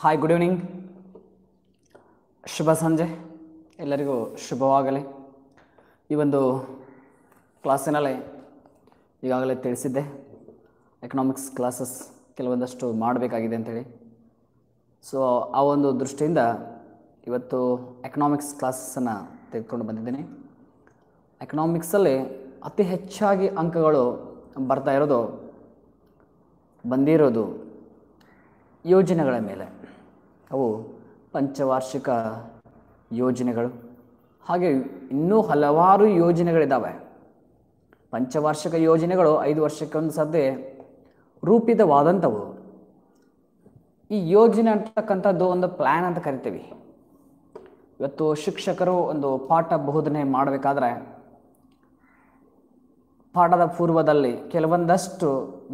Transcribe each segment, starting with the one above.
Hi good evening ಶುಭ ಸಂಜೆ. ಎಲ್ಲರಿಗೂ ಶುಭವಾಗಲಿ. ಈ ಒಂದು ಕ್ಲಾಸಿನಲ್ಲಿ ಈಗಾಗಲೇ ತಿಳಿಸಿದ್ದೆ. ಎಕನಾಮಿಕ್ಸ್ ಕ್ಲಾಸಸ್ ಕೆಲವೊಂದಷ್ಟು ಮಾಡಬೇಕಾಗಿದೆ ಅಂಥೇಳಿ ಸೊ ಆ ಒಂದು ದೃಷ್ಟಿಯಿಂದ ಇವತ್ತು ಎಕನಾಮಿಕ್ಸ್ ಕ್ಲಾಸಸ್ಸನ್ನು ತೆಗೆದುಕೊಂಡು ಬಂದಿದ್ದೀನಿ. ಎಕನಾಮಿಕ್ಸಲ್ಲಿ ಅತಿ ಹೆಚ್ಚಾಗಿ ಅಂಕಗಳು ಬರ್ತಾ ಇರೋದು, ಬಂದಿರೋದು ಯೋಜನೆಗಳ ಮೇಲೆ. ಅವು ಪಂಚವಾರ್ಷಿಕ ಯೋಜನೆಗಳು. ಹಾಗೆ ಇನ್ನೂ ಹಲವಾರು ಯೋಜನೆಗಳಿದ್ದಾವೆ ಪಂಚವಾರ್ಷಿಕ ಯೋಜನೆಗಳು ಐದು ವರ್ಷಕ್ಕೊಂದು ಸದ್ಯ ರೂಪಿತವಾದಂಥವು. ಈ ಯೋಜನೆ ಅಂತಕ್ಕಂಥದ್ದು ಒಂದು ಪ್ಲ್ಯಾನ್ ಅಂತ ಕರಿತೀವಿ. ಇವತ್ತು ಶಿಕ್ಷಕರು ಒಂದು ಪಾಠ ಬೋಧನೆ ಮಾಡಬೇಕಾದ್ರೆ ಪಾಠದ ಪೂರ್ವದಲ್ಲಿ ಕೆಲವೊಂದಷ್ಟು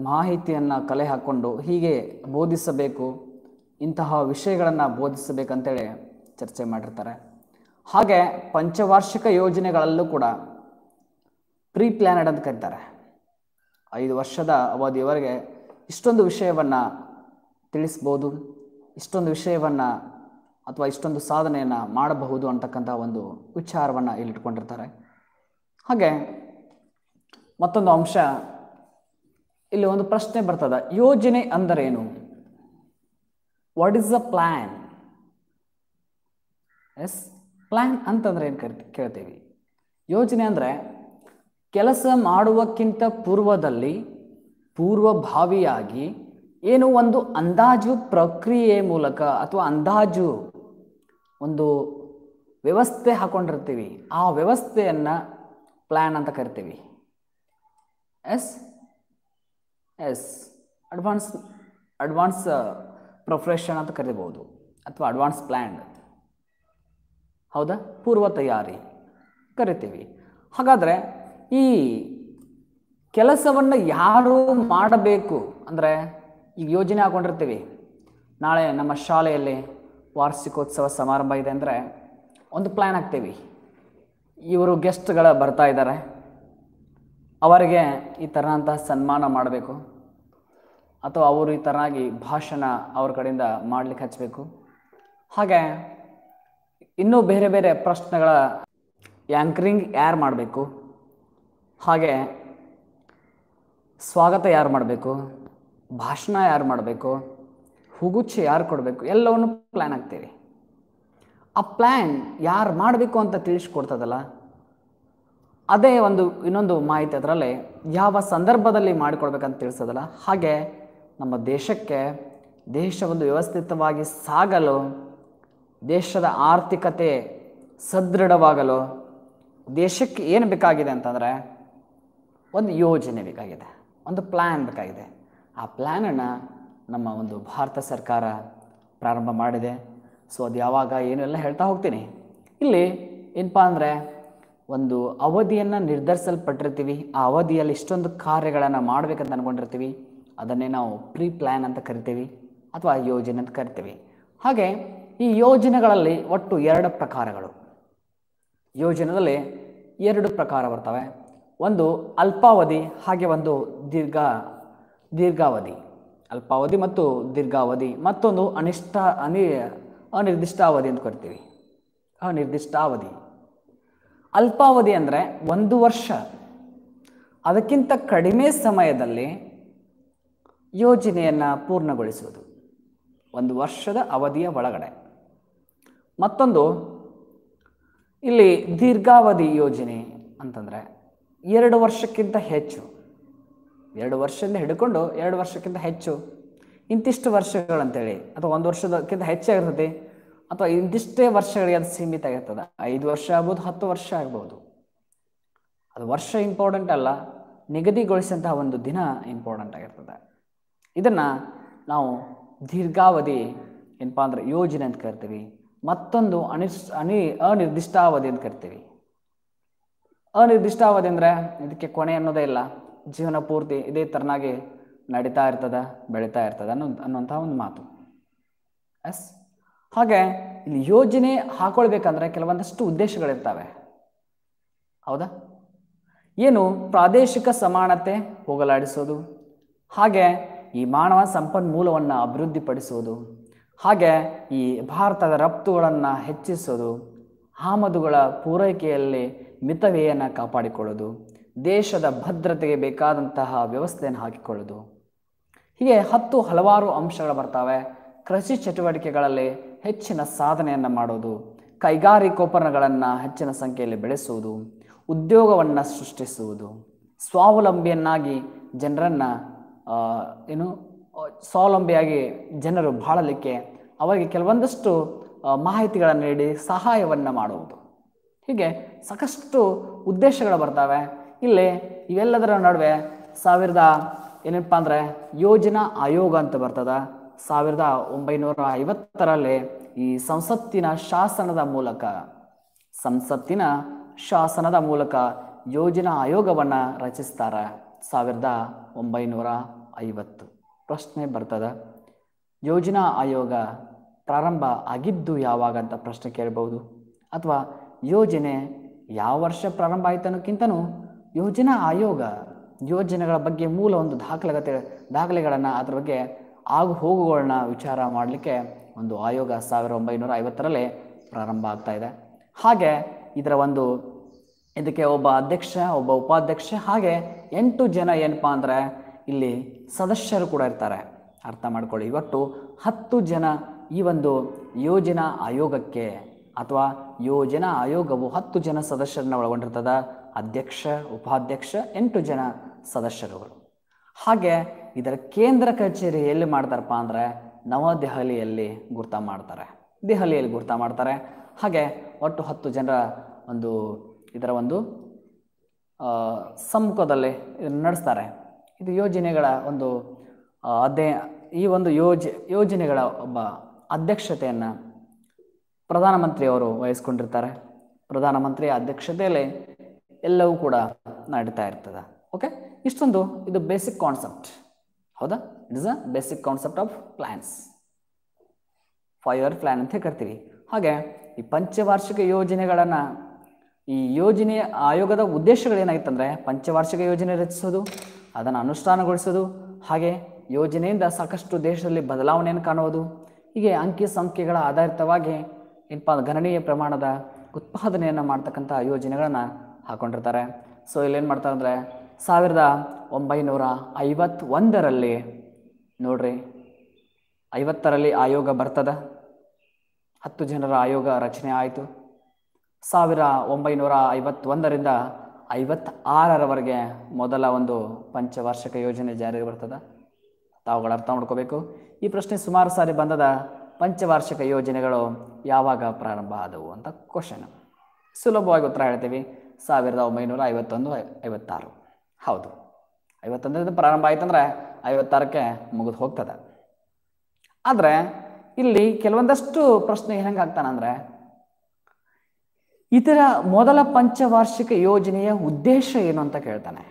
ಮಾಹಿತಿಯನ್ನು ಕಲೆ ಹಾಕ್ಕೊಂಡು ಹೀಗೆ ಬೋಧಿಸಬೇಕು, ಇಂತಹ ವಿಷಯಗಳನ್ನು ಬೋಧಿಸಬೇಕಂತೇಳಿ ಚರ್ಚೆ ಮಾಡಿರ್ತಾರೆ. ಹಾಗೆ ಪಂಚವಾರ್ಷಿಕ ಯೋಜನೆಗಳಲ್ಲೂ ಕೂಡ ಪ್ರೀ ಪ್ಲ್ಯಾನಡ್ ಅಂತ ಕರೀತಾರೆ. ಐದು ವರ್ಷದ ಅವಧಿಯವರೆಗೆ ಇಷ್ಟೊಂದು ವಿಷಯವನ್ನು ತಿಳಿಸ್ಬೋದು, ಇಷ್ಟೊಂದು ವಿಷಯವನ್ನು ಅಥವಾ ಇಷ್ಟೊಂದು ಸಾಧನೆಯನ್ನು ಮಾಡಬಹುದು ಅಂತಕ್ಕಂಥ ಒಂದು ವಿಚಾರವನ್ನು ಇಲ್ಲಿಟ್ಕೊಂಡಿರ್ತಾರೆ. ಹಾಗೆ ಮತ್ತೊಂದು ಅಂಶ. ಇಲ್ಲಿ ಒಂದು ಪ್ರಶ್ನೆ ಬರ್ತದ. ಯೋಜನೆ ಅಂದರೇನು? What is the plan yes plan ಅಂತಂದ್ರೆ ಏನು ಕರಿತಿ, ಕೇಳ್ತೀವಿ. ಯೋಜನೆ ಅಂದರೆ ಕೆಲಸ ಮಾಡುವಕ್ಕಿಂತ ಪೂರ್ವದಲ್ಲಿ ಪೂರ್ವಭಾವಿಯಾಗಿ ಏನು ಒಂದು ಅಂದಾಜು ಪ್ರಕ್ರಿಯೆ ಮೂಲಕ ಅಥವಾ ಅಂದಾಜು ಒಂದು ವ್ಯವಸ್ಥೆ ಹಾಕೊಂಡಿರ್ತೀವಿ. ಆ ವ್ಯವಸ್ಥೆಯನ್ನು ಪ್ಲ್ಯಾನ್ ಅಂತ ಕರಿತೀವಿ. ಎಸ್? ಎಸ್. ಅಡ್ವಾನ್ಸ್ ಅಡ್ವಾನ್ಸ್ ಪ್ರೊಫ್ರೆಷನ್ ಅಂತ ಕರಿಬೋದು. ಅಥವಾ ಅಡ್ವಾನ್ಸ್ ಪ್ಲ್ಯಾನ್ ಹೌದಾ? ಪೂರ್ವ ತಯಾರಿ ಕರಿತೀವಿ. ಹಾಗಾದರೆ ಈ ಕೆಲಸವನ್ನು ಯಾರು ಮಾಡಬೇಕು ಅಂದರೆ ಈಗ ಯೋಜನೆ ಹಾಕೊಂಡಿರ್ತೀವಿ. ನಾಳೆ ನಮ್ಮ ಶಾಲೆಯಲ್ಲಿ ವಾರ್ಷಿಕೋತ್ಸವ ಸಮಾರಂಭ ಇದೆ ಅಂದರೆ ಒಂದು ಪ್ಲ್ಯಾನ್ ಹಾಕ್ತೀವಿ. ಇವರು ಗೆಸ್ಟ್ಗಳ ಬರ್ತಾ ಇದ್ದಾರೆ. ಅವರಿಗೆ ಈ ಥರನಂತಹ ಸನ್ಮಾನ ಮಾಡಬೇಕು. ಅಥವಾ ಅವರು ಈ ಥರನಾಗಿ ಭಾಷಣ ಅವ್ರ ಕಡೆಯಿಂದ ಮಾಡಲಿಕ್ಕೆ ಹಚ್ಚಬೇಕು ಹಾಗೆ ಇನ್ನೂ ಬೇರೆ ಬೇರೆ ಪ್ರಶ್ನೆಗಳ ಆ್ಯಂಕರಿಂಗ್ ಯಾರು ಮಾಡಬೇಕು? ಹಾಗೆ ಸ್ವಾಗತ ಯಾರು ಮಾಡಬೇಕು? ಭಾಷಣ ಯಾರು ಮಾಡಬೇಕು? ಹುಗುಚ್ಛೆ ಯಾರು ಕೊಡಬೇಕು? ಎಲ್ಲವನ್ನು ಪ್ಲ್ಯಾನ್ ಆಗ್ತೀರಿ ಆ ಪ್ಲ್ಯಾನ್ ಯಾರು ಮಾಡಬೇಕು ಅಂತ ತಿಳಿಸ್ಕೊಡ್ತದಲ್ಲ? ಅದೇ ಒಂದು ಇನ್ನೊಂದು ಮಾಹಿತಿ ಅದರಲ್ಲಿ ಯಾವ ಸಂದರ್ಭದಲ್ಲಿ ಮಾಡಿಕೊಡ್ಬೇಕಂತ ತಿಳಿಸೋದಲ್ಲ? ಹಾಗೆ ನಮ್ಮ ದೇಶಕ್ಕೆ ದೇಶ ಒಂದು ವ್ಯವಸ್ಥಿತವಾಗಿ ಸಾಗಲು, ದೇಶದ ಆರ್ಥಿಕತೆ ಸದೃಢವಾಗಲು ದೇಶಕ್ಕೆ ಏನು ಬೇಕಾಗಿದೆ ಅಂತಂದರೆ ಒಂದು ಯೋಜನೆ ಬೇಕಾಗಿದೆ, ಒಂದು ಪ್ಲ್ಯಾನ್ ಬೇಕಾಗಿದೆ. ಆ ಪ್ಲ್ಯಾನನ್ನು ನಮ್ಮ ಒಂದು ಭಾರತ ಸರ್ಕಾರ ಪ್ರಾರಂಭ ಮಾಡಿದೆ. ಸೊ ಅದು ಯಾವಾಗ ಏನೆಲ್ಲ ಹೇಳ್ತಾ ಹೋಗ್ತೀನಿ. ಇಲ್ಲಿ ಏನಪ್ಪ ಅಂದರೆ ಒಂದು ಅವಧಿಯನ್ನು ನಿರ್ಧರಿಸಲ್ಪಟ್ಟಿರ್ತೀವಿ. ಆ ಅವಧಿಯಲ್ಲಿ ಇಷ್ಟೊಂದು ಕಾರ್ಯಗಳನ್ನು ಮಾಡಬೇಕಂತ ಅಂದ್ಕೊಂಡಿರ್ತೀವಿ ಅದನ್ನೇ ನಾವು ಪ್ರೀ ಪ್ಲ್ಯಾನ್ ಅಂತ ಕರಿತೀವಿ ಅಥವಾ ಯೋಜನೆ ಅಂತ ಕರಿತೀವಿ. ಹಾಗೆ ಈ ಯೋಜನೆಗಳಲ್ಲಿ ಒಟ್ಟು ಎರಡು ಪ್ರಕಾರಗಳು. ಯೋಜನೆಯಲ್ಲಿ ಎರಡು ಪ್ರಕಾರ ಬರ್ತವೆ. ಒಂದು ಅಲ್ಪಾವಧಿ, ಹಾಗೆ ಒಂದು ದೀರ್ಘ, ದೀರ್ಘಾವಧಿ. ಅಲ್ಪಾವಧಿ ಮತ್ತು ದೀರ್ಘಾವಧಿ. ಮತ್ತೊಂದು ಅನಿಷ್ಟ ಅನಿ, ಅನಿರ್ದಿಷ್ಟಾವಧಿ ಅಂತ ಕರಿತೀವಿ. ಅನಿರ್ದಿಷ್ಟಾವಧಿ. ಅಲ್ಪಾವಧಿ ಅಂದರೆ ಒಂದು ವರ್ಷ. ಅದಕ್ಕಿಂತ ಕಡಿಮೆ ಸಮಯದಲ್ಲಿ ಯೋಜನೆಯನ್ನು ಪೂರ್ಣಗೊಳಿಸುವುದು. ಒಂದು ವರ್ಷದ ಅವಧಿಯ ಒಳಗಡೆ. ಮತ್ತೊಂದು, ಇಲ್ಲಿ ದೀರ್ಘಾವಧಿ ಯೋಜನೆ ಅಂತಂದರೆ ಎರಡು ವರ್ಷಕ್ಕಿಂತ ಹೆಚ್ಚು. ಎರಡು ವರ್ಷದಿಂದ ಹಿಡ್ಕೊಂಡು ಎರಡು ವರ್ಷಕ್ಕಿಂತ ಹೆಚ್ಚು. ಇಂತಿಷ್ಟು ವರ್ಷಗಳಂತೇಳಿ, ಅಥವಾ ಒಂದು ವರ್ಷದಕ್ಕಿಂತ ಹೆಚ್ಚಾಗಿರ್ತದೆ ಅಥವಾ ಇಂದಿಷ್ಟೇ ವರ್ಷಗಳಿಗೆ ಅದು ಸೀಮಿತ ಆಗಿರ್ತದೆ. ಐದು ವರ್ಷ ಆಗ್ಬೋದು, ಹತ್ತು ವರ್ಷ ಆಗ್ಬೋದು. ಅದು ವರ್ಷ ಇಂಪಾರ್ಟೆಂಟ್ ಅಲ್ಲ, ನಿಗದಿಗೊಳಿಸಿದಂತಹ ಒಂದು ದಿನ ಇಂಪಾರ್ಟೆಂಟ್ ಆಗಿರ್ತದೆ. ಇದನ್ನು ನಾವು ದೀರ್ಘಾವಧಿ ಏನಪ್ಪ ಅಂದ್ರೆ ಯೋಜನೆ ಅಂತ ಕರಿತೀವಿ. ಮತ್ತೊಂದು ಅನಿಸ್ ಅನಿ, ಅನಿರ್ದಿಷ್ಟಾವಧಿ ಅಂತ ಕರಿತೀವಿ. ಅನಿರ್ದಿಷ್ಟಾವಧಿ ಅಂದರೆ ಇದಕ್ಕೆ ಕೊನೆ ಅನ್ನೋದೇ ಇಲ್ಲ. ಜೀವನ ಪೂರ್ತಿ ಇದೇ ತರನಾಗಿ ನಡೀತಾ ಇರ್ತದ, ಬೆಳೀತಾ ಇರ್ತದ ಅನ್ನೋ ಅನ್ನುವಂಥ ಒಂದು ಮಾತು. ಎಸ್? ಹಾಗೆ ಇಲ್ಲಿ ಯೋಜನೆ ಹಾಕೊಳ್ಬೇಕಂದ್ರೆ ಕೆಲವೊಂದಷ್ಟು ಉದ್ದೇಶಗಳಿರ್ತವೆ. ಹೌದಾ? ಏನು ಪ್ರಾದೇಶಿಕ ಸಮಾನತೆ ಹೋಗಲಾಡಿಸೋದು, ಹಾಗೆ ಈ ಮಾನವ ಸಂಪನ್ಮೂಲವನ್ನು ಅಭಿವೃದ್ಧಿಪಡಿಸೋದು, ಹಾಗೆ ಈ ಭಾರತದ ರಫ್ತುಗಳನ್ನು ಹೆಚ್ಚಿಸೋದು, ಆಮದುಗಳ ಪೂರೈಕೆಯಲ್ಲಿ ಮಿತವ್ಯಯನ್ನು ಕಾಪಾಡಿಕೊಳ್ಳೋದು, ದೇಶದ ಭದ್ರತೆಗೆ ಬೇಕಾದಂತಹ ವ್ಯವಸ್ಥೆಯನ್ನು ಹಾಕಿಕೊಳ್ಳೋದು. ಹೀಗೆ ಹತ್ತು ಹಲವಾರು ಅಂಶಗಳು ಬರ್ತವೆ. ಕೃಷಿ ಚಟುವಟಿಕೆಗಳಲ್ಲಿ ಹೆಚ್ಚಿನ ಸಾಧನೆಯನ್ನು ಮಾಡೋದು ಕೈಗಾರಿಕೋಪನಗಳನ್ನು ಹೆಚ್ಚಿನ ಸಂಖ್ಯೆಯಲ್ಲಿ ಬೆಳೆಸುವುದು, ಉದ್ಯೋಗವನ್ನು ಸೃಷ್ಟಿಸುವುದು, ಸ್ವಾವಲಂಬಿಯನ್ನಾಗಿ ಜನರನ್ನು ಏನು ಸ್ವಾವಲಂಬಿಯಾಗಿ ಜನರು ಬಾಳಲಿಕ್ಕೆ ಅವರಿಗೆ ಕೆಲವೊಂದಷ್ಟು ಮಾಹಿತಿಗಳನ್ನು ನೀಡಿ ಸಹಾಯವನ್ನು ಮಾಡುವುದು. ಹೀಗೆ ಸಾಕಷ್ಟು ಉದ್ದೇಶಗಳು ಬರ್ತವೆ. ಇಲ್ಲಿ ಇವೆಲ್ಲದರ ನಡುವೆ ಸಾವಿರದ, ಏನಪ್ಪ ಅಂದರೆ ಯೋಜನಾ ಆಯೋಗ ಅಂತ ಬರ್ತದ. ಸಾವಿರದ ಒಂಬೈನೂರ ಐವತ್ತರಲ್ಲಿ ಈ ಸಂಸತ್ತಿನ ಶಾಸನದ ಮೂಲಕ, ಸಂಸತ್ತಿನ ಶಾಸನದ ಮೂಲಕ ಯೋಜನಾ ಆಯೋಗವನ್ನು ರಚಿಸ್ತಾರೆ. ಸಾವಿರದ ಒಂಬೈನೂರ ಐವತ್ತು. ಪ್ರಶ್ನೆ ಬರ್ತದೆ. ಯೋಜನಾ ಆಯೋಗ ಪ್ರಾರಂಭ ಆಗಿದ್ದು ಯಾವಾಗ ಅಂತ ಪ್ರಶ್ನೆ ಕೇಳ್ಬೋದು ಅಥವಾ ಯೋಜನೆ ಯಾವ ವರ್ಷ ಪ್ರಾರಂಭ ಆಯಿತು ಯೋಜನಾ ಆಯೋಗ ಯೋಜನೆಗಳ ಬಗ್ಗೆ ಮೂಲ ಒಂದು ದಾಖಲೆಗತೆ, ದಾಖಲೆಗಳನ್ನು ಅದರ ಬಗ್ಗೆ ಆಗು ಹೋಗುಗಳನ್ನ ವಿಚಾರ ಮಾಡಲಿಕ್ಕೆ ಒಂದು ಆಯೋಗ ಸಾವಿರದ ಒಂಬೈನೂರ ಐವತ್ತರಲ್ಲಿ ಪ್ರಾರಂಭ ಆಗ್ತಾ ಇದೆ. ಹಾಗೆ ಇದರ ಒಂದು ಇದಕ್ಕೆ ಒಬ್ಬ ಅಧ್ಯಕ್ಷ, ಒಬ್ಬ ಉಪಾಧ್ಯಕ್ಷ, ಹಾಗೆ ಎಂಟು ಜನ ಏನಪ್ಪ ಅಂದರೆ ಇಲ್ಲಿ ಸದಸ್ಯರು ಕೂಡ ಇರ್ತಾರೆ. ಅರ್ಥ ಮಾಡ್ಕೊಳ್ಳಿ, ಇವತ್ತು ಹತ್ತು ಜನ ಈ ಒಂದು ಯೋಜನಾ ಆಯೋಗಕ್ಕೆ ಅಥವಾ ಯೋಜನಾ ಆಯೋಗವು ಹತ್ತು ಜನ ಸದಸ್ಯರನ್ನ ಒಳಗೊಂಡಿರ್ತದ. ಅಧ್ಯಕ್ಷ, ಉಪಾಧ್ಯಕ್ಷ, ಎಂಟು ಜನ ಸದಸ್ಯರುಗಳು ಹಾಗೆ ಇದರ ಕೇಂದ್ರ ಕಚೇರಿ ಎಲ್ಲಿ ಮಾಡ್ತಾರಪ್ಪ ಅಂದರೆ ನವದೆಹಲಿಯಲ್ಲಿ ಗುರ್ತ ಮಾಡ್ತಾರೆ. ದೆಹಲಿಯಲ್ಲಿ ಗುರ್ತ ಮಾಡ್ತಾರೆ. ಹಾಗೆ ಒಟ್ಟು ಹತ್ತು ಜನರ ಒಂದು ಇದರ ಒಂದು ಸಮ್ಮುಖದಲ್ಲಿ ನಡೆಸ್ತಾರೆ. ಇದು ಯೋಜನೆಗಳ ಒಂದು ಅಧ್ಯಯ ಈ ಒಂದು ಯೋಜ, ಯೋಜನೆಗಳ ಒಬ್ಬ ಅಧ್ಯಕ್ಷತೆಯನ್ನು ಪ್ರಧಾನಮಂತ್ರಿಯವರು ವಹಿಸ್ಕೊಂಡಿರ್ತಾರೆ. ಪ್ರಧಾನಮಂತ್ರಿಯ ಅಧ್ಯಕ್ಷತೆಯಲ್ಲಿ ಎಲ್ಲವೂ ಕೂಡ ನಡೀತಾ ಇರ್ತದೆ. ಓಕೆ ಇಷ್ಟೊಂದು. ಇದು ಬೇಸಿಕ್ ಕಾನ್ಸೆಪ್ಟ್ ಹೌದಾ? It is a basic concept of plans five year plan ಅಂತ ಕರಿತೀವಿ ಹಾಗೆ ಈ ಪಂಚವಾರ್ಷಿಕ ಯೋಜನೆಗಳನ್ನು, ಈ ಯೋಜನೆ ಆಯೋಗದ ಉದ್ದೇಶಗಳೇನಾಗಿತ್ತಂದರೆ ಪಂಚವಾರ್ಷಿಕ ಯೋಜನೆ ರಚಿಸೋದು ಅದನ್ನು ಅನುಷ್ಠಾನಗೊಳಿಸೋದು ಹಾಗೆ ಯೋಜನೆಯಿಂದ ಸಾಕಷ್ಟು ದೇಶದಲ್ಲಿ ಬದಲಾವಣೆಯನ್ನು ಕಾಣುವುದು, ಹೀಗೆ ಅಂಕಿ ಸಂಖ್ಯೆಗಳ ಆಧಾರಿತವಾಗಿ ಏನಪ್ಪ ಗಣನೀಯ ಪ್ರಮಾಣದ ಉತ್ಪಾದನೆಯನ್ನು ಮಾಡ್ತಕ್ಕಂಥ ಯೋಜನೆಗಳನ್ನು ಹಾಕೊಂಡಿರ್ತಾರೆ. ಸೊ ಇಲ್ಲೇನು ಮಾಡ್ತಾರೆ ಅಂದರೆ ಸಾವಿರದ ಒಂಬೈನೂರ ಐವತ್ತೊಂದರಲ್ಲಿ, ನೋಡ್ರಿ, ಐವತ್ತರಲ್ಲಿ ಆಯೋಗ ಬರ್ತದ? ಹತ್ತು ಜನರ ಆಯೋಗ ರಚನೆ ಆಯಿತು. ಸಾವಿರ ಒಂಬೈನೂರ ಐವತ್ತೊಂದರಿಂದ ಐವತ್ತಾರರವರೆಗೆ ಮೊದಲ ಒಂದು ಪಂಚವಾರ್ಷಿಕ ಯೋಜನೆ ಜಾರಿಗೆ ಬರ್ತದೆ. ತಾವುಗಳು ಅರ್ಥ ಮಾಡ್ಕೋಬೇಕು. ಈ ಪ್ರಶ್ನೆ ಸುಮಾರು ಸಾರಿ ಬಂದದ, ಪಂಚವಾರ್ಷಿಕ ಯೋಜನೆಗಳು ಯಾವಾಗ ಪ್ರಾರಂಭ ಆದವು ಅಂತ ಕ್ವಶನ್ ಸುಲಭವಾಗಿ ಉತ್ತರ ಹೇಳ್ತೀವಿ. ಸಾವಿರದ ಒಂಬೈನೂರ ಐವತ್ತೊಂದು, ಐವತ್ತಾರು. ಹೌದು. ಐವತ್ತೊಂದರಿಂದ ಪ್ರಾರಂಭ ಆಯ್ತಂದ್ರೆ ಐವತ್ತಾರಕ್ಕೆ ಮುಗಿದು ಹೋಗ್ತದೆ. ಆದರೆ ಇಲ್ಲಿ ಕೆಲವೊಂದಷ್ಟು ಪ್ರಶ್ನೆ ಹೆಂಗೆ ಆಗ್ತಾನಂದ್ರೆ ಇದರ ಮೊದಲ ಪಂಚವಾರ್ಷಿಕ ಯೋಜನೆಯ ಉದ್ದೇಶ ಏನು ಅಂತ ಕೇಳ್ತಾನೆ.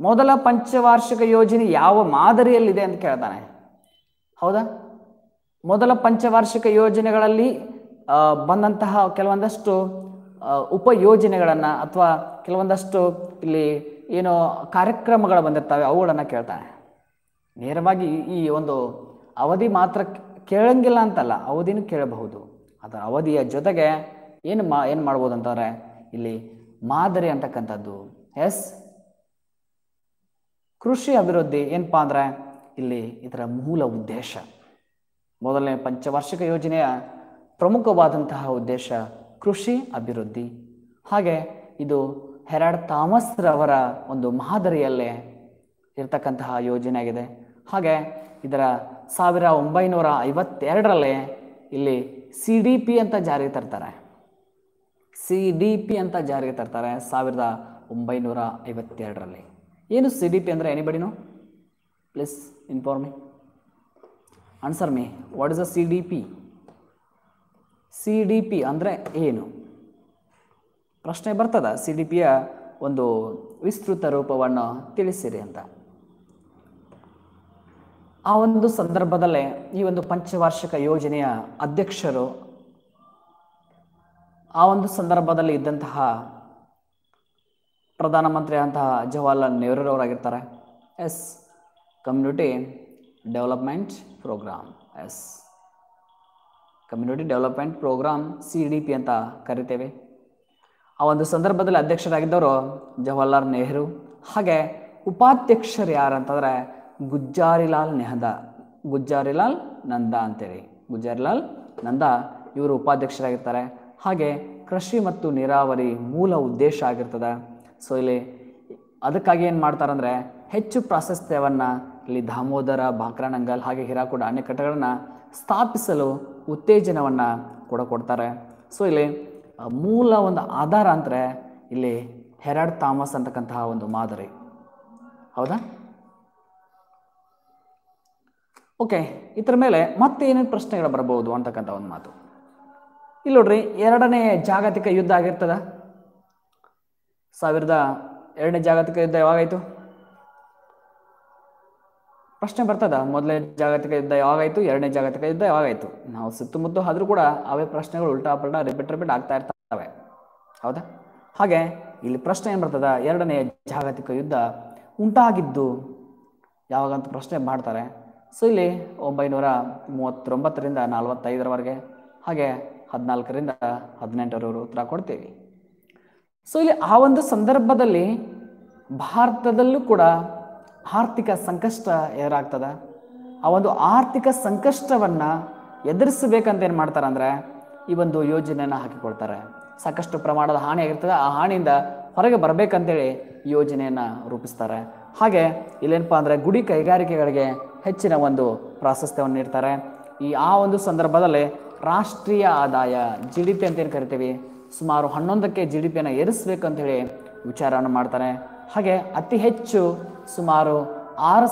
ಮೊದಲ ಪಂಚವಾರ್ಷಿಕ ಯೋಜನೆ ಯಾವ ಮಾದರಿಯಲ್ಲಿದೆ ಅಂತ ಕೇಳ್ತಾನೆ. ಹೌದಾ? ಮೊದಲ ಪಂಚವಾರ್ಷಿಕ ಯೋಜನೆಗಳಲ್ಲಿ ಬಂದಂತಹ ಕೆಲವೊಂದಷ್ಟು ಉಪಯೋಜನೆಗಳನ್ನು ಅಥವಾ ಕೆಲವೊಂದಷ್ಟು ಇಲ್ಲಿ ಏನು ಕಾರ್ಯಕ್ರಮಗಳು ಬಂದಿರ್ತವೆ, ಅವುಗಳನ್ನು ಕೇಳ್ತಾನೆ. ನೇರವಾಗಿ ಈ- ಒಂದು ಅವಧಿ ಮಾತ್ರ ಕೇಳಂಗಿಲ್ಲ ಅಂತಲ್ಲ, ಅವಧಿನೂ ಕೇಳಬಹುದು. ಅದರ ಅವಧಿಯ ಜೊತೆಗೆ ಏನು ಮಾ, ಏನು ಮಾಡ್ಬೋದು ಅಂತಂದರೆ, ಇಲ್ಲಿ ಮಾದರಿ ಅಂತಕ್ಕಂಥದ್ದು. ಎಸ್? ಕೃಷಿ ಅಭಿವೃದ್ಧಿ ಏನಪ್ಪ ಅಂದರೆ, ಇಲ್ಲಿ ಇದರ ಮೂಲ ಉದ್ದೇಶ. ಮೊದಲನೇ ಪಂಚವಾರ್ಷಿಕ ಯೋಜನೆಯ ಪ್ರಮುಖವಾದಂತಹ ಉದ್ದೇಶ ಕೃಷಿ ಅಭಿವೃದ್ಧಿ. ಹಾಗೆ ಇದು ಹೆರಾಡ್ ಥಾಮಸ್ ರವರ ಒಂದು ಮಾದರಿಯಲ್ಲೇ ಇರತಕ್ಕಂತಹ ಯೋಜನೆ ಆಗಿದೆ ಹಾಗೆ ಇದರ ಸಾವಿರ ಒಂಬೈನೂರ ಐವತ್ತೆರಡರಲ್ಲಿ ಇಲ್ಲಿ ಸಿ ಡಿ ಪಿ ಅಂತ ಜಾರಿಗೆ ತರ್ತಾರೆ. ಸಿ ಡಿ ಪಿ ಅಂತ ಜಾರಿಗೆ ತರ್ತಾರೆ ಸಾವಿರದ ಒಂಬೈನೂರ ಐವತ್ತೆರಡರಲ್ಲಿ ಏನು ಸಿ ಡಿ ಪಿ ಅಂದರೆ anybody know please inform me answer me what is a C D P C D P ಅಂದರೆ ಏನು? ಪ್ರಶ್ನೆ ಬರ್ತದ ಸಿ ಡಿ ಪಿಯ ಒಂದು ವಿಸ್ತೃತ ರೂಪವನ್ನು ತಿಳಿಸಿರಿ ಅಂತ. ಆ ಒಂದು ಸಂದರ್ಭದಲ್ಲೇ ಈ ಒಂದು ಪಂಚವಾರ್ಷಿಕ ಯೋಜನೆಯ ಅಧ್ಯಕ್ಷರು ಆ ಒಂದು ಸಂದರ್ಭದಲ್ಲಿ ಇದ್ದಂತಹ ಪ್ರಧಾನಮಂತ್ರಿ ಅಂತಹ Jawaharlal ನೆಹರೂರವರಾಗಿರ್ತಾರೆ yes, community development programme yes, community development programme C D P ಅಂತ ಕರಿತೇವೆ. ಆ ಒಂದು ಸಂದರ್ಭದಲ್ಲಿ ಅಧ್ಯಕ್ಷರಾಗಿದ್ದವರು ಜವಾಹರ್ಲಾಲ್ ನೆಹರು. ಹಾಗೆ ಉಪಾಧ್ಯಕ್ಷರು ಯಾರಂತಂದರೆ ಗುಜ್ಜಾರಿಲಾಲ್ ನೆಹದಾ, ಗುಜ್ಜಾರಿಲಾಲ್ ನಂದಾ ಅಂತೇಳಿ. ಗುಜ್ಜಾರಿಲಾಲ್ ನಂದಾ ಇವರು ಉಪಾಧ್ಯಕ್ಷರಾಗಿರ್ತಾರೆ. ಹಾಗೆ ಕೃಷಿ ಮತ್ತು ನೀರಾವರಿ ಮೂಲ ಉದ್ದೇಶ ಆಗಿರ್ತದೆ. ಸೊ ಇಲ್ಲಿ ಅದಕ್ಕಾಗಿ ಏನು ಮಾಡ್ತಾರಂದರೆ ಹೆಚ್ಚು ಪ್ರಾಶಸ್ತ್ಯವನ್ನು ಇಲ್ಲಿ ದಾಮೋದರ ಬಾಕ್ರಾನಂಗಲ್ ಹಾಗೆ ಹಿರಾಕುಡ ಅಣೆಕಟ್ಟೆಗಳನ್ನು ಸ್ಥಾಪಿಸಲು ಉತ್ತೇಜನವನ್ನು ಕೂಡ ಕೊಡ್ತಾರೆ. ಸೊ ಇಲ್ಲಿ ಮೂಲ ಒಂದು ಆಧಾರ ಅಂದರೆ ಇಲ್ಲಿ ಹೆರಡ್ ಥಾಮಸ್ ಅಂತಕ್ಕಂತಹ ಒಂದು ಮಾದರಿ. ಹೌದಾ? ಓಕೆ ಇದರ ಮೇಲೆ ಮತ್ತೆ ಏನೇನು ಪ್ರಶ್ನೆಗಳು ಬರಬಹುದು ಅಂತಕ್ಕಂಥ ಒಂದು ಮಾತು. ಇಲ್ಲಿ ನೋಡ್ರಿ, ಎರಡನೇ ಜಾಗತಿಕ ಯುದ್ಧ ಆಗಿರ್ತದ? ಸಾವಿರದ ಎರಡನೇ ಜಾಗತಿಕ ಯುದ್ಧ ಯಾವಾಗಾಯ್ತು? ಪ್ರಶ್ನೆ ಬರ್ತದ, ಮೊದಲನೇ ಜಾಗತಿಕ ಯುದ್ಧ ಯಾವಾಗಾಯ್ತು, ಎರಡನೇ ಜಾಗತಿಕ ಯುದ್ಧ ಯಾವಾಗಾಯ್ತು? ನಾವು ಸುತ್ತಮುತ್ತ ಆದರೂ ಕೂಡ ಅವೇ ಪ್ರಶ್ನೆಗಳು ಉಲ್ಟಾ ಪಲ್ಟಾ ರಿಪೀಟ್ ರಿಪೀಟ್ ಆಗ್ತಾ ಇರ್ತವೆ. ಹೌದಾ? ಹಾಗೆ ಇಲ್ಲಿ ಪ್ರಶ್ನೆ ಏನು ಬರ್ತದ, ಎರಡನೇ ಜಾಗತಿಕ ಯುದ್ಧ ಉಂಟಾಗಿದ್ದು ಯಾವಾಗಂತ ಪ್ರಶ್ನೆ ಮಾಡ್ತಾರೆ. ಸೊ ಇಲ್ಲಿ ಒಂಬೈನೂರ ಮೂವತ್ತೊಂಬತ್ತರಿಂದ ನಲವತ್ತೈದರವರೆಗೆ, ಹಾಗೆ ಹದಿನಾಲ್ಕರಿಂದ ಹದಿನೆಂಟರವರೆಗೂ ಉತ್ತರ ಕೊಡ್ತೀವಿ. ಸೊ ಇಲ್ಲಿ ಆ ಒಂದು ಸಂದರ್ಭದಲ್ಲಿ ಭಾರತದಲ್ಲೂ ಕೂಡ ಆರ್ಥಿಕ ಸಂಕಷ್ಟ ಎದುರಾಗ್ತದ ಆ ಒಂದು ಆರ್ಥಿಕ ಸಂಕಷ್ಟವನ್ನು ಎದುರಿಸಬೇಕಂತ ಏನು ಮಾಡ್ತಾರಂದ್ರೆ, ಈ ಒಂದು ಯೋಜನೆಯನ್ನು ಹಾಕಿಕೊಳ್ತಾರೆ. ಸಾಕಷ್ಟು ಪ್ರಮಾಣದ ಹಾನಿ ಆಗಿರ್ತದೆ. ಆ ಹಾನಿಯಿಂದ ಹೊರಗೆ ಬರಬೇಕಂತೇಳಿ ಯೋಜನೆಯನ್ನು ರೂಪಿಸ್ತಾರೆ. ಹಾಗೆ ಇಲ್ಲೇನಪ್ಪ ಅಂದರೆ ಗುಡಿ ಕೈಗಾರಿಕೆಗಳಿಗೆ ಹೆಚ್ಚಿನ ಒಂದು ಪ್ರಾಶಸ್ತ್ಯವನ್ನು ನೀಡ್ತಾರೆ. ಈ ಆ ಒಂದು ಸಂದರ್ಭದಲ್ಲಿ ರಾಷ್ಟ್ರೀಯ ಆದಾಯ ಜಿ ಡಿ ಪಿ ಅಂತ ಏನು ಕರಿತೀವಿ? ಸುಮಾರು ಹನ್ನೊಂದಕ್ಕೆ ಜಿ ಡಿ ಪಿಯನ್ನು ಏರಿಸಬೇಕಂತೇಳಿ ವಿಚಾರವನ್ನು ಮಾಡ್ತಾರೆ. ಹಾಗೆ ಅತಿ ಹೆಚ್ಚು ಸುಮಾರು ಆರು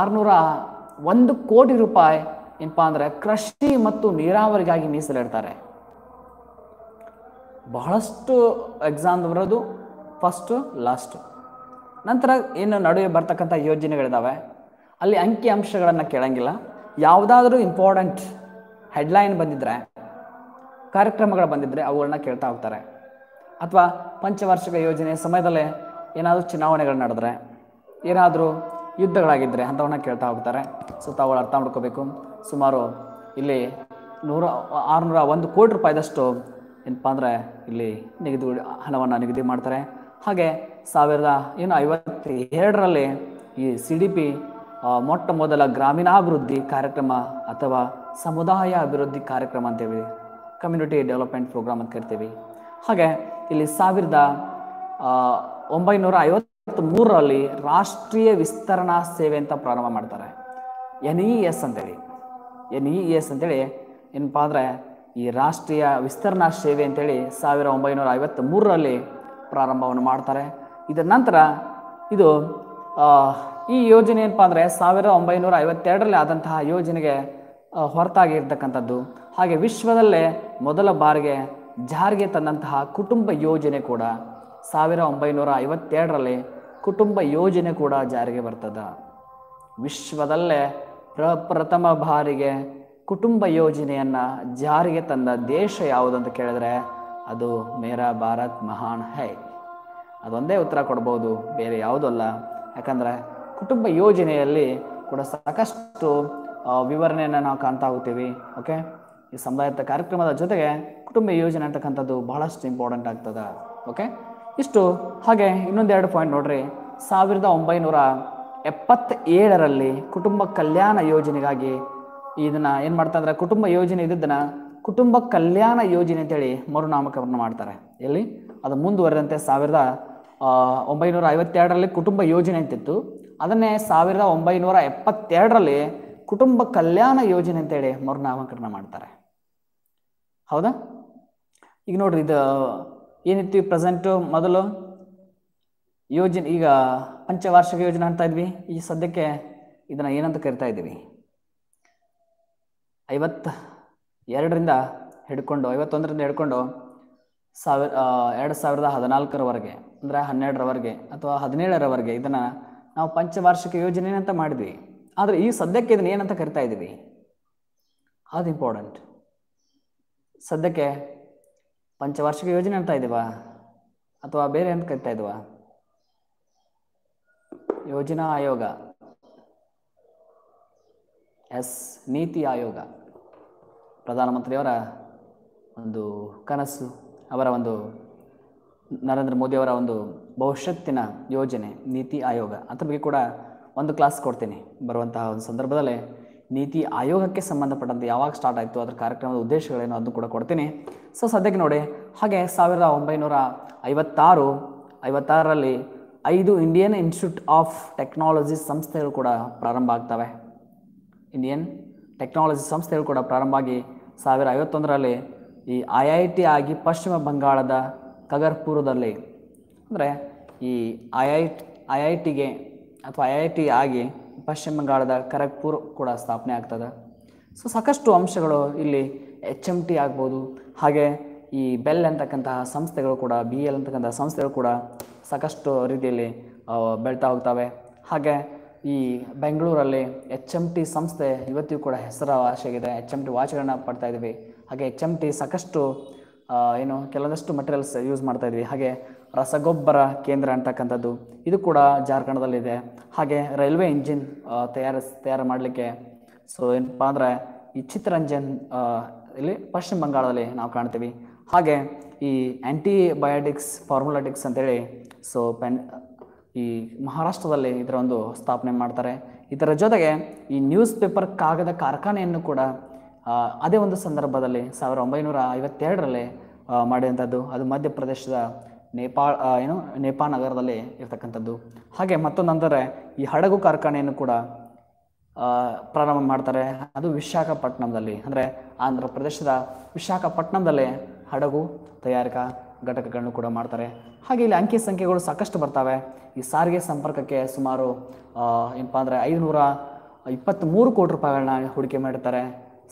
ಆರುನೂರ ಒಂದು ಕೋಟಿ ರೂಪಾಯಿ ಏನಪ್ಪ ಅಂದರೆ ಕೃಷಿ ಮತ್ತು ನೀರಾವರಿಗಾಗಿ ಮೀಸಲಿಡ್ತಾರೆ. ಬಹಳಷ್ಟು ಎಕ್ಸಾಮ್ ಬರೋದು ಫಸ್ಟು ಲಾಸ್ಟು ನಂತರ ಏನು ನಡುವೆ ಬರ್ತಕ್ಕಂಥ ಯೋಜನೆಗಳಿದ್ದಾವೆ ಅಲ್ಲಿ ಅಂಕಿ ಅಂಶಗಳನ್ನು ಕೇಳಂಗಿಲ್ಲ. ಯಾವುದಾದ್ರೂ ಇಂಪಾರ್ಟೆಂಟ್ ಹೆಡ್ಲೈನ್ ಬಂದಿದ್ರೆ, ಕಾರ್ಯಕ್ರಮಗಳು ಬಂದಿದ್ದರೆ ಅವುಗಳನ್ನ ಕೇಳ್ತಾ ಹೋಗ್ತಾರೆ. ಅಥವಾ ಪಂಚವಾರ್ಷಿಕ ಯೋಜನೆ ಸಮಯದಲ್ಲೇ ಏನಾದರೂ ಚುನಾವಣೆಗಳು ನಡೆದ್ರೆ ಏನಾದರೂ ಯುದ್ಧಗಳಾಗಿದ್ದರೆ ಅಂಥವನ್ನ ಕೇಳ್ತಾ ಹೋಗ್ತಾರೆ. ಸೊ ತಾವುಗಳು ಅರ್ಥ ಮಾಡ್ಕೋಬೇಕು. ಸುಮಾರು ಇಲ್ಲಿ ನೂರ, ಆರುನೂರ ಒಂದು ಕೋಟಿ ರೂಪಾಯಿದಷ್ಟು ಏನಪ್ಪ ಅಂದರೆ ಇಲ್ಲಿ ನಿಗದಿ ಹಣವನ್ನು ನಿಗದಿ ಮಾಡ್ತಾರೆ. ಹಾಗೆ ಸಾವಿರದ ಏನು ಐವತ್ತ ಎರಡರಲ್ಲಿ ಈ ಸಿ ಡಿ ಪಿ ಮೊಟ್ಟ ಮೊದಲ ಗ್ರಾಮೀಣಾಭಿವೃದ್ಧಿ ಕಾರ್ಯಕ್ರಮ ಅಥವಾ ಸಮುದಾಯ ಅಭಿವೃದ್ಧಿ ಕಾರ್ಯಕ್ರಮ ಅಂತೇಳಿ ಕಮ್ಯುನಿಟಿ ಡೆವಲಪ್ಮೆಂಟ್ ಪ್ರೋಗ್ರಾಮ್ ಅಂತ ಕರಿತೀವಿ. ಹಾಗೆ ಇಲ್ಲಿ ಸಾವಿರದ ಒಂಬೈನೂರ ಐವತ್ತ್ ಮೂರರಲ್ಲಿ ರಾಷ್ಟ್ರೀಯ ವಿಸ್ತರಣಾ ಸೇವೆ ಅಂತ ಪ್ರಾರಂಭ ಮಾಡ್ತಾರೆ. ಎನ್ ಇ ಎಸ್ ಅಂತೇಳಿ. ಎನ್ ಇ ಎಸ್ ಅಂತೇಳಿ ಏನಪ್ಪ ಅಂದರೆ ಈ ರಾಷ್ಟ್ರೀಯ ವಿಸ್ತರಣಾ ಸೇವೆ ಅಂತೇಳಿ ಸಾವಿರ ಒಂಬೈನೂರ ಐವತ್ತ್ ಮೂರರಲ್ಲಿ ಪ್ರಾರಂಭವನ್ನು ಮಾಡ್ತಾರೆ. ಇದರ ನಂತರ ಇದು ಈ ಯೋಜನೆ ಏನಪ್ಪ ಅಂದರೆ ಸಾವಿರದ ಒಂಬೈನೂರ ಐವತ್ತೆರಡರಲ್ಲಿ ಆದಂತಹ ಯೋಜನೆಗೆ ಹೊರತಾಗಿರ್ತಕ್ಕಂಥದ್ದು. ಹಾಗೆ ವಿಶ್ವದಲ್ಲೇ ಮೊದಲ ಬಾರಿಗೆ ಜಾರಿಗೆ ತಂದಂತಹ ಕುಟುಂಬ ಯೋಜನೆ ಕೂಡ ಸಾವಿರ ಒಂಬೈನೂರ ಐವತ್ತೆರಡರಲ್ಲಿ ಕುಟುಂಬ ಯೋಜನೆ ಕೂಡ ಜಾರಿಗೆ ಬರ್ತದ. ವಿಶ್ವದಲ್ಲೇ ಪ್ರಪ್ರಥಮ ಬಾರಿಗೆ ಕುಟುಂಬ ಯೋಜನೆಯನ್ನು ಜಾರಿಗೆ ತಂದ ದೇಶ ಯಾವುದು ಅಂತ ಕೇಳಿದ್ರೆ ಅದು ಮೇರಾ ಭಾರತ್ ಮಹಾನ್ ಹೈ. ಅದೊಂದೇ ಉತ್ತರ ಕೊಡ್ಬೋದು, ಬೇರೆ ಯಾವುದೂ ಅಲ್ಲ. ಯಾಕಂದರೆ ಕುಟುಂಬ ಯೋಜನೆಯಲ್ಲಿ ಕೂಡ ಸಾಕಷ್ಟು ವಿವರಣೆಯನ್ನು ನಾವು ಕಾಣ್ತಾ ಹೋಗ್ತೀವಿ, ಓಕೆ? ಈ ಸಮುದಾಯದ ಕಾರ್ಯಕ್ರಮದ ಜೊತೆಗೆ ಕುಟುಂಬ ಯೋಜನೆ ಅಂತಕ್ಕಂಥದ್ದು ಬಹಳಷ್ಟು ಇಂಪಾರ್ಟೆಂಟ್ ಆಗ್ತದೆ, ಓಕೆ? ಇಷ್ಟು? ಹಾಗೆ ಇನ್ನೊಂದೆರಡು ಪಾಯಿಂಟ್ ನೋಡ್ರಿ. ಸಾವಿರದ ಒಂಬೈನೂರ ಎಪ್ಪತ್ತೇಳರಲ್ಲಿ ಕುಟುಂಬ ಕಲ್ಯಾಣ ಯೋಜನೆಗಾಗಿ ಇದನ್ನ ಏನು ಮಾಡ್ತಾ ಅಂದ್ರೆ ಕುಟುಂಬ ಯೋಜನೆ ಇದ್ದದನ್ನ ಕುಟುಂಬ ಕಲ್ಯಾಣ ಯೋಜನೆ ಅಂತೇಳಿ ಮರುನಾಮಕರಣ ಮಾಡ್ತಾರೆ. ಎಲ್ಲಿ? ಅದು ಮುಂದುವರೆದಂತೆ ಸಾವಿರದ ಒಂಬೈನೂರ ಐವತ್ತೆರಡರಲ್ಲಿ ಕುಟುಂಬ ಯೋಜನೆ ಅಂತಿತ್ತು. ಅದನ್ನೇ ಸಾವಿರದ ಒಂಬೈನೂರ ಎಪ್ಪತ್ತೆರಡರಲ್ಲಿ ಕುಟುಂಬ ಕಲ್ಯಾಣ ಯೋಜನೆ ಅಂತೇಳಿ ಮರುನಾಮಕರಣ ಮಾಡ್ತಾರೆ. ಹೌದಾ? ಈಗ ನೋಡ್ರಿ, ಇದು ಏನಿತ್ತು ಪ್ರೆಸೆಂಟು? ಮೊದಲು ಯೋಜನೆ, ಈಗ ಪಂಚವಾರ್ಷಿಕ ಯೋಜನೆ ಅಂತ ಇದ್ವಿ. ಈ ಸದ್ಯಕ್ಕೆ ಇದನ್ನು ಏನಂತ ಕರಿತಾ ಇದ್ದೀವಿ? ಐವತ್ತ ಎರಡರಿಂದ ಹಿಡ್ಕೊಂಡು, ಐವತ್ತೊಂದರಿಂದ ಹಿಡ್ಕೊಂಡು ಸಾವಿರ ಎರಡು ಸಾವಿರದ ಹದಿನಾಲ್ಕರವರೆಗೆ, ಅಂದರೆ ಹನ್ನೆರಡರವರೆಗೆ ಅಥವಾ ಹದಿನೇಳರವರೆಗೆ ಇದನ್ನು ನಾವು ಪಂಚವಾರ್ಷಿಕ ಯೋಜನೆ ಅಂತ ಮಾಡಿದ್ವಿ. ಆದರೆ ಈ ಸದ್ಯಕ್ಕೆ ಇದನ್ನ ಏನಂತ ಕರಿತಾ ಇದ್ದೀವಿ? ಅದು ಇಂಪಾರ್ಟೆಂಟ್ ಸದ್ಯಕ್ಕೆ ಪಂಚವಾರ್ಷಿಕ ಯೋಜನೆ ಅಂತ ಇದ್ದೀವಾ ಅಥವಾ ಬೇರೆ ಅಂತ ಕರಿತಾ ಇದ್ದೀವಾ ಯೋಜನಾ ಆಯೋಗ. ಎಸ್, ನೀತಿ ಆಯೋಗ. ಪ್ರಧಾನಮಂತ್ರಿಯವರ ಒಂದು ಕನಸು, ಅವರ ಒಂದು ನರೇಂದ್ರ ಮೋದಿಯವರ ಒಂದು ಭವಿಷ್ಯತ್ತಿನ ಯೋಜನೆ, ನೀತಿ ಆಯೋಗ. ಅದ್ರ ಬಗ್ಗೆ ಕೂಡ ಒಂದು ಕ್ಲಾಸ್ ಕೊಡ್ತೀನಿ. ಬರುವಂತಹ ಒಂದು ಸಂದರ್ಭದಲ್ಲಿ ನೀತಿ ಆಯೋಗಕ್ಕೆ ಸಂಬಂಧಪಟ್ಟಂತೆ ಯಾವಾಗ ಸ್ಟಾರ್ಟ್ ಆಯಿತು, ಅದರ ಕಾರ್ಯಕ್ರಮದ ಉದ್ದೇಶಗಳೇನು ಅದನ್ನು ಕೂಡ ಕೊಡ್ತೀನಿ. ಸೊ ಸದ್ಯಕ್ಕೆ ನೋಡಿ, ಹಾಗೆ ಸಾವಿರದ ಒಂಬೈನೂರ ಐವತ್ತಾರು, ಐವತ್ತಾರರಲ್ಲಿ ಐದು ಇಂಡಿಯನ್ ಇನ್ಸ್ಟಿಟ್ಯೂಟ್ ಆಫ್ ಟೆಕ್ನಾಲಜಿ ಸಂಸ್ಥೆಗಳು ಕೂಡ ಪ್ರಾರಂಭ ಆಗ್ತವೆ. ಇಂಡಿಯನ್ ಟೆಕ್ನಾಲಜಿ ಸಂಸ್ಥೆಗಳು ಕೂಡ ಪ್ರಾರಂಭ ಆಗಿ ಸಾವಿರ ಐವತ್ತೊಂದರಲ್ಲಿ ಈ ಐ ಐ ಟಿ ಆಗಿ ಪಶ್ಚಿಮ ಬಂಗಾಳದ ಕಗರ್ಪುರದಲ್ಲಿ, ಅಂದರೆ ಈ ಐ ಐ ಐ ಐ ಟಿಗೆ ಅಥವಾ ಐ ಐ ಟಿ ಆಗಿ ಪಶ್ಚಿಮ ಬಂಗಾಳದ ಖರಗ್ಪುರ್ ಕೂಡ ಸ್ಥಾಪನೆ ಆಗ್ತದೆ. ಸೊ ಸಾಕಷ್ಟು ಅಂಶಗಳು ಇಲ್ಲಿ ಎಚ್ ಎಂ ಟಿ ಆಗ್ಬೋದು, ಹಾಗೆ ಈ ಬೆಲ್ ಅಂತಕ್ಕಂತಹ ಸಂಸ್ಥೆಗಳು ಕೂಡ ಬಿ ಎಲ್ ಅಂತಕ್ಕಂತಹ ಸಂಸ್ಥೆಗಳು ಕೂಡ ಸಾಕಷ್ಟು ರೀತಿಯಲ್ಲಿ ಬೆಳ್ತಾ ಹೋಗ್ತವೆ. ಹಾಗೆ ಈ ಬೆಂಗಳೂರಲ್ಲಿ ಎಚ್ ಎಂ ಟಿ ಸಂಸ್ಥೆ ಇವತ್ತಿಗೂ ಕೂಡ ಹೆಸರುವಾಸಿಯಾಗಿದೆ ಎಚ್ ಎಂ ಟಿ ವಾಚ್ಗಳನ್ನ ಪಡ್ತಾ ಇದ್ದೀವಿ ಹಾಗೆ ಎಚ್ ಎಂ ಟಿ ಸಾಕಷ್ಟು ಏನು ಕೆಲವೊಂದಷ್ಟು ಮಟೀರಿಯಲ್ಸ್ ಯೂಸ್ ಮಾಡ್ತಾ ಇದ್ವಿ. ಹಾಗೆ ರಸಗೊಬ್ಬರ ಕೇಂದ್ರ ಅಂತಕ್ಕಂಥದ್ದು. ಇದು ಕೂಡ ಜಾರ್ಖಂಡದಲ್ಲಿದೆ. ಹಾಗೆ ರೈಲ್ವೆ ಇಂಜಿನ್ ತಯಾರಿಸ್ ತಯಾರು ಮಾಡಲಿಕ್ಕೆ. ಸೊ ಏನಪ್ಪ ಅಂದರೆ ಈ ಚಿತ್ತರಂಜನ್ ಆ, ಇಲ್ಲಿ ಪಶ್ಚಿಮ ಬಂಗಾಳದಲ್ಲಿ ನಾವು ಕಾಣ್ತೀವಿ. ಹಾಗೆ ಈ ಆ್ಯಂಟಿಬಯೋಟಿಕ್ಸ್ ಫಾರ್ಮುಲಾಟಿಕ್ಸ್ ಅಂತೇಳಿ ಸೊ ಪೆನ್ ಈ ಮಹಾರಾಷ್ಟ್ರದಲ್ಲಿ ಇದರ ಒಂದು ಸ್ಥಾಪನೆ ಮಾಡ್ತಾರೆ. ಇದರ ಜೊತೆಗೆ ಈ ನ್ಯೂಸ್ ಪೇಪರ್ ಕಾಗದ ಕಾರ್ಖಾನೆಯನ್ನು ಕೂಡ ಅದೇ ಒಂದು ಸಂದರ್ಭದಲ್ಲಿ ಸಾವಿರದ ಒಂಬೈನೂರ ಐವತ್ತೆರಡರಲ್ಲಿ ಮಾಡಿದಂಥದ್ದು. ಅದು ಮಧ್ಯಪ್ರದೇಶದ ನೇಪಾಳ ಏನು, ನೇಪಾಳ ನಗರದಲ್ಲಿ ಇರ್ತಕ್ಕಂಥದ್ದು. ಹಾಗೆ ಮತ್ತೊಂದಂದರೆ ಈ ಹಡಗು ಕಾರ್ಖಾನೆಯನ್ನು ಕೂಡ ಪ್ರಾರಂಭ ಮಾಡ್ತಾರೆ. ಅದು ವಿಶಾಖಪಟ್ಟಣದಲ್ಲಿ ಅಂದರೆ ಆಂಧ್ರ ಪ್ರದೇಶದ ವಿಶಾಖಪಟ್ಟಣದಲ್ಲೇ ಹಡಗು ತಯಾರಿಕಾ ಘಟಕಗಳನ್ನು ಕೂಡ ಮಾಡ್ತಾರೆ. ಹಾಗೆ ಇಲ್ಲಿ ಅಂಕಿ ಸಂಖ್ಯೆಗಳು ಸಾಕಷ್ಟು ಬರ್ತವೆ. ಈ ಸಾರಿಗೆ ಸಂಪರ್ಕಕ್ಕೆ ಸುಮಾರು ಏನಪ್ಪ ಅಂದರೆ ಐದುನೂರ ಇಪ್ಪತ್ತ್ಮೂರು ಕೋಟಿ ರೂಪಾಯಿಗಳನ್ನ ಹೂಡಿಕೆ ಮಾಡಿರ್ತಾರೆ.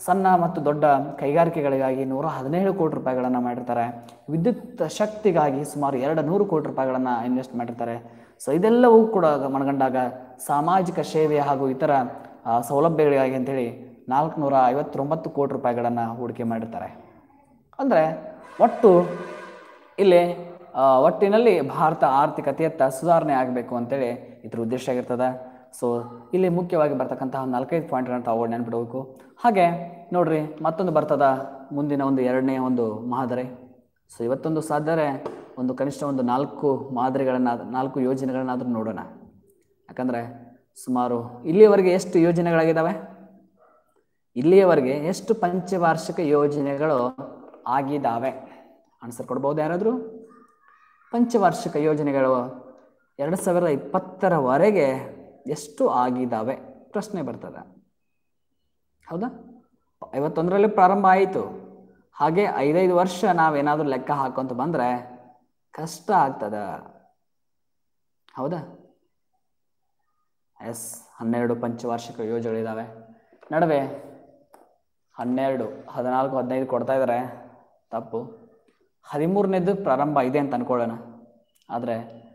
ಸಣ್ಣ ಮತ್ತು ದೊಡ್ಡ ಕೈಗಾರಿಕೆಗಳಿಗಾಗಿ ನೂರ ಹದಿನೇಳು ಕೋಟಿ ರೂಪಾಯಿಗಳನ್ನು ಮಾಡಿರ್ತಾರೆ. ವಿದ್ಯುತ್ ಶಕ್ತಿಗಾಗಿ ಸುಮಾರು ಎರಡು ನೂರು ಕೋಟಿ ರೂಪಾಯಿಗಳನ್ನು ಇನ್ವೆಸ್ಟ್ ಮಾಡಿರ್ತಾರೆ. ಸೊ ಇದೆಲ್ಲವೂ ಕೂಡ ಮನಗಂಡಾಗ ಸಾಮಾಜಿಕ ಸೇವೆ ಹಾಗೂ ಇತರ ಸೌಲಭ್ಯಗಳಿಗಾಗಿ ಅಂತೇಳಿ ನಾಲ್ಕುನೂರ ಐವತ್ತೊಂಬತ್ತು ಕೋಟಿ ರೂಪಾಯಿಗಳನ್ನು ಹೂಡಿಕೆ ಮಾಡಿರ್ತಾರೆ. ಅಂದರೆ ಒಟ್ಟು ಇಲ್ಲಿ ಒಟ್ಟಿನಲ್ಲಿ ಭಾರತ ಆರ್ಥಿಕತೆಯತ್ತ ಸುಧಾರಣೆ ಆಗಬೇಕು ಅಂತೇಳಿ ಇದ್ರ ಉದ್ದೇಶ ಆಗಿರ್ತದೆ. ಸೊ ಇಲ್ಲಿ ಮುಖ್ಯವಾಗಿ ಬರ್ತಕ್ಕಂತಹ ನಾಲ್ಕೈದು ಪಾಯಿಂಟ್ಗಳನ್ನ ತಾವು ನೆನ್ಪಿಡಬೇಕು. ಹಾಗೆ ನೋಡ್ರಿ, ಮತ್ತೊಂದು ಬರ್ತದ ಮುಂದಿನ ಒಂದು ಎರಡನೇ ಒಂದು ಮಾದರಿ. ಸೊ ಇವತ್ತೊಂದು ಸಾಧ್ಯರೆ ಒಂದು ಕನಿಷ್ಠ ಒಂದು ನಾಲ್ಕು ಮಾದರಿಗಳನ್ನ, ನಾಲ್ಕು ಯೋಜನೆಗಳನ್ನಾದರೂ ನೋಡೋಣ. ಯಾಕಂದರೆ ಸುಮಾರು ಇಲ್ಲಿಯವರೆಗೆ ಎಷ್ಟು ಯೋಜನೆಗಳಾಗಿದ್ದಾವೆ ಇಲ್ಲಿಯವರೆಗೆ ಎಷ್ಟು ಪಂಚವಾರ್ಷಿಕ ಯೋಜನೆಗಳು ಆಗಿದ್ದಾವೆ ಆನ್ಸರ್ ಕೊಡ್ಬೋದು ಯಾರಾದರೂ? ಪಂಚವಾರ್ಷಿಕ ಯೋಜನೆಗಳು ಎರಡು ಸಾವಿರದ ಇಪ್ಪತ್ತರವರೆಗೆ ಎಷ್ಟು ಆಗಿದ್ದಾವೆ? ಪ್ರಶ್ನೆ ಬರ್ತದೆ. ಹೌದಾ? ಐವತ್ತೊಂದರಲ್ಲಿ ಪ್ರಾರಂಭ ಆಯಿತು. ಹಾಗೆ ಐದೈದು ವರ್ಷ ನಾವೇನಾದರೂ ಲೆಕ್ಕ ಹಾಕೊಂತ ಬಂದರೆ ಕಷ್ಟ ಆಗ್ತದ. ಹೌದಾ? ಎಸ್, ಹನ್ನೆರಡು ಪಂಚವಾರ್ಷಿಕ ಯೋಜನೆಗಳಿದ್ದಾವೆ ನಡುವೆ ಹನ್ನೆರಡು, ಹದಿನಾಲ್ಕು, ಹದಿನೈದು ಕೊಡ್ತಾ ಇದ್ದಾರೆ ತಪ್ಪು. ಹದಿಮೂರನೇದು ಪ್ರಾರಂಭ ಇದೆ ಅಂತ ಅನ್ಕೊಳ್ಳೋಣ. ಆದರೆ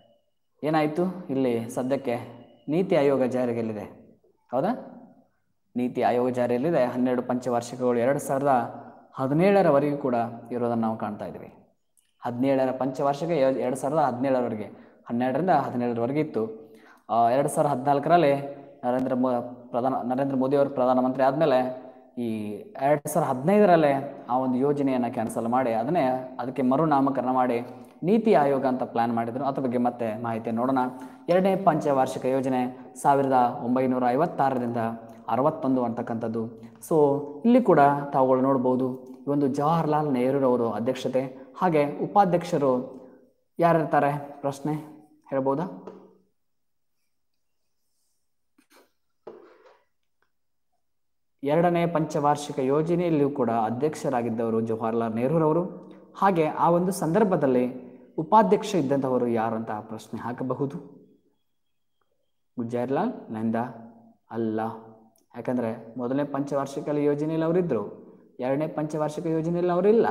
ಏನಾಯಿತು? ಇಲ್ಲಿ ಸದ್ಯಕ್ಕೆ ನೀತಿ ಆಯೋಗ ಜಾರಿಯಲ್ಲಿದೆ. ಹೌದಾ? ನೀತಿ ಆಯೋಗ ಜಾರಿಯಲ್ಲಿದೆ. ಹನ್ನೆರಡು ಪಂಚವಾರ್ಷಿಕಗಳು ಎರಡು ಸಾವಿರದ ಹದಿನೇಳರವರೆಗೂ ಕೂಡ ಇರೋದನ್ನು ನಾವು ಕಾಣ್ತಾ ಇದ್ದೀವಿ. ಹದಿನೇಳರ ಪಂಚವಾರ್ಷಿಕ ಎರಡು ಸಾವಿರದ ಹದಿನೇಳರವರೆಗೆ. ಹನ್ನೆರಡರಿಂದ ಹದಿನೇಳರವರೆಗೆ ಇತ್ತು. ಎರಡು ಸಾವಿರದ ಹದಿನಾಲ್ಕರಲ್ಲಿ ನರೇಂದ್ರ ಮೋ ಪ್ರಧಾನ ನರೇಂದ್ರ ಮೋದಿಯವರು ಪ್ರಧಾನಮಂತ್ರಿ ಆದಮೇಲೆ ಈ ಎರಡು ಸಾವಿರದ ಹದಿನೈದರಲ್ಲೇ ಆ ಒಂದು ಯೋಜನೆಯನ್ನು ಕ್ಯಾನ್ಸಲ್ ಮಾಡಿ, ಅದನ್ನೇ ಅದಕ್ಕೆ ಮರುನಾಮಕರಣ ಮಾಡಿ ನೀತಿ ಆಯೋಗ ಅಂತ ಪ್ಲ್ಯಾನ್ ಮಾಡಿದರು. ಅದ್ರ ಬಗ್ಗೆ ಮತ್ತೆ ಮಾಹಿತಿ ನೋಡೋಣ. ಎರಡನೇ ಪಂಚವಾರ್ಷಿಕ ಯೋಜನೆ ಸಾವಿರದ ಒಂಬೈನೂರ ಐವತ್ತಾರರಿಂದ ಅರವತ್ತೊಂದು ಅಂತಕ್ಕಂಥದ್ದು. ಸೊ ಇಲ್ಲಿ ಕೂಡ ತಾವುಗಳು ನೋಡ್ಬೋದು, ಈ ಒಂದು ಜವಾಹರ್ಲಾಲ್ ನೆಹರೂರವರು ಅಧ್ಯಕ್ಷತೆ. ಹಾಗೆ ಉಪಾಧ್ಯಕ್ಷರು ಯಾರಿರ್ತಾರೆ? ಪ್ರಶ್ನೆ ಹೇಳ್ಬೋದಾ? ಎರಡನೇ ಪಂಚವಾರ್ಷಿಕ ಯೋಜನೆಯಲ್ಲಿಯೂ ಕೂಡ ಅಧ್ಯಕ್ಷರಾಗಿದ್ದವರು ಜವಾಹರ್ಲಾಲ್ ನೆಹರೂರವರು. ಹಾಗೆ ಆ ಒಂದು ಸಂದರ್ಭದಲ್ಲಿ ಉಪಾಧ್ಯಕ್ಷ ಇದ್ದಂಥವರು ಯಾರು ಅಂತ ಪ್ರಶ್ನೆ ಹಾಕಬಹುದು? ಗುಜ್ಜಾರ್ಲಾಲ್ ನಂದಾ, ಅಲ್ಲ. ಯಾಕಂದರೆ ಮೊದಲನೇ ಪಂಚವಾರ್ಷಿಕ ಯೋಜನೆಯಲ್ಲಿ ಅವರಿದ್ದರು ಎರಡನೇ ಪಂಚವಾರ್ಷಿಕ ಯೋಜನೆಯಲ್ಲಿ ಅವರಿಲ್ಲ.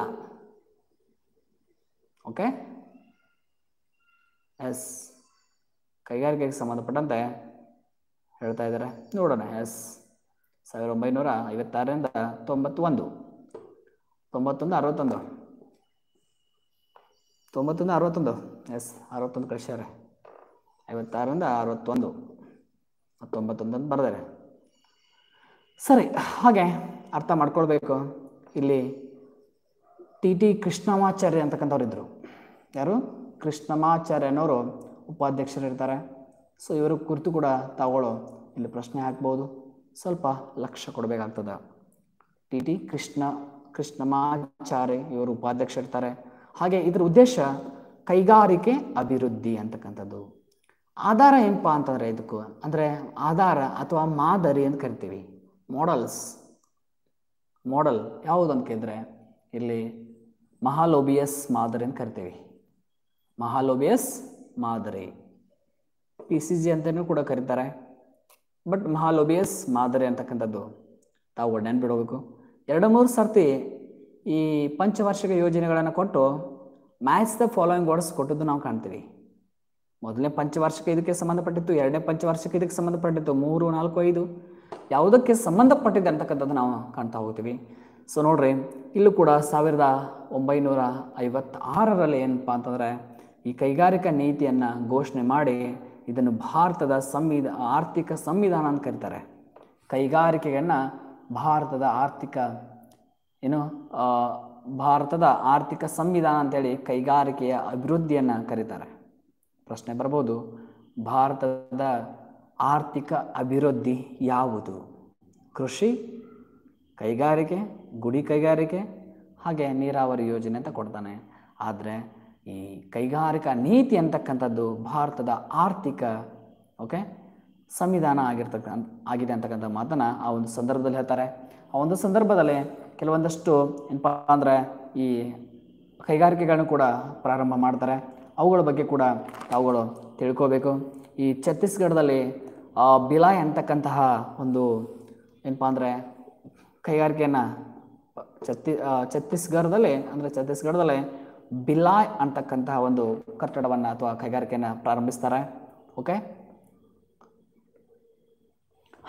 ಓಕೆ? ಎಸ್. ಕೈಗಾರಿಕೆಗೆ ಸಂಬಂಧಪಟ್ಟಂತೆ ಹೇಳ್ತಾ ಇದ್ದಾರೆ. ನೋಡೋಣ. ಎಸ್. ಸಾವಿರದ ಒಂಬೈನೂರ ಐವತ್ತಾರರಿಂದ ತೊಂಬತ್ತೊಂದು. ತೊಂಬತ್ತೊಂದು, ಅರವತ್ತೊಂದು. ತೊಂಬತ್ತೊಂದು, ಅರವತ್ತೊಂದು. ಎಸ್ ಅರವತ್ತೊಂದು ಕಳಿಸ್ಯಾರೆ. ಐವತ್ತಾರರಿಂದ ಅರವತ್ತೊಂದು. ತೊಂಬತ್ತೊಂದು ಅಂತ ಬರೆದಾರೆ. ಸರಿ, ಹಾಗೆ ಅರ್ಥ ಮಾಡ್ಕೊಳ್ಬೇಕು. ಇಲ್ಲಿ ಟಿ ಟಿ ಕೃಷ್ಣಮಾಚಾರ್ಯ ಅಂತಕ್ಕಂಥವ್ರು ಇದ್ದರು ಯಾರು? ಕೃಷ್ಣಮಾಚಾರ್ಯ ಅನ್ನೋರು ಉಪಾಧ್ಯಕ್ಷರು ಇರ್ತಾರೆ ಸೊ ಇವರು ಕುರಿತು ಕೂಡ ತಗೊಳ್ಳೋ ಇಲ್ಲಿ ಪ್ರಶ್ನೆ ಹಾಕ್ಬೋದು. ಸ್ವಲ್ಪ ಲಕ್ಷ್ಯ ಕೊಡಬೇಕಾಗ್ತದೆ. ಟಿ ಟಿ ಕೃಷ್ಣ, ಕೃಷ್ಣಮಾಚಾರ್ಯ ಇವರು ಉಪಾಧ್ಯಕ್ಷ ಇರ್ತಾರೆ ಹಾಗೆ ಇದರ ಉದ್ದೇಶ ಕೈಗಾರಿಕೆ ಅಭಿವೃದ್ಧಿ ಅಂತಕ್ಕಂಥದ್ದು. ಆಧಾರ ಏನಪ್ಪ ಅಂತಂದರೆ ಇದಕ್ಕೂ, ಅಂದರೆ ಆಧಾರ ಅಥವಾ ಮಾದರಿ ಅಂತ ಕರಿತೀವಿ. ಮಾಡಲ್ಸ್ ಮಾಡೆಲ್ ಯಾವುದು ಅಂತ ಕೇಳಿದ್ರೆ ಇಲ್ಲಿ ಮಹಾಲೋಬಿಯಸ್ ಮಾದರಿ ಅಂತ ಕರಿತೀವಿ. ಮಹಾಲೋಬಿಯಸ್ ಮಾದರಿ. ಪಿ ಸಿ ಜಿ ಅಂತಲೂ ಕೂಡ ಕರೀತಾರೆ. ಬಟ್ ಮಹಾಲೋಬಿಯಸ್ ಮಾದರಿ ಅಂತಕ್ಕಂಥದ್ದು ತಾವು ನೆನ್ಪಿಡಬೇಕು ಎರಡು ಮೂರು ಸರ್ತಿ ಈ ಪಂಚವಾರ್ಷಿಕ ಯೋಜನೆಗಳನ್ನು ಕೊಟ್ಟು ಮ್ಯಾಚ್ ದ ಫಾಲೋಯಿಂಗ್ ವರ್ಡ್ಸ್ ಕೊಟ್ಟದ್ದು ನಾವು ಕಾಣ್ತೀವಿ. ಮೊದಲನೇ ಪಂಚವಾರ್ಷಿಕ ಇದಕ್ಕೆ ಸಂಬಂಧಪಟ್ಟಿತ್ತು, ಎರಡನೇ ಪಂಚವಾರ್ಷಿಕ ಇದಕ್ಕೆ ಸಂಬಂಧಪಟ್ಟಿತ್ತು, ಮೂರು, ನಾಲ್ಕು, ಐದು, ಯಾವುದಕ್ಕೆ ಸಂಬಂಧಪಟ್ಟಿದೆ ಅಂತಕ್ಕಂಥದ್ದು ನಾವು ಕಾಣ್ತಾ ಹೋಗ್ತೀವಿ. ಸೊ ನೋಡ್ರಿ, ಇಲ್ಲೂ ಕೂಡ ಸಾವಿರದ ಒಂಬೈನೂರ ಐವತ್ತಾರರಲ್ಲಿ ಏನಪ್ಪ ಅಂತಂದರೆ, ಈ ಕೈಗಾರಿಕಾ ನೀತಿಯನ್ನು ಘೋಷಣೆ ಮಾಡಿ ಇದನ್ನು ಭಾರತದ ಸಂವಿಧ, ಆರ್ಥಿಕ ಸಂವಿಧಾನ ಅಂತ ಕರೀತಾರೆ. ಕೈಗಾರಿಕೆಯನ್ನು ಭಾರತದ ಆರ್ಥಿಕ ಏನು ಭಾರತದ ಆರ್ಥಿಕ ಸಂವಿಧಾನ ಅಂತೇಳಿ ಕೈಗಾರಿಕೆಯ ಅಭಿವೃದ್ಧಿಯನ್ನು ಕರೀತಾರೆ. ಪ್ರಶ್ನೆ ಬರ್ಬೋದು, ಭಾರತದ ಆರ್ಥಿಕ ಅಭಿವೃದ್ಧಿ ಯಾವುದು? ಕೃಷಿ, ಕೈಗಾರಿಕೆ, ಗುಡಿ ಕೈಗಾರಿಕೆ, ಹಾಗೆ ನೀರಾವರಿ ಯೋಜನೆ ಅಂತ ಕೊಡ್ತಾನೆ. ಆದರೆ ಈ ಕೈಗಾರಿಕಾ ನೀತಿ ಅಂತಕ್ಕಂಥದ್ದು ಭಾರತದ ಆರ್ಥಿಕ, ಓಕೆ, ಸಂವಿಧಾನ ಆಗಿರ್ತಕ್ಕಂಥ ಆಗಿದೆ ಅಂತಕ್ಕಂಥ ಮಾತನ್ನು ಆ ಒಂದು ಸಂದರ್ಭದಲ್ಲಿ ಹೇಳ್ತಾರೆ. ಆ ಒಂದು ಸಂದರ್ಭದಲ್ಲಿ ಕೆಲವೊಂದಷ್ಟು ಏನಪ್ಪ ಅಂದರೆ ಈ ಕೈಗಾರಿಕೆಗಳನ್ನು ಕೂಡ ಪ್ರಾರಂಭ ಮಾಡ್ತಾರೆ. ಅವುಗಳ ಬಗ್ಗೆ ಕೂಡ ಅವುಗಳು ತಿಳ್ಕೋಬೇಕು. ಈ ಛತ್ತೀಸ್ಗಢದಲ್ಲಿ ಬಿಲಾಯ್ ಅಂತಕ್ಕಂತಹ ಒಂದು ಏನಪ್ಪ ಅಂದರೆ ಕೈಗಾರಿಕೆಯನ್ನು, ಛತ್ತಿ ಛತ್ತೀಸ್ಗಢದಲ್ಲಿ, ಅಂದರೆ ಛತ್ತೀಸ್ಗಢದಲ್ಲಿ ಬಿಲಾಯ್ ಅಂತಕ್ಕಂತಹ ಒಂದು ಕಟ್ಟಡವನ್ನು ಅಥವಾ ಕೈಗಾರಿಕೆಯನ್ನು ಪ್ರಾರಂಭಿಸ್ತಾರೆ. ಓಕೆ?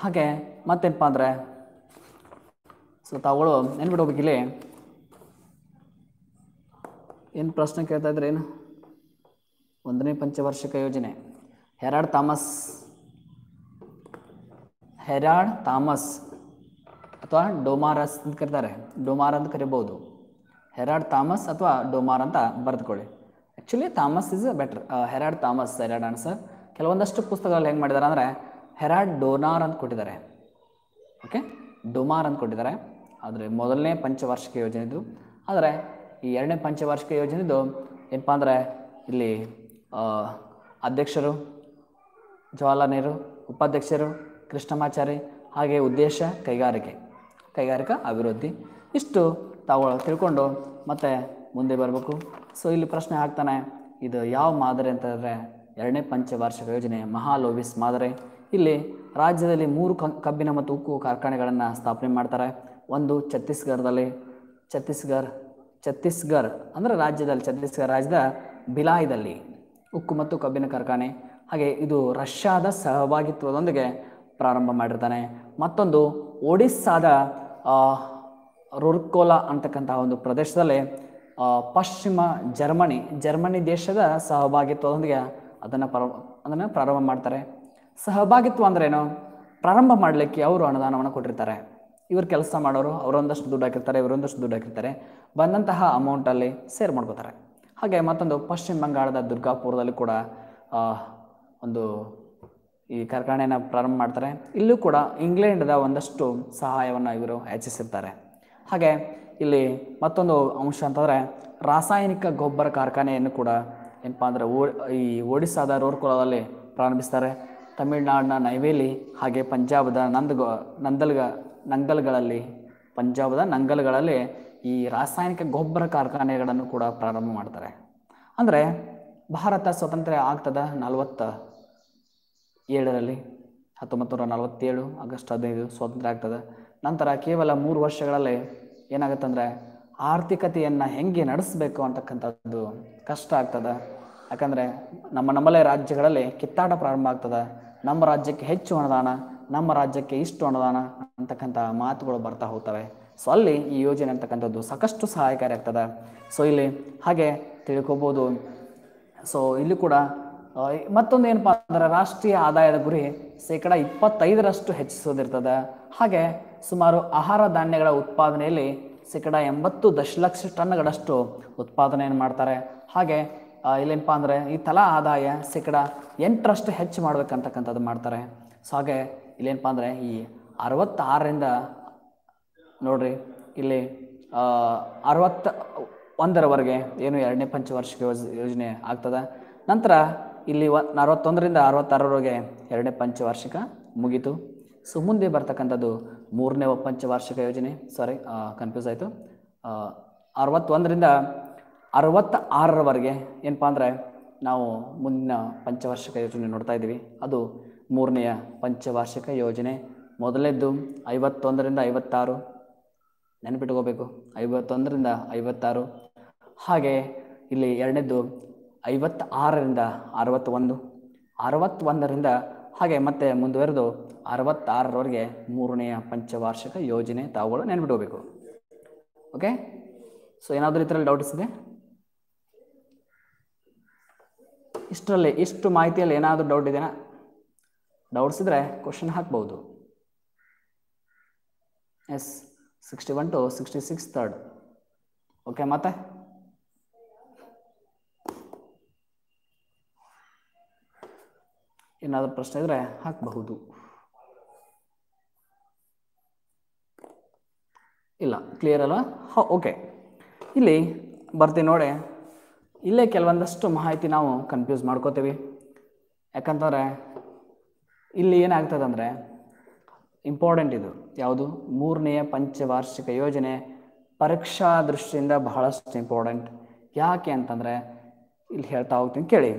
ಹಾಗೆ ಮತ್ತೇನಪ್ಪ ಅಂದರೆ ಸೊ ತಾವುಗಳು ಇಲ್ಲಿ? ಏನು ಪ್ರಶ್ನೆ ಕೇಳ್ತಾ ಇದ್ರೆ ಏನು? ಒಂದನೇ ಪಂಚವಾರ್ಷಿಕ ಯೋಜನೆ. ಹೆರಾಡ್ ಥಾಮಸ್ ಹೆರಾಡ್ ಥಾಮಸ್ ಅಥವಾ ಡೋಮಾರಸ್ ಅಂತ ಕರೀತಾರೆ. ಡೋಮಾರ್ ಅಂತ ಕರಿಬೋದು ಹೆರಾಡ್ ಥಾಮಸ್ ಅಥವಾ ಡೋಮಾರ್ ಅಂತ ಬರೆದುಕೊಳ್ಳಿ. Actually Thomas is better Harrod Thomas Harrod answer ಕೆಲವೊಂದಷ್ಟು ಪುಸ್ತಕಗಳಲ್ಲಿ ಹೆಂಗೆ ಮಾಡಿದ್ದಾರೆ ಅಂದರೆ, ಹೆರಾಡ್ ಡೋನಾರ್ ಅಂತ ಕೊಟ್ಟಿದ್ದಾರೆ. ಓಕೆ ಡೊಮಾರ್ ಅಂತ ಕೊಟ್ಟಿದ್ದಾರೆ. ಆದರೆ ಮೊದಲನೇ ಪಂಚವಾರ್ಷಿಕ ಯೋಜನೆ ಇದು ಆದರೆ ಈ ಎರಡನೇ ಪಂಚವಾರ್ಷಿಕ ಯೋಜನೆದು ಏನಪ್ಪ ಅಂದರೆ ಇಲ್ಲಿ ಅಧ್ಯಕ್ಷರು ಜವಾಹರ್ಲಾಲ್ ನೆಹರು ಉಪಾಧ್ಯಕ್ಷರು, ಕೃಷ್ಣಮಾಚಾರಿ ಹಾಗೆ ಉದ್ದೇಶ, ಕೈಗಾರಿಕೆ, ಕೈಗಾರಿಕಾ ಅಭಿವೃದ್ಧಿ ಇಷ್ಟು ತಾವು ತಿಳ್ಕೊಂಡು ಮತ್ತೆ ಮುಂದೆ ಬರಬೇಕು. ಸೊ ಇಲ್ಲಿ ಪ್ರಶ್ನೆ ಆಗ್ತಾನೆ, ಇದು ಯಾವ ಮಾದರಿ ಅಂತಂದರೆ ಎರಡನೇ ಪಂಚವಾರ್ಷಿಕ ಯೋಜನೆ ಮಹಾಲೋವಿಸ್ ಮಾದರಿ. ಇಲ್ಲಿ ರಾಜ್ಯದಲ್ಲಿ ಮೂರು ಕಬ್ಬಿನ ಮತ್ತು ಉಕ್ಕು ಕಾರ್ಖಾನೆಗಳನ್ನು ಸ್ಥಾಪನೆ ಮಾಡ್ತಾರೆ. ಒಂದು ಛತ್ತೀಸ್ಗಢದಲ್ಲಿ ಛತ್ತೀಸ್ಗಢ ಛತ್ತೀಸ್ಗಢ ಅಂದರೆ ರಾಜ್ಯದಲ್ಲಿ, ಛತ್ತೀಸ್ಗಢ ರಾಜ್ಯದ ಬಿಲಾಯ್ದಲ್ಲಿ ಉಕ್ಕು ಮತ್ತು ಕಬ್ಬಿನ ಕಾರ್ಖಾನೆ. ಹಾಗೆ ಇದು ರಷ್ಯಾದ ಸಹಭಾಗಿತ್ವದೊಂದಿಗೆ ಪ್ರಾರಂಭ ಮಾಡಿರ್ತಾನೆ. ಮತ್ತೊಂದು ಒಡಿಸ್ಸಾದ ರುರ್ಕೋಲಾ ಅಂತಕ್ಕಂತಹ ಒಂದು ಪ್ರದೇಶದಲ್ಲಿ ಪಶ್ಚಿಮ ಜರ್ಮನಿ ಜರ್ಮನಿ ದೇಶದ ಸಹಭಾಗಿತ್ವದೊಂದಿಗೆ ಅದನ್ನು ಪ್ರ ಅದನ್ನು ಪ್ರಾರಂಭ ಮಾಡ್ತಾರೆ. ಸಹಭಾಗಿತ್ವ ಅಂದ್ರೇನು? ಪ್ರಾರಂಭ ಮಾಡಲಿಕ್ಕೆ ಅವರು ಅನುದಾನವನ್ನು ಕೊಟ್ಟಿರ್ತಾರೆ. ಇವ್ರು ಕೆಲಸ ಮಾಡೋರು ಅವರೊಂದಷ್ಟು ದುಡ್ಡು ಹಾಕಿರ್ತಾರೆ, ಇವರೊಂದಷ್ಟು ದುಡ್ಡು ಹಾಕಿರ್ತಾರೆ. ಬಂದಂತಹ ಅಮೌಂಟಲ್ಲಿ ಸೇರ್ ಮಾಡ್ಕೋತಾರೆ. ಹಾಗೆ ಮತ್ತೊಂದು ಪಶ್ಚಿಮ ಬಂಗಾಳದ ದುರ್ಗಾಪುರದಲ್ಲಿ ಕೂಡ ಒಂದು ಈ ಕಾರ್ಖಾನೆಯನ್ನು ಪ್ರಾರಂಭ ಮಾಡ್ತಾರೆ. ಇಲ್ಲೂ ಕೂಡ ಇಂಗ್ಲೆಂಡ್ದ ಒಂದಷ್ಟು ಸಹಾಯವನ್ನು ಇವರು ಹೆಚ್ಚಿಸಿರ್ತಾರೆ. ಹಾಗೆ ಇಲ್ಲಿ ಮತ್ತೊಂದು ಅಂಶ ಅಂತಂದರೆ ರಾಸಾಯನಿಕ ಗೊಬ್ಬರ ಕಾರ್ಖಾನೆಯನ್ನು ಕೂಡ ಏನಪ್ಪ ಅಂದರೆ ಓ, ಈ ಒಡಿಸ್ಸಾದ ರೋರ್ಕೊಲದಲ್ಲಿ ಪ್ರಾರಂಭಿಸ್ತಾರೆ. ತಮಿಳುನಾಡಿನ ನೈವೇಲಿ ಹಾಗೆ ಪಂಜಾಬ್ದ ನಂದಗ ನಂದಲ್ಗ ನಂಗಲ್ಗಳಲ್ಲಿ, ಪಂಜಾಬದ ನಂಗಲ್ಗಳಲ್ಲಿ ಈ ರಾಸಾಯನಿಕ ಗೊಬ್ಬರ ಕಾರ್ಖಾನೆಗಳನ್ನು ಕೂಡ ಪ್ರಾರಂಭ ಮಾಡ್ತಾರೆ. ಅಂದರೆ ಭಾರತ ಸ್ವತಂತ್ರ ಆಗ್ತದ ನಲವತ್ತ ಏಳರಲ್ಲಿ ಹತ್ತೊಂಬತ್ತು ನೂರ ನಲವತ್ತೇಳು ಆಗಸ್ಟ್ ಹದಿನೈದು ಸ್ವಾತಂತ್ರ್ಯ ಆಗ್ತದೆ. ನಂತರ ಕೇವಲ ಮೂರು ವರ್ಷಗಳಲ್ಲಿ ಏನಾಗುತ್ತಂದರೆ ಆರ್ಥಿಕತೆಯನ್ನು ಹೆಂಗೆ ನಡೆಸಬೇಕು ಅಂತಕ್ಕಂಥದ್ದು ಕಷ್ಟ ಆಗ್ತದೆ. ಯಾಕಂದರೆ ನಮ್ಮ ನಮ್ಮಲೇ ರಾಜ್ಯಗಳಲ್ಲಿ ಕಿತ್ತಾಟ ಪ್ರಾರಂಭ ಆಗ್ತದೆ. ನಮ್ಮ ರಾಜ್ಯಕ್ಕೆ ಹೆಚ್ಚು ಅನುದಾನ ನಮ್ಮ ರಾಜ್ಯಕ್ಕೆ ಇಷ್ಟು ಅನುದಾನ ಅಂತಕ್ಕಂಥ ಮಾತುಗಳು ಬರ್ತಾ ಹೋಗ್ತವೆ. ಸೊ ಅಲ್ಲಿ ಈ ಯೋಜನೆ ಅಂತಕ್ಕಂಥದ್ದು ಸಾಕಷ್ಟು ಸಹಾಯಕಾರಿ ಆಗ್ತದೆ. ಸೊ ಇಲ್ಲಿ ಹಾಗೆ ತಿಳ್ಕೊಬೋದು. ಸೊ ಇಲ್ಲಿ ಕೂಡ ಮತ್ತೊಂದು ಏನಪ್ಪ ಅಂದ್ರೆ ರಾಷ್ಟ್ರೀಯ ಆದಾಯದ ಗುರಿ ಶೇಕಡ ಇಪ್ಪತ್ತೈದರಷ್ಟು ಹೆಚ್ಚಿಸೋದಿರ್ತದೆ. ಹಾಗೆ ಸುಮಾರು ಆಹಾರ ಧಾನ್ಯಗಳ ಉತ್ಪಾದನೆಯಲ್ಲಿ ಶೇಕಡ ಎಂಬತ್ತು ದಶಲಕ್ಷ ಟನ್ಗಳಷ್ಟು ಉತ್ಪಾದನೆಯನ್ನು ಮಾಡ್ತಾರೆ. ಹಾಗೆ ಇಲ್ಲೇನಪ್ಪ ಅಂದರೆ ಈ ತಲಾ ಆದಾಯ ಶೇಕಡ ಎಂಟರಷ್ಟು ಹೆಚ್ಚು ಮಾಡ್ಬೇಕಂತಕ್ಕಂಥದ್ದು ಮಾಡ್ತಾರೆ. ಸೊ ಹಾಗೆ ಇಲ್ಲೇನಪ್ಪ ಅಂದರೆ ಈ ಅರವತ್ತಾರರಿಂದ ನೋಡ್ರಿ, ಇಲ್ಲಿ ಅರವತ್ತ ಒಂದರವರೆಗೆ ಏನು ಎರಡನೇ ಪಂಚವಾರ್ಷಿಕ ಯೋಜ, ಯೋಜನೆ ಆಗ್ತದೆ. ನಂತರ ಇಲ್ಲಿ ವ, ಅರವತ್ತೊಂದರಿಂದ ಅರವತ್ತಾರರವರೆಗೆ ಎರಡನೇ ಪಂಚವಾರ್ಷಿಕ ಮುಗೀತು. ಸೊ, ಮುಂದೆ ಬರ್ತಕ್ಕಂಥದ್ದು ಮೂರನೇ ಪಂಚವಾರ್ಷಿಕ ಯೋಜನೆ. ಸಾರಿ ಕನ್ಫ್ಯೂಸ್ ಆಯಿತು. ಅರವತ್ತೊಂದರಿಂದ ಅರವತ್ತ ಆರರವರೆಗೆ ಏನಪ್ಪ ಅಂದರೆ ನಾವು ಮುಂದಿನ ಪಂಚವಾರ್ಷಿಕ ಯೋಜನೆ ನೋಡ್ತಾ ಇದ್ದೀವಿ. ಅದು ಮೂರನೆಯ ಪಂಚವಾರ್ಷಿಕ ಯೋಜನೆ. ಮೊದಲನೇದ್ದು ಐವತ್ತೊಂದರಿಂದ ಐವತ್ತಾರು. ನೆನಪಿಟ್ಕೋಬೇಕು, ಐವತ್ತೊಂದರಿಂದ ಐವತ್ತಾರು. ಹಾಗೆ ಇಲ್ಲಿ ಎರಡನೇದ್ದು ಐವತ್ತಾರರಿಂದ ಅರವತ್ತೊಂದು. ಅರವತ್ತೊಂದರಿಂದ ಹಾಗೆ ಮತ್ತೆ ಮುಂದುವರೆದು ಅರವತ್ತಾರರವರೆಗೆ ಮೂರನೆಯ ಪಂಚವಾರ್ಷಿಕ ಯೋಜನೆ ತಾವುಗಳು ನೆನ್ಪಿಟ್ಕೋಬೇಕು. ಓಕೆ? ಸೊ ಏನಾದರೂ ಇದರಲ್ಲಿ ಡೌಟ್ಸ್ ಇದೆ ಇಷ್ಟರಲ್ಲಿ ಇಷ್ಟು ಮಾಹಿತಿಯಲ್ಲಿ ಏನಾದರೂ ಡೌಟ್ ಇದೆಯಾ ಡೌಟ್ಸ್ ಇದ್ರೆ ಕ್ವಶನ್ ಹಾಕ್ಬೋದು. Yes sixty one to sixty six third okay ಮತ್ತೆ? ಏನಾದರೂ ಪ್ರಶ್ನೆ ಇದ್ರೆ ಹಾಕಬಹುದು. ಇಲ್ಲ ಕ್ಲಿಯರ್ ಅಲ್ವಾ? ಹಾ ಓಕೆ ಇಲ್ಲಿ ಬರ್ತೀನಿ ನೋಡಿ. ಇಲ್ಲೇ ಕೆಲವೊಂದಷ್ಟು ಮಾಹಿತಿ ನಾವು ಕನ್ಫ್ಯೂಸ್ ಮಾಡ್ಕೋತೀವಿ. ಯಾಕಂತಂದರೆ ಇಲ್ಲಿ ಏನಾಗ್ತದೆ ಅಂದರೆ ಇಂಪಾರ್ಟೆಂಟ್ ಇದು. ಯಾವುದು? ಮೂರನೆಯ ಪಂಚವಾರ್ಷಿಕ ಯೋಜನೆ ಪರೀಕ್ಷಾ ದೃಷ್ಟಿಯಿಂದ ಬಹಳಷ್ಟು ಇಂಪಾರ್ಟೆಂಟ್ ಯಾಕೆ ಅಂತಂದರೆ ಇಲ್ಲಿ ಹೇಳ್ತಾ ಹೋಗ್ತೀನಿ, ಕೇಳಿ.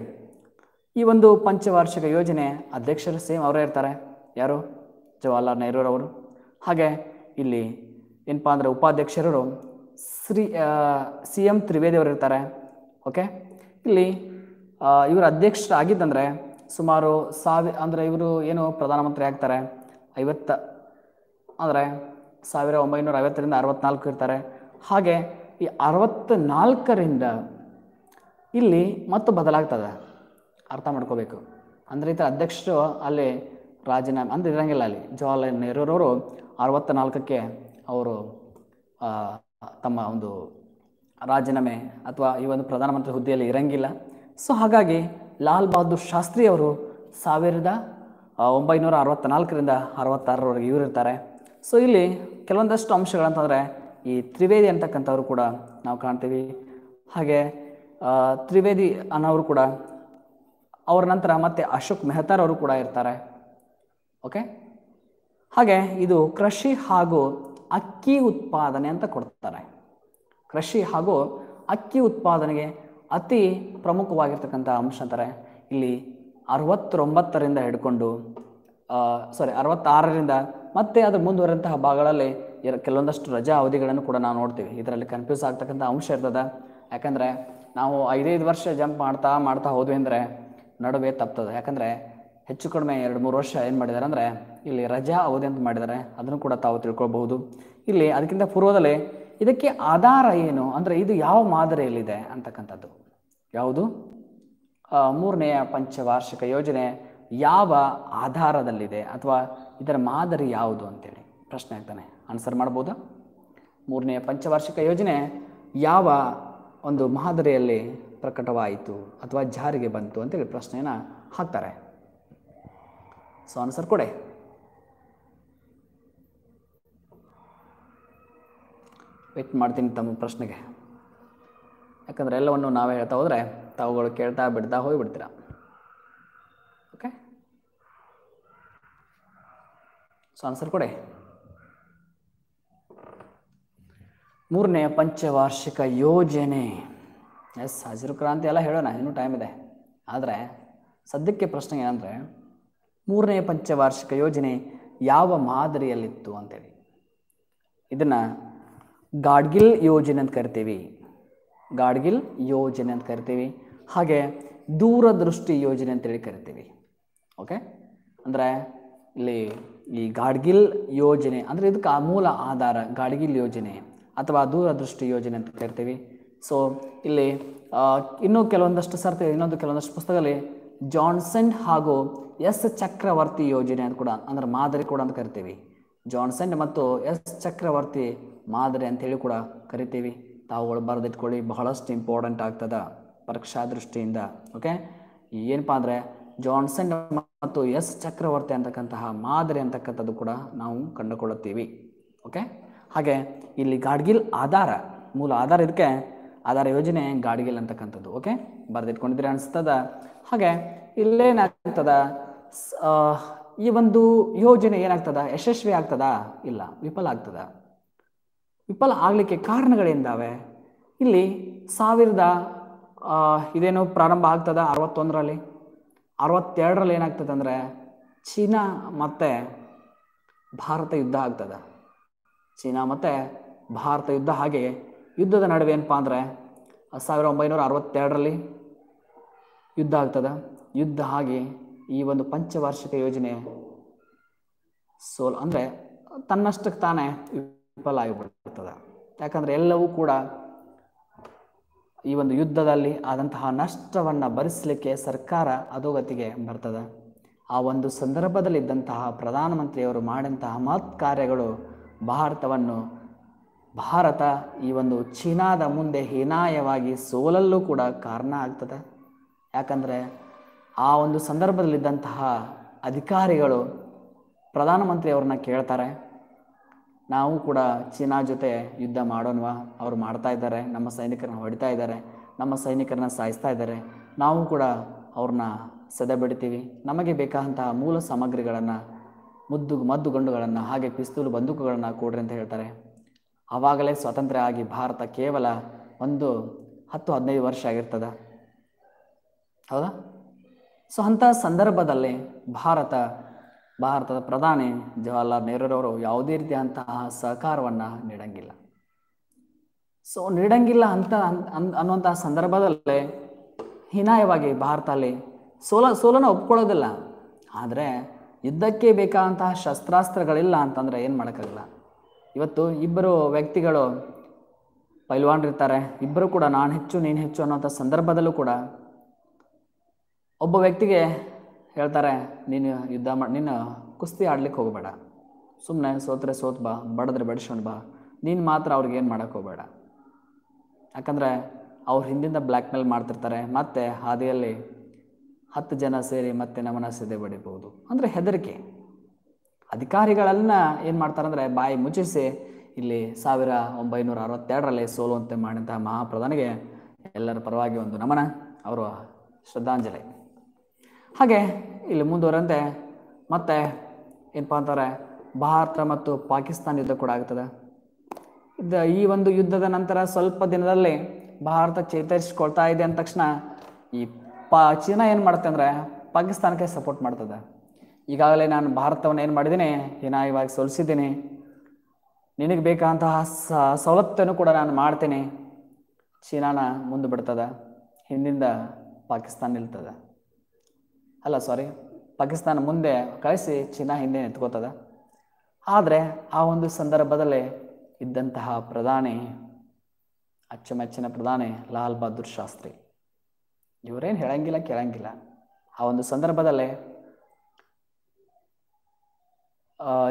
ಈ ಒಂದು ಪಂಚವಾರ್ಷಿಕ ಯೋಜನೆ ಅಧ್ಯಕ್ಷರು ಸೇಮ್ ಅವರೇ ಇರ್ತಾರೆ. ಯಾರು? ಜವಾಹರ್ಲಾಲ್ ನೆಹರೂರವರು ಹಾಗೆ ಇಲ್ಲಿ ಏನಪ್ಪ ಅಂದರೆ ಉಪಾಧ್ಯಕ್ಷರು ಶ್ರೀ ಸಿ ಎಂ ತ್ರಿವೇದಿ ಅವರು ಇರ್ತಾರೆ. ಓಕೆ ಇಲ್ಲಿ ಇವರು ಅಧ್ಯಕ್ಷರಾಗಿದ್ದಂದರೆ ಸುಮಾರು ಸಾವಿರ, ಅಂದರೆ ಇವರು ಏನು ಪ್ರಧಾನಮಂತ್ರಿ ಆಗ್ತಾರೆ? ಐವತ್ತ, ಅಂದರೆ ಸಾವಿರ ಒಂಬೈನೂರ ಐವತ್ತರಿಂದ ಅರವತ್ತ್ನಾಲ್ಕು ಇರ್ತಾರೆ. ಹಾಗೆ ಈ ಅರವತ್ತ ನಾಲ್ಕರಿಂದ ಇಲ್ಲಿ ಮತ್ತು ಬದಲಾಗ್ತದೆ. ಅರ್ಥ ಮಾಡ್ಕೋಬೇಕು. ಅಂದರೆ ಈ ಥರ ಅಧ್ಯಕ್ಷರು ಅಲ್ಲಿ ರಾಜೀನಾಮೆ, ಅಂದರೆ ಇರೋಂಗಿಲ್ಲ ಅಲ್ಲಿ. ಜವಾಹರ್ಲಾಲ್ ನೆಹರೂರವರು ಅರವತ್ತ ನಾಲ್ಕಕ್ಕೆ ಅವರು ತಮ್ಮ ಒಂದು ರಾಜೀನಾಮೆ ಅಥವಾ ಈ ಒಂದು ಪ್ರಧಾನಮಂತ್ರಿ ಹುದ್ದೆಯಲ್ಲಿ ಇರಂಗಿಲ್ಲ. ಸೊ ಹಾಗಾಗಿ ಲಾಲ್ ಬಹದ್ದೂರ್ ಶಾಸ್ತ್ರಿ ಅವರು ಸಾವಿರದ ಒಂಬೈನೂರ ಅರವತ್ತ್ನಾಲ್ಕರಿಂದ ಅರವತ್ತಾರರವರೆಗೆ ಇವರು ಇರ್ತಾರೆ. ಸೊ ಇಲ್ಲಿ ಕೆಲವೊಂದಷ್ಟು ಅಂಶಗಳಂತಂದರೆ ಈ ತ್ರಿವೇದಿ ಅಂತಕ್ಕಂಥವ್ರು ಕೂಡ ನಾವು ಕಾಣ್ತೀವಿ. ಹಾಗೆ ತ್ರಿವೇದಿ ಅನ್ನೋರು ಕೂಡ, ಅವರ ನಂತರ ಮತ್ತೆ ಅಶೋಕ್ ಮೆಹತಾರ್ ಅವರು ಕೂಡ ಇರ್ತಾರೆ. ಓಕೆ ಹಾಗೆ ಇದು ಕೃಷಿ ಹಾಗೂ ಅಕ್ಕಿ ಉತ್ಪಾದನೆ ಅಂತ ಕೊಡ್ತಾರೆ. ಕೃಷಿ ಹಾಗೂ ಅಕ್ಕಿ ಉತ್ಪಾದನೆಗೆ ಅತಿ ಪ್ರಮುಖವಾಗಿರ್ತಕ್ಕಂಥ ಅಂಶ ಅಂತಾರೆ. ಇಲ್ಲಿ ಅರವತ್ತೊಂಬತ್ತರಿಂದ ಹಿಡ್ಕೊಂಡು ಸಾರಿ ಅರವತ್ತಾರರಿಂದ ಮತ್ತೆ ಅದು ಮುಂದುವರೆದಂತಹ ಭಾಗಗಳಲ್ಲಿ ಕೆಲವೊಂದಷ್ಟು ರಜಾ ಅವಧಿಗಳನ್ನು ಕೂಡ ನಾವು ನೋಡ್ತೀವಿ. ಇದರಲ್ಲಿ ಕನ್ಫ್ಯೂಸ್ ಆಗ್ತಕ್ಕಂಥ ಅಂಶ ಇರ್ತದೆ. ಯಾಕಂದರೆ ನಾವು ಐದೈದು ವರ್ಷ ಜಂಪ್ ಮಾಡ್ತಾ ಮಾಡ್ತಾ ಹೋದ್ವಿ ಅಂದರೆ ನಡುವೆ ತಪ್ತದೆ. ಯಾಕಂದರೆ ಹೆಚ್ಚು ಕಡಿಮೆ ಎರಡು ಮೂರು ವರ್ಷ ಏನು ಮಾಡಿದ್ದಾರೆ ಅಂದರೆ ಇಲ್ಲಿ ರಜಾ ಅವಧಿ ಅಂತ ಮಾಡಿದ್ದಾರೆ ಅದನ್ನು ಕೂಡ ತಾವು ತಿಳ್ಕೊಳ್ಬಹುದು. ಇಲ್ಲಿ ಅದಕ್ಕಿಂತ ಪೂರ್ವದಲ್ಲಿ ಇದಕ್ಕೆ ಆಧಾರ ಏನು? ಅಂದರೆ ಇದು ಯಾವ ಮಾದರಿಯಲ್ಲಿದೆ ಅಂತಕ್ಕಂಥದ್ದು. ಯಾವುದು? ಮೂರನೆಯ ಪಂಚವಾರ್ಷಿಕ ಯೋಜನೆ ಯಾವ ಆಧಾರದಲ್ಲಿದೆ ಅಥವಾ ಇದರ ಮಾದರಿ ಯಾವುದು ಅಂತೇಳಿ? ಪ್ರಶ್ನೆ ಆಗ್ತಾನೆ. ಆನ್ಸರ್ ಮಾಡ್ಬೋದಾ? ಮೂರನೆಯ ಪಂಚವಾರ್ಷಿಕ ಯೋಜನೆ ಯಾವ ಒಂದು ಮಾದರಿಯಲ್ಲಿ ಪ್ರಕಟವಾಯಿತು ಅಥವಾ ಜಾರಿಗೆ ಬಂತು ಅಂತೇಳಿ ಪ್ರಶ್ನೆಯನ್ನು ಹಾಕ್ತಾರೆ. ಸೊ ಆನ್ಸರ್ ಕೊಡೆ. ವೆಯ್ಟ್ ಮಾಡ್ತೀನಿ ತಮ್ಮ ಪ್ರಶ್ನೆಗೆ. ಯಾಕಂದರೆ ಎಲ್ಲವನ್ನು ನಾವೇ ಹೇಳ್ತಾ ಹೋದರೆ ತಾವುಗಳು ಕೇಳ್ತಾ ಬಿಡ್ತಾ ಹೋಗಿಬಿಡ್ತೀರ? ಓಕೆ ಸೊ ಆನ್ಸರ್ ಕೊಡಿ. ಮೂರನೇ ಪಂಚವಾರ್ಷಿಕ ಯೋಜನೆ. ಎಸ್ ಹಸಿರು ಕ್ರಾಂತಿ ಎಲ್ಲ ಹೇಳೋಣ, ಇನ್ನೂ ಟೈಮ್ ಇದೆ. ಆದರೆ ಸದ್ಯಕ್ಕೆ ಪ್ರಶ್ನೆ ಏನಂದರೆ, ಮೂರನೇ ಪಂಚವಾರ್ಷಿಕ ಯೋಜನೆ ಯಾವ ಮಾದರಿಯಲ್ಲಿತ್ತು ಅಂತೇಳಿ. ಇದನ್ನು ಗಾಡ್ಗಿಲ್ ಯೋಜನೆ ಅಂತ ಕರಿತೀವಿ. ಗಾಡ್ಗಿಲ್ ಯೋಜನೆ ಅಂತ ಕರಿತೀವಿ. ಹಾಗೆ ದೂರದೃಷ್ಟಿ ಯೋಜನೆ ಅಂತೇಳಿ ಕರಿತೀವಿ. ಓಕೆ ಅಂದರೆ ಇಲ್ಲಿ ಈ ಗಾಡ್ಗಿಲ್ ಯೋಜನೆ, ಅಂದರೆ ಇದಕ್ಕೆ ಮೂಲ ಆಧಾರ ಗಾಡ್ಗಿಲ್ ಯೋಜನೆ ಅಥವಾ ದೂರದೃಷ್ಟಿ ಯೋಜನೆ ಅಂತ ಕರಿತೀವಿ. ಸೊ ಇಲ್ಲಿ ಇನ್ನೂ ಕೆಲವೊಂದಷ್ಟು ಸರ್ತಿ, ಇನ್ನೊಂದು ಕೆಲವೊಂದಷ್ಟು ಪುಸ್ತಕದಲ್ಲಿ ಜಾನ್ಸನ್ ಹಾಗೂ ಎಸ್ ಚಕ್ರವರ್ತಿ ಯೋಜನೆ ಅಂತ ಕೂಡ, ಅಂದ್ರೆ ಮಾದರಿ ಕೂಡ ಅಂತ ಕರಿತೀವಿ. ಜಾನ್ಸನ್ ಮತ್ತು ಎಸ್ ಚಕ್ರವರ್ತಿ ಮಾದರಿ ಅಂತೇಳಿ ಕೂಡ ಕರಿತೀವಿ. ತಾವುಗಳು ಬರೆದಿಟ್ಕೊಳ್ಳಿ, ಬಹಳಷ್ಟು ಇಂಪಾರ್ಟೆಂಟ್ ಆಗ್ತದ ಪರೀಕ್ಷಾ ದೃಷ್ಟಿಯಿಂದ ಓಕೆ ಏನಪ್ಪ ಅಂದರೆ ಜಾನ್ಸನ್ ಮತ್ತು ಎಸ್ ಚಕ್ರವರ್ತಿ ಅಂತಕ್ಕಂತಹ ಮಾದರಿ ಅಂತಕ್ಕಂಥದ್ದು ಕೂಡ ನಾವು ಕಂಡುಕೊಳ್ಳುತ್ತೀವಿ ಓಕೆ ಹಾಗೆ ಇಲ್ಲಿ ಗಾಡ್ಗಿಲ್ ಆಧಾರ, ಮೂಲ ಆಧಾರ ಇದಕ್ಕೆ ಆಧಾರ ಯೋಜನೆ ಗಾಡ್ಗಿಲ್ ಅಂತಕ್ಕಂಥದ್ದು ಓಕೆ ಬರೆದಿಟ್ಕೊಂಡಿದ್ರೆ ಅನಿಸ್ತದ. ಹಾಗೆ ಇಲ್ಲೇನಾಗ್ತದ? ಈ ಒಂದು ಯೋಜನೆ ಏನಾಗ್ತದ? ಯಶಸ್ವಿ ಆಗ್ತದ? ಇಲ್ಲ, ವಿಫಲ ಆಗ್ತದ. ವಿಫಲ ಆಗಲಿಕ್ಕೆ ಕಾರಣಗಳೇನಿದ್ದಾವೆ ಇಲ್ಲಿ ಸಾವಿರದ ಇದೇನು ಪ್ರಾರಂಭ ಆಗ್ತದೆ ಅರವತ್ತೊಂದರಲ್ಲಿ? ಅರವತ್ತೆರಡರಲ್ಲಿ ಏನಾಗ್ತದೆ ಅಂದರೆ ಚೀನಾ ಮತ್ತು ಭಾರತ ಯುದ್ಧ ಆಗ್ತದೆ. ಚೀನಾ ಮತ್ತು ಭಾರತ ಯುದ್ಧ ಹಾಗೆ ಯುದ್ಧದ ನಡುವೆ ಏನಪ್ಪ ಅಂದರೆ ಸಾವಿರದ ಒಂಬೈನೂರ ಅರವತ್ತೆರಡರಲ್ಲಿ ಯುದ್ಧ ಆಗ್ತದೆ. ಯುದ್ಧ ಹಾಗೆ ಈ ಒಂದು ಪಂಚವಾರ್ಷಿಕ ಯೋಜನೆ ಸೋಲ್ ಅಂದರೆ ತನ್ನಷ್ಟಕ್ಕೆ ತಾನೇ ವಿಫಲ ಆಗಿಬಿಡ್ತದೆ. ಯಾಕಂದರೆ ಎಲ್ಲವೂ ಕೂಡ ಈ ಒಂದು ಯುದ್ಧದಲ್ಲಿ ಆದಂತಹ ನಷ್ಟವನ್ನು ಭರಿಸಲಿಕ್ಕೆ ಸರ್ಕಾರ ಅಧೋಗತಿಗೆ ಬರ್ತದೆ. ಆ ಒಂದು ಸಂದರ್ಭದಲ್ಲಿದ್ದಂತಹ ಪ್ರಧಾನಮಂತ್ರಿಯವರು ಮಾಡಿದಂತಹ ಮಹತ್ ಕಾರ್ಯಗಳು ಭಾರತವನ್ನು, ಭಾರತ ಈ ಒಂದು ಚೀನಾದ ಮುಂದೆ ಹೀನಾಯವಾಗಿ ಸೋಲಲ್ಲೂ ಕೂಡ ಕಾರಣ ಆಗ್ತದೆ. ಯಾಕಂದರೆ ಆ ಒಂದು ಸಂದರ್ಭದಲ್ಲಿದ್ದಂತಹ ಅಧಿಕಾರಿಗಳು ಪ್ರಧಾನಮಂತ್ರಿಯವ್ರನ್ನ ಕೇಳ್ತಾರೆ. ನಾವು ಕೂಡ ಚೀನಾ ಜೊತೆ ಯುದ್ಧ ಮಾಡೋಣವಾ? ಅವ್ರು ಮಾಡ್ತಾ ಇದ್ದಾರೆ, ನಮ್ಮ ಸೈನಿಕರನ್ನ ಹೊಡಿತಾ ಇದ್ದಾರೆ, ನಮ್ಮ ಸೈನಿಕರನ್ನ ಸಾಯಿಸ್ತಾ ಇದ್ದಾರೆ. ನಾವು ಕೂಡ ಅವ್ರನ್ನ ಸದೆ ಬಿಡ್ತೀವಿ ನಮಗೆ ಬೇಕಾದಂತಹ ಮೂಲ ಸಾಮಗ್ರಿಗಳನ್ನು, ಮುದ್ದು ಮದ್ದುಗಂಡುಗಳನ್ನು ಹಾಗೆ ಪಿಸ್ತೂಲು ಬಂದೂಕುಗಳನ್ನು ಕೊಡ್ರಿ ಅಂತ ಹೇಳ್ತಾರೆ. ಆವಾಗಲೇ ಸ್ವಾತಂತ್ರ್ಯ ಆಗಿ ಭಾರತ ಕೇವಲ ಒಂದು ಹತ್ತು ಹದಿನೈದು ವರ್ಷ ಆಗಿರ್ತದೆ. ಹೌದಾ? ಸೊ ಅಂಥ ಸಂದರ್ಭದಲ್ಲಿ ಭಾರತ ಭಾರತದ ಪ್ರಧಾನಿ ಜವಾಹರ್ಲಾಲ್ ನೆಹರೂರವರು ಯಾವುದೇ ರೀತಿಯಂತಹ ಸಹಕಾರವನ್ನು ನೀಡಂಗಿಲ್ಲ. ಸೊ ನೀಡಂಗಿಲ್ಲ ಅಂತ ಅನ್- ಅನ್- ಅನ್ನುವಂತಹ ಸಂದರ್ಭದಲ್ಲಿ ಹೀನಾಯವಾಗಿ ಭಾರತ ಅಲ್ಲಿ ಸೋಲ ಸೋಲನ ಒಪ್ಕೊಳ್ಳೋದಿಲ್ಲ. ಆದರೆ ಯುದ್ಧಕ್ಕೆ ಬೇಕಾದಂತಹ ಶಸ್ತ್ರಾಸ್ತ್ರಗಳಿಲ್ಲ ಅಂತಂದರೆ ಏನು ಮಾಡೋಕ್ಕಾಗಲ್ಲ. ಇವತ್ತು ಇಬ್ಬರು ವ್ಯಕ್ತಿಗಳು ಪೈಲ್ವಾನ್ರಿರ್ತಾರೆ. ಇಬ್ಬರು ಕೂಡ ನಾನು ಹೆಚ್ಚು, ನೀನು ಹೆಚ್ಚು ಅನ್ನೋಂಥ ಸಂದರ್ಭದಲ್ಲೂ ಕೂಡ ಒಬ್ಬ ವ್ಯಕ್ತಿಗೆ ಹೇಳ್ತಾರೆ, ನೀನು ಯುದ್ಧ ಮಾಡಿ ನೀನು ಕುಸ್ತಿ ಆಡ್ಲಿಕ್ಕೆ ಹೋಗಬೇಡ. ಸುಮ್ಮನೆ ಸೋತ್ರೆ ಸೋತ್ ಬಾ, ಬಡದ್ರೆ ಬಡಿಸ್ಕೊಂಡು ಬಾ. ನೀನು ಮಾತ್ರ ಅವ್ರಿಗೆ ಏನು ಮಾಡೋಕ್ಕೆ ಹೋಗಬೇಡ. ಯಾಕಂದರೆ ಅವ್ರು ಹಿಂದಿಂದ ಬ್ಲ್ಯಾಕ್ ಮೇಲ್ ಮಾಡ್ತಿರ್ತಾರೆ, ಮತ್ತು ಹಾದಿಯಲ್ಲಿ ಹತ್ತು ಜನ ಸೇರಿ ಮತ್ತೆ ನಮನ ಸೆದೆ ಬಡಿಬೋದು. ಅಂದರೆ ಹೆದರಿಕೆ. ಅಧಿಕಾರಿಗಳನ್ನ ಏನು ಮಾಡ್ತಾರಂದರೆ ಬಾಯಿ ಮುಚ್ಚಿಸಿ, ಇಲ್ಲಿ ಸಾವಿರ ಒಂಬೈನೂರ ಅರವತ್ತೆರಡರಲ್ಲಿ ಸೋಲುವಂತೆ ಮಾಡಿದಂತಹ ಮಹಾಪ್ರಧಾನಿಗೆ ಎಲ್ಲರ ಪರವಾಗಿ ಒಂದು ನಮನ, ಅವರು ಶ್ರದ್ಧಾಂಜಲಿ. ಹಾಗೆ ಇಲ್ಲಿ ಮುಂದುವರಂತೆ ಮತ್ತೆ ಏನಪ್ಪ ಅಂತಾರೆ, ಭಾರತ ಮತ್ತು ಪಾಕಿಸ್ತಾನ ಯುದ್ಧ ಕೂಡ ಆಗ್ತದೆ. ಇದು ಈ ಒಂದು ಯುದ್ಧದ ನಂತರ ಸ್ವಲ್ಪ ದಿನದಲ್ಲಿ ಭಾರತ ಚೇತರಿಸಿಕೊಳ್ತಾ ಇದೆ ಅಂದ ತಕ್ಷಣ ಈ ಪಾ, ಚೀನಾ ಏನು ಮಾಡುತ್ತೆ ಅಂದರೆ ಪಾಕಿಸ್ತಾನಕ್ಕೆ ಸಪೋರ್ಟ್ ಮಾಡ್ತದೆ. ಈಗಾಗಲೇ ನಾನು ಭಾರತವನ್ನು ಏನು ಮಾಡಿದ್ದೀನಿ, ಹೀನಾಯವಾಗಿ ಸೋಲಿಸಿದ್ದೀನಿ. ನಿನಗೆ ಬೇಕಾದಂತಹ ಸ, ಸವಲತ್ತನ್ನು ಕೂಡ ನಾನು ಮಾಡ್ತೀನಿ. ಚೀನಾನ ಮುಂದೆ ಬಿಡ್ತದೆ. ಹಿಂದಿಂದ ಪಾಕಿಸ್ತಾನ ನಿಲ್ತದೆ. ಅಲ್ಲ ಸಾರಿ ಪಾಕಿಸ್ತಾನ ಮುಂದೆ ಕಳಿಸಿ ಚೀನಾ ಹಿಂದೆ ನಿಂತ್ಕೋತದ. ಆದರೆ ಆ ಒಂದು ಸಂದರ್ಭದಲ್ಲಿ ಇದ್ದಂತಹ ಪ್ರಧಾನಿ, ಅಚ್ಚುಮೆಚ್ಚಿನ ಪ್ರಧಾನಿ ಲಾಲ್ ಬಹದ್ದೂರ್ ಶಾಸ್ತ್ರಿ, ಇವರೇನು ಹೇಳಂಗಿಲ್ಲ, ಕೇಳಂಗಿಲ್ಲ. ಆ ಒಂದು ಸಂದರ್ಭದಲ್ಲಿ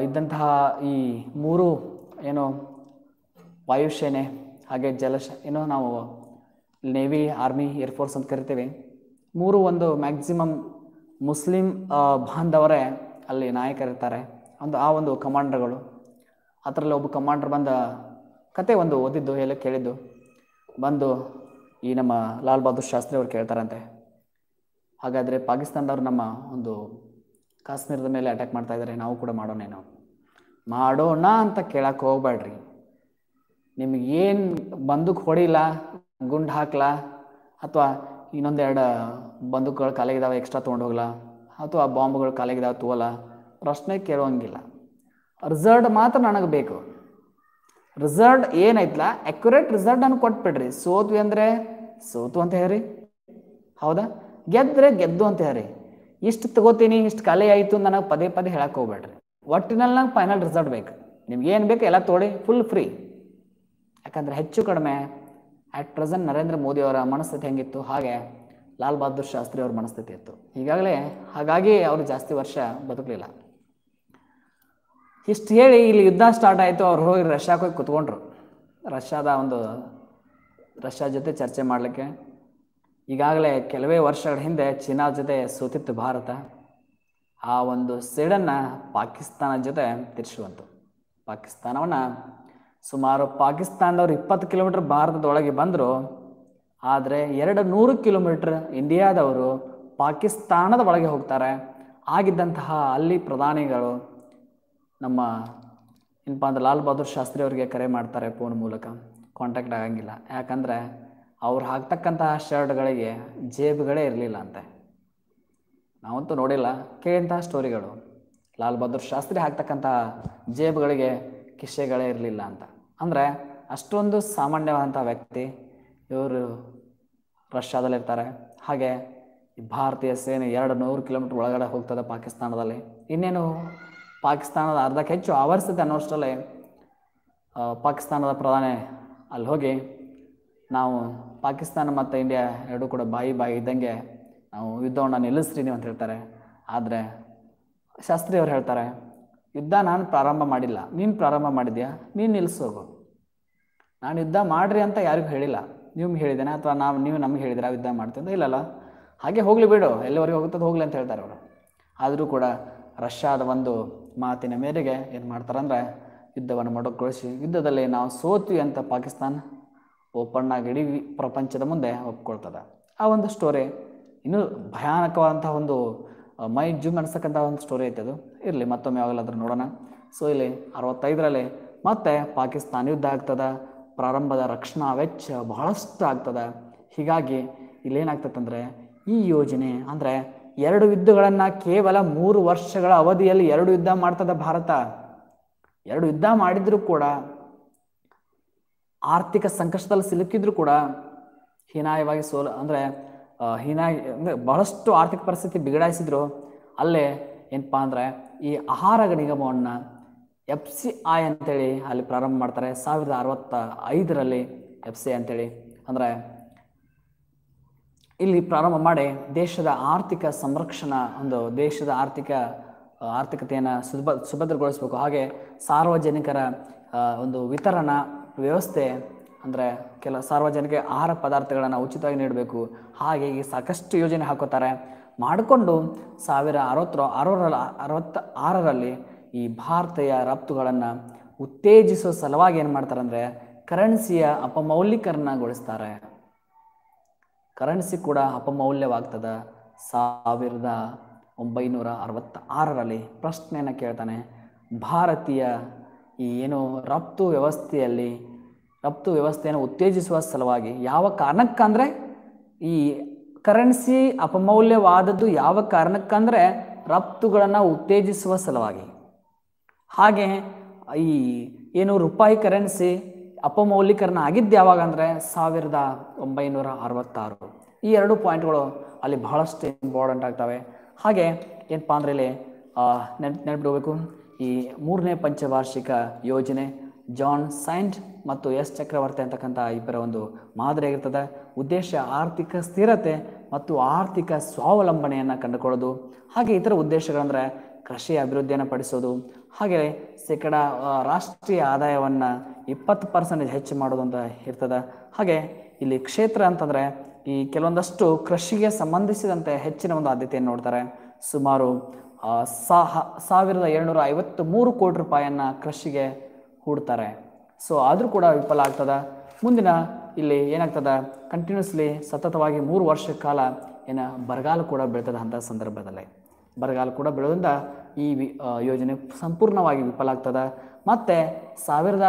ಇದ್ದಂತಹ ಈ ಮೂರು ಏನು ವಾಯುಸೇನೆ ಹಾಗೆ ಜಲಶ ಏನೋ ನಾವು ನೇವಿ ಆರ್ಮಿ ಏರ್ಫೋರ್ಸ್ ಅಂತ ಕರಿತೀವಿ. ಮೂರು ಒಂದು ಮ್ಯಾಕ್ಸಿಮಮ್ ಮುಸ್ಲಿಂ ಬಾಂಧವರೇ ಅಲ್ಲಿ ನಾಯಕರಿರ್ತಾರೆ. ಒಂದು, ಆ ಒಂದು ಕಮಾಂಡರ್ಗಳು. ಅದರಲ್ಲಿ ಒಬ್ಬ ಕಮಾಂಡರ್ ಬಂದ ಕತೆ ಒಂದು ಓದಿದ್ದು, ಎಲ್ಲ ಕೇಳಿದ್ದು. ಬಂದು ಈ ನಮ್ಮ ಲಾಲ್ ಬಹದ್ದೂರ್ ಶಾಸ್ತ್ರಿ ಅವ್ರು ಕೇಳ್ತಾರಂತೆ. ಹಾಗಾದರೆ ಪಾಕಿಸ್ತಾನದವರು ನಮ್ಮ ಒಂದು ಕಾಶ್ಮೀರದ ಮೇಲೆ ಅಟ್ಯಾಕ್ ಮಾಡ್ತಾ ಇದ್ದಾರೆ ನಾವು ಕೂಡ ಮಾಡೋಣೇನೋ ಮಾಡೋಣ ಅಂತ ಕೇಳಕ್ಕೆ ಹೋಗ್ಬೇಡ್ರಿ. ನಿಮಗೇನು ಬಂದೂಕ್ ಹೊಡಿಲ್ಲ, ಗುಂಡು ಹಾಕ್ಲಾ, ಅಥವಾ ಇನ್ನೊಂದೆರಡು ಬಂದೂಕುಗಳು ಕಾಲಿಗಿದಾವೆ ಎಕ್ಸ್ಟ್ರಾ ತೊಗೊಂಡು ಹೋಗ್ಲಾ? ಅಥವಾ ಆ ಬಾಂಬ್ಗಳು ಕಾಲಿಗಿದಾವೆ ತೋಲ ಪ್ರಶ್ನೆ ಕೇಳೋಂಗಿಲ್ಲ. ರಿಸಲ್ಟ್ ಮಾತ್ರ ನನಗೆ ಬೇಕು. ರಿಸಲ್ಟ್ ಏನೈತಲ್ಲ ಅಕ್ಯುರೇಟ್ ರಿಸಲ್ಟ್ ಅನ್ನು ಕೊಟ್ಬಿಡ್ರಿ. ಸೋತ್ವಿ ಅಂದರೆ? ಸೋತು ಅಂತ ಹೇಳ್ರಿ. ಹೌದಾ? ಗೆದ್ದರೆ ಗೆದ್ದು ಅಂತ ಹೇಳ್ರಿ. ಇಷ್ಟು ತಗೋತೀನಿ, ಇಷ್ಟು ಕಲೆ ಆಯಿತು ನನಗೆ ಪದೇ ಪದೇ ಹೇಳಕ್ಕೆ ಹೋಗ್ಬೇಡ್ರಿ. ಒಟ್ಟಿನಲ್ಲಿ ನಂಗೆ ಫೈನಲ್ ರಿಸಲ್ಟ್ ಬೇಕು. ನಿಮ್ಗೆ ಏನು ಬೇಕು ಎಲ್ಲ ತೋಡಿ, ಫುಲ್ ಫ್ರೀ. ಯಾಕಂದರೆ ಹೆಚ್ಚು ಕಡಿಮೆ ಅಟ್ ಪ್ರೆಸೆಂಟ್ ನರೇಂದ್ರ ಮೋದಿ ಅವರ ಮನಸ್ಥಿತಿ ಹೆಂಗಿತ್ತು? ಹಾಗೆ ಲಾಲ್ ಬಹದ್ದೂರ್ ಶಾಸ್ತ್ರಿ ಅವ್ರ ಮನಸ್ಥಿತಿ ಇತ್ತು. ಈಗಾಗಲೇ ಹಾಗಾಗಿ ಅವರು ಜಾಸ್ತಿ ವರ್ಷ ಬದುಕಲಿಲ್ಲ. ಇಷ್ಟು ಹೇಳಿ ಇಲ್ಲಿ ಯುದ್ಧ ಸ್ಟಾರ್ಟ್ ಆಯಿತು, ಅವ್ರು ಹೋಗಿ ರಷ್ಯಾಕ್ಕೆ ಹೋಗಿ ಕುತ್ಕೊಂಡ್ರು. ರಷ್ಯಾದ ಒಂದು ರಷ್ಯಾ ಜೊತೆ ಚರ್ಚೆ ಮಾಡಲಿಕ್ಕೆ. ಈಗಾಗಲೇ ಕೆಲವೇ ವರ್ಷಗಳ ಹಿಂದೆ ಚೀನಾ ಜೊತೆ ಸೋತಿತ್ತು ಭಾರತ. ಆ ಒಂದು ಸೇಡನ್ನು ಪಾಕಿಸ್ತಾನ ಜೊತೆ ತಿರ್ಸುವಂತು ಪಾಕಿಸ್ತಾನವನ್ನು ಸುಮಾರು ಪಾಕಿಸ್ತಾನದವ್ರು ಇಪ್ಪತ್ತು ಕಿಲೋಮೀಟರ್ ಭಾರತದೊಳಗೆ ಬಂದರು, ಆದರೆ ಎರಡು ನೂರು ಕಿಲೋಮೀಟ್ರ್ ಇಂಡಿಯಾದವರು ಪಾಕಿಸ್ತಾನದ ಒಳಗೆ ಹೋಗ್ತಾರೆ. ಆಗಿದ್ದಂತಹ ಅಲ್ಲಿ ಪ್ರಧಾನಿಗಳು ನಮ್ಮ ಏನಪ್ಪ ಅಂದ್ರೆ ಲಾಲ್ ಬಹದ್ದೂರ್ ಶಾಸ್ತ್ರಿ ಅವರಿಗೆ ಕರೆ ಮಾಡ್ತಾರೆ ಫೋನ್ ಮೂಲಕ. ಕಾಂಟ್ಯಾಕ್ಟ್ ಆಗಂಗಿಲ್ಲ. ಯಾಕಂದರೆ ಅವ್ರು ಹಾಕ್ತಕ್ಕಂತಹ ಶರ್ಟ್ಗಳಿಗೆ ಜೇಬುಗಳೇ ಇರಲಿಲ್ಲ ಅಂತೆ. ನಾವಂತೂ ನೋಡಿಲ್ಲ. ಕೇಳಿದಂತಹ ಸ್ಟೋರಿಗಳು ಲಾಲ್ ಬಹದ್ದೂರ್ ಶಾಸ್ತ್ರಿ ಹಾಕ್ತಕ್ಕಂತಹ ಜೇಬುಗಳಿಗೆ ಕಿಶೆಗಳೇ ಇರಲಿಲ್ಲ ಅಂತ. ಅಂದರೆ ಅಷ್ಟೊಂದು ಸಾಮಾನ್ಯವಾದಂಥ ವ್ಯಕ್ತಿ ಇವರು ರಷ್ಯಾದಲ್ಲಿರ್ತಾರೆ ಹಾಗೆ ಭಾರತೀಯ ಸೇನೆ ಎರಡು ನೂರು ಕಿಲೋಮೀಟ್ರ್ ಒಳಗಡೆ ಹೋಗ್ತದೆ ಪಾಕಿಸ್ತಾನದಲ್ಲಿ. ಇನ್ನೇನು ಪಾಕಿಸ್ತಾನದ ಅರ್ಧಕ್ಕೆ ಹೆಚ್ಚು ಆವರಿಸಿದೆ ಅನ್ನೋಷ್ಟರಲ್ಲಿ ಪಾಕಿಸ್ತಾನದ ಪ್ರಧಾನಿ ಅಲ್ಲಿ ಹೋಗಿ ನಾವು ಪಾಕಿಸ್ತಾನ ಮತ್ತು ಇಂಡಿಯಾ ಎರಡೂ ಕೂಡ ಬಾಯಿ ಬಾಯಿ ಇದ್ದಂಗೆ ನಾವು ಯುದ್ಧವನ್ನು ನಿಲ್ಲಿಸ್ತೀನಿ ಅಂತ ಹೇಳ್ತಾರೆ. ಆದರೆ ಶಾಸ್ತ್ರಿ ಅವ್ರು ಹೇಳ್ತಾರೆ ಯುದ್ಧ ನಾನು ಪ್ರಾರಂಭ ಮಾಡಿಲ್ಲ. ನೀನು ಪ್ರಾರಂಭ ಮಾಡಿದ್ಯಾ? ನೀನು ನಿಲ್ಲಿಸೋಗು ನಾನು ಯುದ್ಧ ಮಾಡ್ರಿ ಅಂತ ಯಾರಿಗೂ ಹೇಳಿಲ್ಲ. ನಿಮ್ಗೆ ಹೇಳಿದ್ದೇನೆ ಅಥವಾ ನಾವು ನೀವು ನಮ್ಗೆ ಹೇಳಿದ್ರೆ ಯುದ್ಧ ಮಾಡ್ತೀವಿ ಅಂತ? ಇಲ್ಲಲ್ಲ. ಹಾಗೆ ಹೋಗಲಿ ಬಿಡು. ಎಲ್ಲಿವರೆಗೆ ಹೋಗುತ್ತದೆ ಹೋಗ್ಲಿ ಅಂತ ಹೇಳ್ತಾರೆ ಅವರು. ಆದರೂ ಕೂಡ ರಷ್ಯಾದ ಒಂದು ಮಾತಿನ ಮೇರೆಗೆ ಏನು ಮಾಡ್ತಾರಂದ್ರೆ ಯುದ್ಧವನ್ನು ಮೊಟಕುಗೊಳಿಸಿ ಯುದ್ಧದಲ್ಲಿ ನಾವು ಸೋತ್ವಿ ಅಂತ ಪಾಕಿಸ್ತಾನ ಓಪನ್ ಆಗಿ ಇಡೀ ಪ್ರಪಂಚದ ಮುಂದೆ ಒಪ್ಕೊಳ್ತದೆ. ಆ ಒಂದು ಸ್ಟೋರಿ ಇನ್ನೂ ಭಯಾನಕವಾದಂತಹ ಒಂದು ಆ, ಮೈ ಜೂಮ್ ಅನ್ಸಕ್ಕಂಥ ಒಂದು ಸ್ಟೋರಿ ಐತೆ ಅದು ಇರಲಿ, ಮತ್ತೊಮ್ಮೆ ಯಾವಾಗಲಾದ್ರೂ ನೋಡೋಣ. ಸೊ ಇಲ್ಲಿ ಅರವತ್ತೈದರಲ್ಲಿ ಮತ್ತೆ ಪಾಕಿಸ್ತಾನ ಯುದ್ಧ ಆಗ್ತದೆ, ಪ್ರಾರಂಭದ ರಕ್ಷಣಾ ವೆಚ್ಚ ಬಹಳಷ್ಟು ಆಗ್ತದೆ. ಹೀಗಾಗಿ ಇಲ್ಲೇನಾಗ್ತದಂದರೆ ಈ ಯೋಜನೆ ಅಂದರೆ ಎರಡು ಯುದ್ಧಗಳನ್ನು ಕೇವಲ ಮೂರು ವರ್ಷಗಳ ಅವಧಿಯಲ್ಲಿ ಎರಡು ಯುದ್ಧ ಮಾಡ್ತದೆ ಭಾರತ. ಎರಡು ಯುದ್ಧ ಮಾಡಿದರೂ ಕೂಡ, ಆರ್ಥಿಕ ಸಂಕಷ್ಟದಲ್ಲಿ ಸಿಲುಕಿದ್ರು ಕೂಡ, ಹೀನಾಯವಾಗಿ ಸೋಲ, ಅಂದರೆ ಹೀನಾಯ, ಅಂದರೆ ಬಹಳಷ್ಟು ಆರ್ಥಿಕ ಪರಿಸ್ಥಿತಿ ಬಿಗಡಾಯಿಸಿದ್ರು. ಅಲ್ಲೇ ಏನಪ್ಪ ಅಂದರೆ ಈ ಆಹಾರ ನಿಗಮವನ್ನು ಎಫ್ ಸಿ ಐ ಅಂತೇಳಿ ಅಲ್ಲಿ ಪ್ರಾರಂಭ ಮಾಡ್ತಾರೆ. ಸಾವಿರದ ಅರವತ್ತ ಐದರಲ್ಲಿ ಎಫ್ ಸಿ ಅಂತೇಳಿ. ಅಂದರೆ ಇಲ್ಲಿ ಪ್ರಾರಂಭ ಮಾಡಿ ದೇಶದ ಆರ್ಥಿಕ ಸಂರಕ್ಷಣಾ ಒಂದು ದೇಶದ ಆರ್ಥಿಕ, ಆರ್ಥಿಕತೆಯನ್ನು ಸುಭ ಸುಭದ್ರಗೊಳಿಸಬೇಕು. ಹಾಗೆ ಸಾರ್ವಜನಿಕರ ಒಂದು ವಿತರಣಾ ವ್ಯವಸ್ಥೆ ಅಂದರೆ ಕೆಲ ಸಾರ್ವಜನಿಕ ಆಹಾರ ಪದಾರ್ಥಗಳನ್ನು ಉಚಿತವಾಗಿ ನೀಡಬೇಕು. ಹಾಗೆ ಈ ಸಾಕಷ್ಟು ಯೋಜನೆ ಹಾಕೋತಾರೆ. ಮಾಡಿಕೊಂಡು ಸಾವಿರ ಅರವತ್ತರ ಅರವರ ಅರವತ್ತ ಆರರಲ್ಲಿ ಈ ಭಾರತೀಯ ರಫ್ತುಗಳನ್ನು ಉತ್ತೇಜಿಸೋ ಸಲುವಾಗಿ ಏನು ಮಾಡ್ತಾರೆ ಅಂದರೆ ಕರೆನ್ಸಿಯ ಅಪಮೌಲ್ಯೀಕರಣಗೊಳಿಸ್ತಾರೆ. ಕರೆನ್ಸಿ ಕೂಡ ಅಪಮೌಲ್ಯವಾಗ್ತದೆ. ಸಾವಿರದ ಒಂಬೈನೂರ ಅರವತ್ತ ಆರರಲ್ಲಿ ಪ್ರಶ್ನೆಯನ್ನು ಕೇಳ್ತಾನೆ. ಭಾರತೀಯ ಈ ಏನು ರಫ್ತು ವ್ಯವಸ್ಥೆಯಲ್ಲಿ, ರಫ್ತು ವ್ಯವಸ್ಥೆಯನ್ನು ಉತ್ತೇಜಿಸುವ ಸಲುವಾಗಿ ಯಾವ ಕಾರಣಕ್ಕಂದರೆ ಈ ಕರೆನ್ಸಿ ಅಪಮೌಲ್ಯವಾದದ್ದು ಯಾವ ಕಾರಣಕ್ಕಂದರೆ ರಫ್ತುಗಳನ್ನು ಉತ್ತೇಜಿಸುವ ಸಲುವಾಗಿ. ಹಾಗೆ ಈ ಏನು ರೂಪಾಯಿ ಕರೆನ್ಸಿ ಅಪಮೌಲ್ಯೀಕರಣ ಆಗಿದ್ದು ಯಾವಾಗ ಅಂದರೆ ಸಾವಿರದ ಒಂಬೈನೂರ ಅರವತ್ತಾರು. ಈ ಎರಡು ಪಾಯಿಂಟ್ಗಳು ಅಲ್ಲಿ ಬಹಳಷ್ಟು ಇಂಪಾರ್ಟೆಂಟ್ ಆಗ್ತವೆ. ಹಾಗೆ ಏನಪ್ಪ ಅಂದರೆ ಇಲ್ಲಿ ನೆನ್ ನೆನಪಿಡಬೇಕು ಈ ಮೂರನೇ ಪಂಚವಾರ್ಷಿಕ ಯೋಜನೆ ಜಾನ್ ಸೈಂಟ್ ಮತ್ತು ಎಸ್ ಚಕ್ರವರ್ತಿ ಅಂತಕ್ಕಂಥ ಇಬ್ಬರ ಒಂದು ಮಾದರಿಯಾಗಿರ್ತದೆ ಉದ್ದೇಶ ಆರ್ಥಿಕ ಸ್ಥಿರತೆ ಮತ್ತು ಆರ್ಥಿಕ ಸ್ವಾವಲಂಬನೆಯನ್ನು ಕಂಡುಕೊಳ್ಳೋದು. ಹಾಗೆ ಇತರ ಉದ್ದೇಶಗಳಂದರೆ ಕೃಷಿ ಅಭಿವೃದ್ಧಿಯನ್ನು ಪಡಿಸೋದು. ಹಾಗೆ ಶೇಕಡ ರಾಷ್ಟ್ರೀಯ ಆದಾಯವನ್ನು ಇಪ್ಪತ್ತು ಪರ್ಸೆಂಟೇಜ್ ಹೆಚ್ಚು ಮಾಡೋದು ಅಂತ ಇರ್ತದೆ. ಹಾಗೆ ಇಲ್ಲಿ ಕ್ಷೇತ್ರ ಅಂತಂದರೆ ಈ ಕೆಲವೊಂದಷ್ಟು ಕೃಷಿಗೆ ಸಂಬಂಧಿಸಿದಂತೆ ಹೆಚ್ಚಿನ ಒಂದು ಆದ್ಯತೆಯನ್ನು ನೋಡ್ತಾರೆ. ಸುಮಾರು ಸಾವಿರದ ಏಳ್ನೂರ ಐವತ್ತು ಮೂರು ಕೋಟಿ ರೂಪಾಯಿಯನ್ನು ಕೃಷಿಗೆ ಹೂಡ್ತಾರೆ. ಸೊ ಆದರೂ ಕೂಡ ವಿಫಲ ಆಗ್ತದೆ. ಮುಂದಿನ ಇಲ್ಲಿ ಏನಾಗ್ತದೆ? ಕಂಟಿನ್ಯೂಸ್ಲಿ ಸತತವಾಗಿ ಮೂರು ವರ್ಷ ಕಾಲ ಏನು ಬರಗಾಲ ಕೂಡ ಬೀಳ್ತದೆ ಅಂಥ ಸಂದರ್ಭದಲ್ಲಿ. ಬರಗಾಲ ಕೂಡ ಬೀಳೋದ್ರಿಂದ ಈ ವಿ- ಯೋಜನೆ ಸಂಪೂರ್ಣವಾಗಿ ವಿಫಲ ಆಗ್ತದೆ. ಮತ್ತು ಸಾವಿರದ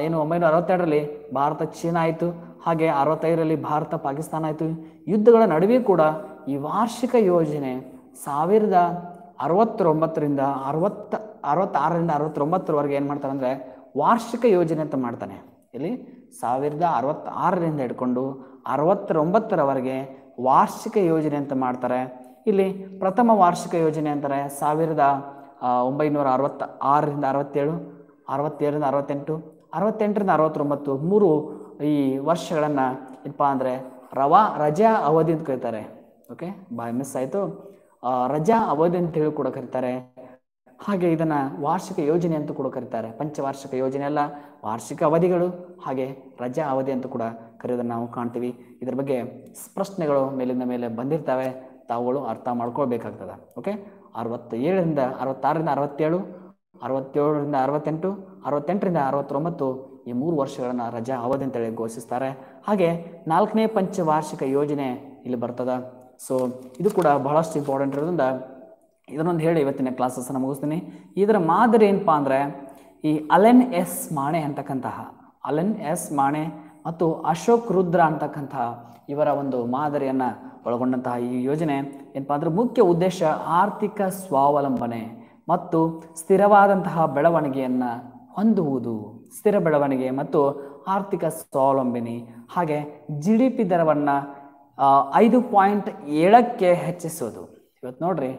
ಏನು ಒಂಬೈನೂರ ಅರವತ್ತೆರಡರಲ್ಲಿ ಭಾರತ ಚೀನಾ ಆಯಿತು. ಹಾಗೆ ಅರವತ್ತೈದರಲ್ಲಿ ಭಾರತ ಪಾಕಿಸ್ತಾನ ಆಯಿತು. ಯುದ್ಧಗಳ ನಡುವೆ ಕೂಡ ಈ ವಾರ್ಷಿಕ ಯೋಜನೆ ಸಾವಿರದ ಅರವತ್ತೊಂಬತ್ತರಿಂದ ಅರವತ್ತ, ಅರವತ್ತಾರರಿಂದ ಅರವತ್ತೊಂಬತ್ತರವರೆಗೆ ಏನು ಮಾಡ್ತಾರೆ ಅಂದರೆ ವಾರ್ಷಿಕ ಯೋಜನೆ ಅಂತ ಮಾಡ್ತಾನೆ. ಇಲ್ಲಿ ಸಾವಿರದ ಅರವತ್ತಾರರಿಂದ ಹಿಡ್ಕೊಂಡು ಅರವತ್ತೊಂಬತ್ತರವರೆಗೆ ವಾರ್ಷಿಕ ಯೋಜನೆ ಅಂತ ಮಾಡ್ತಾರೆ. ಇಲ್ಲಿ ಪ್ರಥಮ ವಾರ್ಷಿಕ ಯೋಜನೆ ಅಂತಾರೆ ಸಾವಿರದ ಒಂಬೈನೂರ ಅರವತ್ತ ಆರರಿಂದ ಅರವತ್ತೇಳು, ಅರವತ್ತೇಳರಿಂದ ಅರವತ್ತೆಂಟು, ಅರವತ್ತೆಂಟರಿಂದ ಅರವತ್ತೊಂಬತ್ತು ಮೂರು ಈ ವರ್ಷಗಳನ್ನು ಏನಪ್ಪ ಅಂದರೆ ರವಾ, ರಜಾ, ಅವಧಿ ಅಂತ ಕರೀತಾರೆ. ಓಕೆ ಬಾಯ್ ಮಿಸ್ ಆಯಿತು. ರಜಾ, ಅವಧಿ ಅಂತ ಹೇಳಿ ಕೂಡ ಕರೀತಾರೆ. ಹಾಗೆ ಇದನ್ನು ವಾರ್ಷಿಕ ಯೋಜನೆ ಅಂತ ಕೂಡ ಕರೀತಾರೆ. ಪಂಚವಾರ್ಷಿಕ ಯೋಜನೆ ಅಲ್ಲ, ವಾರ್ಷಿಕ ಅವಧಿಗಳು, ಹಾಗೆ ರಜಾ ಅವಧಿ ಅಂತ ಕೂಡ ಕರೆಯೋದನ್ನು ನಾವು ಕಾಣ್ತೀವಿ. ಇದ್ರ ಬಗ್ಗೆ ಪ್ರಶ್ನೆಗಳು ಮೇಲಿಂದ ಮೇಲೆ ಬಂದಿರ್ತವೆ. ತಾವುಗಳು ಅರ್ಥ ಮಾಡ್ಕೊಳ್ಬೇಕಾಗ್ತದೆ. ಓಕೆ ಅರವತ್ತೇಳರಿಂದ ಅರವತ್ತಾರರಿಂದ ಅರವತ್ತೇಳು, ಅರವತ್ತೇಳರಿಂದ ಅರವತ್ತೆಂಟು, ಅರವತ್ತೆಂಟರಿಂದ ಅರವತ್ತೊಂಬತ್ತು ಈ ಮೂರು ವರ್ಷಗಳನ್ನು ರಜಾ ಅವಧಿ ಅಂತೇಳಿ ಘೋಷಿಸ್ತಾರೆ. ಹಾಗೆ ನಾಲ್ಕನೇ ಪಂಚವಾರ್ಷಿಕ ಯೋಜನೆ ಇಲ್ಲಿ ಬರ್ತದ. ಸೊ ಇದು ಕೂಡ ಬಹಳಷ್ಟು ಇಂಪಾರ್ಟೆಂಟ್ ಇರೋದ್ರಿಂದ ಇದನ್ನೊಂದು ಹೇಳಿ ಇವತ್ತಿನ ಕ್ಲಾಸಸ್ಸನ್ನು ಮುಗಿಸ್ತೀನಿ. ಇದರ ಮಾದರಿ ಏನಪ್ಪಾ ಅಂದರೆ ಈ ಅಲೆನ್ ಎಸ್ ಮಾಣೆ ಅಂತಕ್ಕಂತಹ, ಅಲೆನ್ ಎಸ್ ಮಾಣೆ ಮತ್ತು ಅಶೋಕ್ ರುದ್ರ ಅಂತಕ್ಕಂತಹ ಇವರ ಒಂದು ಮಾದರಿಯನ್ನು ಒಳಗೊಂಡಂತಹ ಈ ಯೋಜನೆ ಏನಪ್ಪಾ ಅಂದ್ರೆ ಮುಖ್ಯ ಉದ್ದೇಶ ಆರ್ಥಿಕ ಸ್ವಾವಲಂಬನೆ ಮತ್ತು ಸ್ಥಿರವಾದಂತಹ ಬೆಳವಣಿಗೆಯನ್ನು ಹೊಂದುವುದು. ಸ್ಥಿರ ಬೆಳವಣಿಗೆ ಮತ್ತು ಆರ್ಥಿಕ ಸ್ವಾವಲಂಬನೆ. ಹಾಗೆ ಜಿ ಡಿ ಪಿ ದರವನ್ನು ಐದು ಪಾಯಿಂಟ್ ಏಳಕ್ಕೆ ಹೆಚ್ಚಿಸೋದು. ಇವತ್ತು ನೋಡ್ರಿ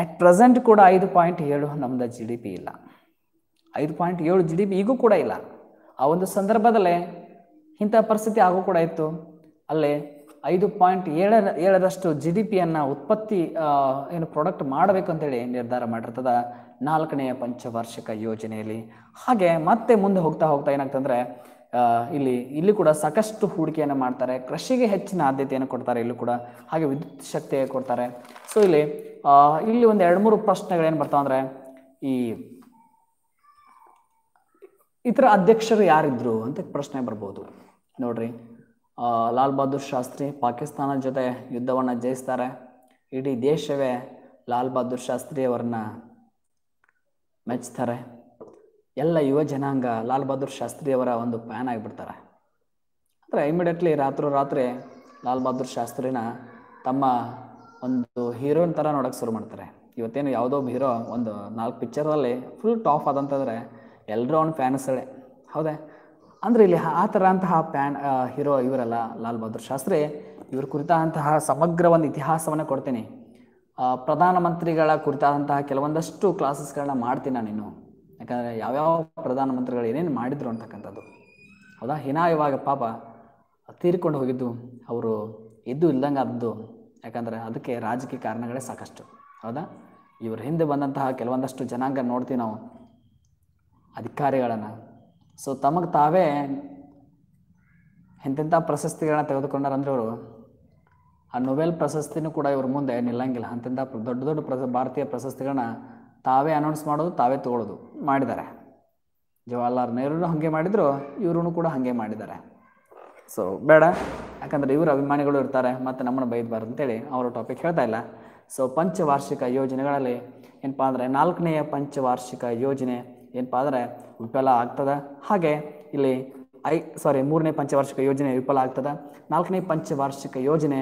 ಅಟ್ ಪ್ರೆಸೆಂಟ್ ಕೂಡ ಐದು ಪಾಯಿಂಟ್ ಏಳು ನಮ್ಮದು ಜಿ ಡಿ ಪಿ ಇಲ್ಲ. ಐದು ಪಾಯಿಂಟ್ ಏಳು ಜಿ ಡಿ ಪಿ ಈಗೂ ಕೂಡ ಇಲ್ಲ. ಆ ಒಂದು ಸಂದರ್ಭದಲ್ಲೇ ಇಂಥ ಪರಿಸ್ಥಿತಿ ಆಗೂ ಕೂಡ ಇತ್ತು. ಅಲ್ಲೇ ಐದು ಪಾಯಿಂಟ್ ಏಳ ಏಳರಷ್ಟು ಜಿ ಡಿ ಪಿಯನ್ನು ಉತ್ಪತ್ತಿ ಏನು ಪ್ರಾಡಕ್ಟ್ ಮಾಡಬೇಕು ಅಂತೇಳಿ ನಿರ್ಧಾರ ಮಾಡಿರ್ತದ ನಾಲ್ಕನೆಯ ಪಂಚವಾರ್ಷಿಕ ಯೋಜನೆಯಲ್ಲಿ. ಹಾಗೆ ಮತ್ತೆ ಮುಂದೆ ಹೋಗ್ತಾ ಹೋಗ್ತಾ ಏನಾಗ್ತಂದ್ರೆ ಇಲ್ಲಿ ಇಲ್ಲಿ ಕೂಡ ಸಾಕಷ್ಟು ಹೂಡಿಕೆಯನ್ನು ಮಾಡ್ತಾರೆ. ಕೃಷಿಗೆ ಹೆಚ್ಚಿನ ಆದ್ಯತೆಯನ್ನು ಕೊಡ್ತಾರೆ ಇಲ್ಲೂ ಕೂಡ. ಹಾಗೆ ವಿದ್ಯುತ್ ಶಕ್ತಿ ಕೊಡ್ತಾರೆ. ಸೊ ಇಲ್ಲಿ ಇಲ್ಲಿ ಒಂದು ಎರಡು ಮೂರು ಪ್ರಶ್ನೆಗಳೇನು ಬರ್ತಾವ ಅಂದರೆ, ಈ ಇತರ ಅಧ್ಯಕ್ಷರು ಯಾರಿದ್ರು ಅಂತ ಪ್ರಶ್ನೆ ಬರ್ಬೋದು. ನೋಡ್ರಿ. ಲಾಲ್ ಬಹದ್ದೂರ್ ಶಾಸ್ತ್ರಿ ಪಾಕಿಸ್ತಾನದ ಜೊತೆ ಯುದ್ಧವನ್ನು ಜಯಿಸ್ತಾರೆ. ಇಡೀ ದೇಶವೇ ಲಾಲ್ ಬಹದ್ದೂರ್ ಶಾಸ್ತ್ರಿ ಅವರನ್ನ ಮೆಚ್ತಾರೆ. ಎಲ್ಲ ಯುವ ಜನಾಂಗ ಲಾಲ್ ಬಹದ್ದೂರ್ ಶಾಸ್ತ್ರಿ ಅವರ ಒಂದು ಫ್ಯಾನ್ ಆಗಿಬಿಡ್ತಾರೆ. ಅಂದರೆ ಇಮಿಡಿಯೇಟ್ಲಿ ರಾತ್ರಿ ರಾತ್ರಿ ಲಾಲ್ ಬಹದ್ದೂರ್ ಶಾಸ್ತ್ರಿನ ತಮ್ಮ ಒಂದು ಹೀರೋಯಿನ್ ಥರ ನೋಡೋಕೆ ಶುರು ಮಾಡ್ತಾರೆ. ಇವತ್ತೇನು ಯಾವುದೋ ಹೀರೋ ಒಂದು ನಾಲ್ಕು ಪಿಕ್ಚರಲ್ಲಿ ಫುಲ್ ಟಾಪ್ ಆದಂತಂದರೆ ಎಲ್ಲರೂ ಅವ್ನ ಫ್ಯಾನ್ಸ್ಗಳೇ ಹೌದೇ? ಅಂದರೆ ಇಲ್ಲಿ ಆ ಥರ ಅಂತಹ ಪ್ಯಾನ್ ಹೀರೋ ಇವರಲ್ಲ ಲಾಲ್ ಬಹದ್ದೂರ್ ಶಾಸ್ತ್ರಿ. ಇವ್ರ ಕುರಿತಾದಂತಹ ಸಮಗ್ರ ಒಂದು ಇತಿಹಾಸವನ್ನು ಕೊಡ್ತೀನಿ. ಪ್ರಧಾನಮಂತ್ರಿಗಳ ಕುರಿತಾದಂತಹ ಕೆಲವೊಂದಷ್ಟು ಕ್ಲಾಸಸ್ಗಳನ್ನ ಮಾಡ್ತೀನಿ ನಾನು ಇನ್ನು ಯಾಕಂದರೆ ಯಾವ್ಯಾವ ಪ್ರಧಾನಮಂತ್ರಿಗಳು ಏನೇನು ಮಾಡಿದ್ರು ಅಂತಕ್ಕಂಥದ್ದು. ಹೌದಾ? ಹೀನಾಯವಾಗ ಪಾಪ ತೀರಿಕೊಂಡು ಹೋಗಿದ್ದು, ಅವರು ಇದ್ದು ಇಲ್ದಂಗೆ ಆದದ್ದು. ಯಾಕಂದರೆ ಅದಕ್ಕೆ ರಾಜಕೀಯ ಕಾರಣಗಳೇ ಸಾಕಷ್ಟು. ಹೌದಾ? ಇವ್ರ ಹಿಂದೆ ಬಂದಂತಹ ಕೆಲವೊಂದಷ್ಟು ಜನಾಂಗ ನೋಡ್ತೀವಿ ನಾವು, ಅಧಿಕಾರಿಗಳನ್ನು. ಸೊ ತಮಗೆ ತಾವೇ ಎಂತೆಂಥ ಪ್ರಶಸ್ತಿಗಳನ್ನ ತೆಗೆದುಕೊಂಡಾರಂದ್ರೆ ಅವರು ಆ ನೊಬೆಲ್ ಪ್ರಶಸ್ತಿನೂ ಕೂಡ ಇವ್ರ ಮುಂದೆ ನಿಲ್ಲಂಗಿಲ್ಲ. ಅಂತೆಂಥ ದೊಡ್ಡ ದೊಡ್ಡ ಪ್ರ ಭಾರತೀಯ ಪ್ರಶಸ್ತಿಗಳನ್ನ ತಾವೇ ಅನೌನ್ಸ್ ಮಾಡೋದು, ತಾವೇ ತಗೊಳ್ಳೋದು ಮಾಡಿದ್ದಾರೆ. ಜವಾಹರ್ಲಾಲ್ ನೆಹರು ಹಾಗೆ ಮಾಡಿದ್ರು ಇವ್ರೂ ಕೂಡ ಹಾಗೆ ಮಾಡಿದ್ದಾರೆ. ಸೊ ಬೇಡ, ಯಾಕಂದರೆ ಇವರು ಅಭಿಮಾನಿಗಳು ಇರ್ತಾರೆ, ಮತ್ತು ನಮ್ಮನ್ನು ಬೈದಬಾರ್ದು ಅಂತೇಳಿ ಅವರು ಟಾಪಿಕ್ ಹೇಳ್ತಾ ಇಲ್ಲ. ಸೊ ಪಂಚವಾರ್ಷಿಕ ಯೋಜನೆಗಳಲ್ಲಿ ಏನಪ್ಪ ಅಂದರೆ ನಾಲ್ಕನೆಯ ಪಂಚವಾರ್ಷಿಕ ಯೋಜನೆ ಏನಪ್ಪ ಅಂದರೆ ವಿಫಲ ಆಗ್ತದೆ? ಹಾಗೆ ಇಲ್ಲಿ ಐ ಸಾರಿ ಮೂರನೇ ಪಂಚವಾರ್ಷಿಕ ಯೋಜನೆ ವಿಫಲ ಆಗ್ತದೆ? ನಾಲ್ಕನೇ ಪಂಚವಾರ್ಷಿಕ ಯೋಜನೆ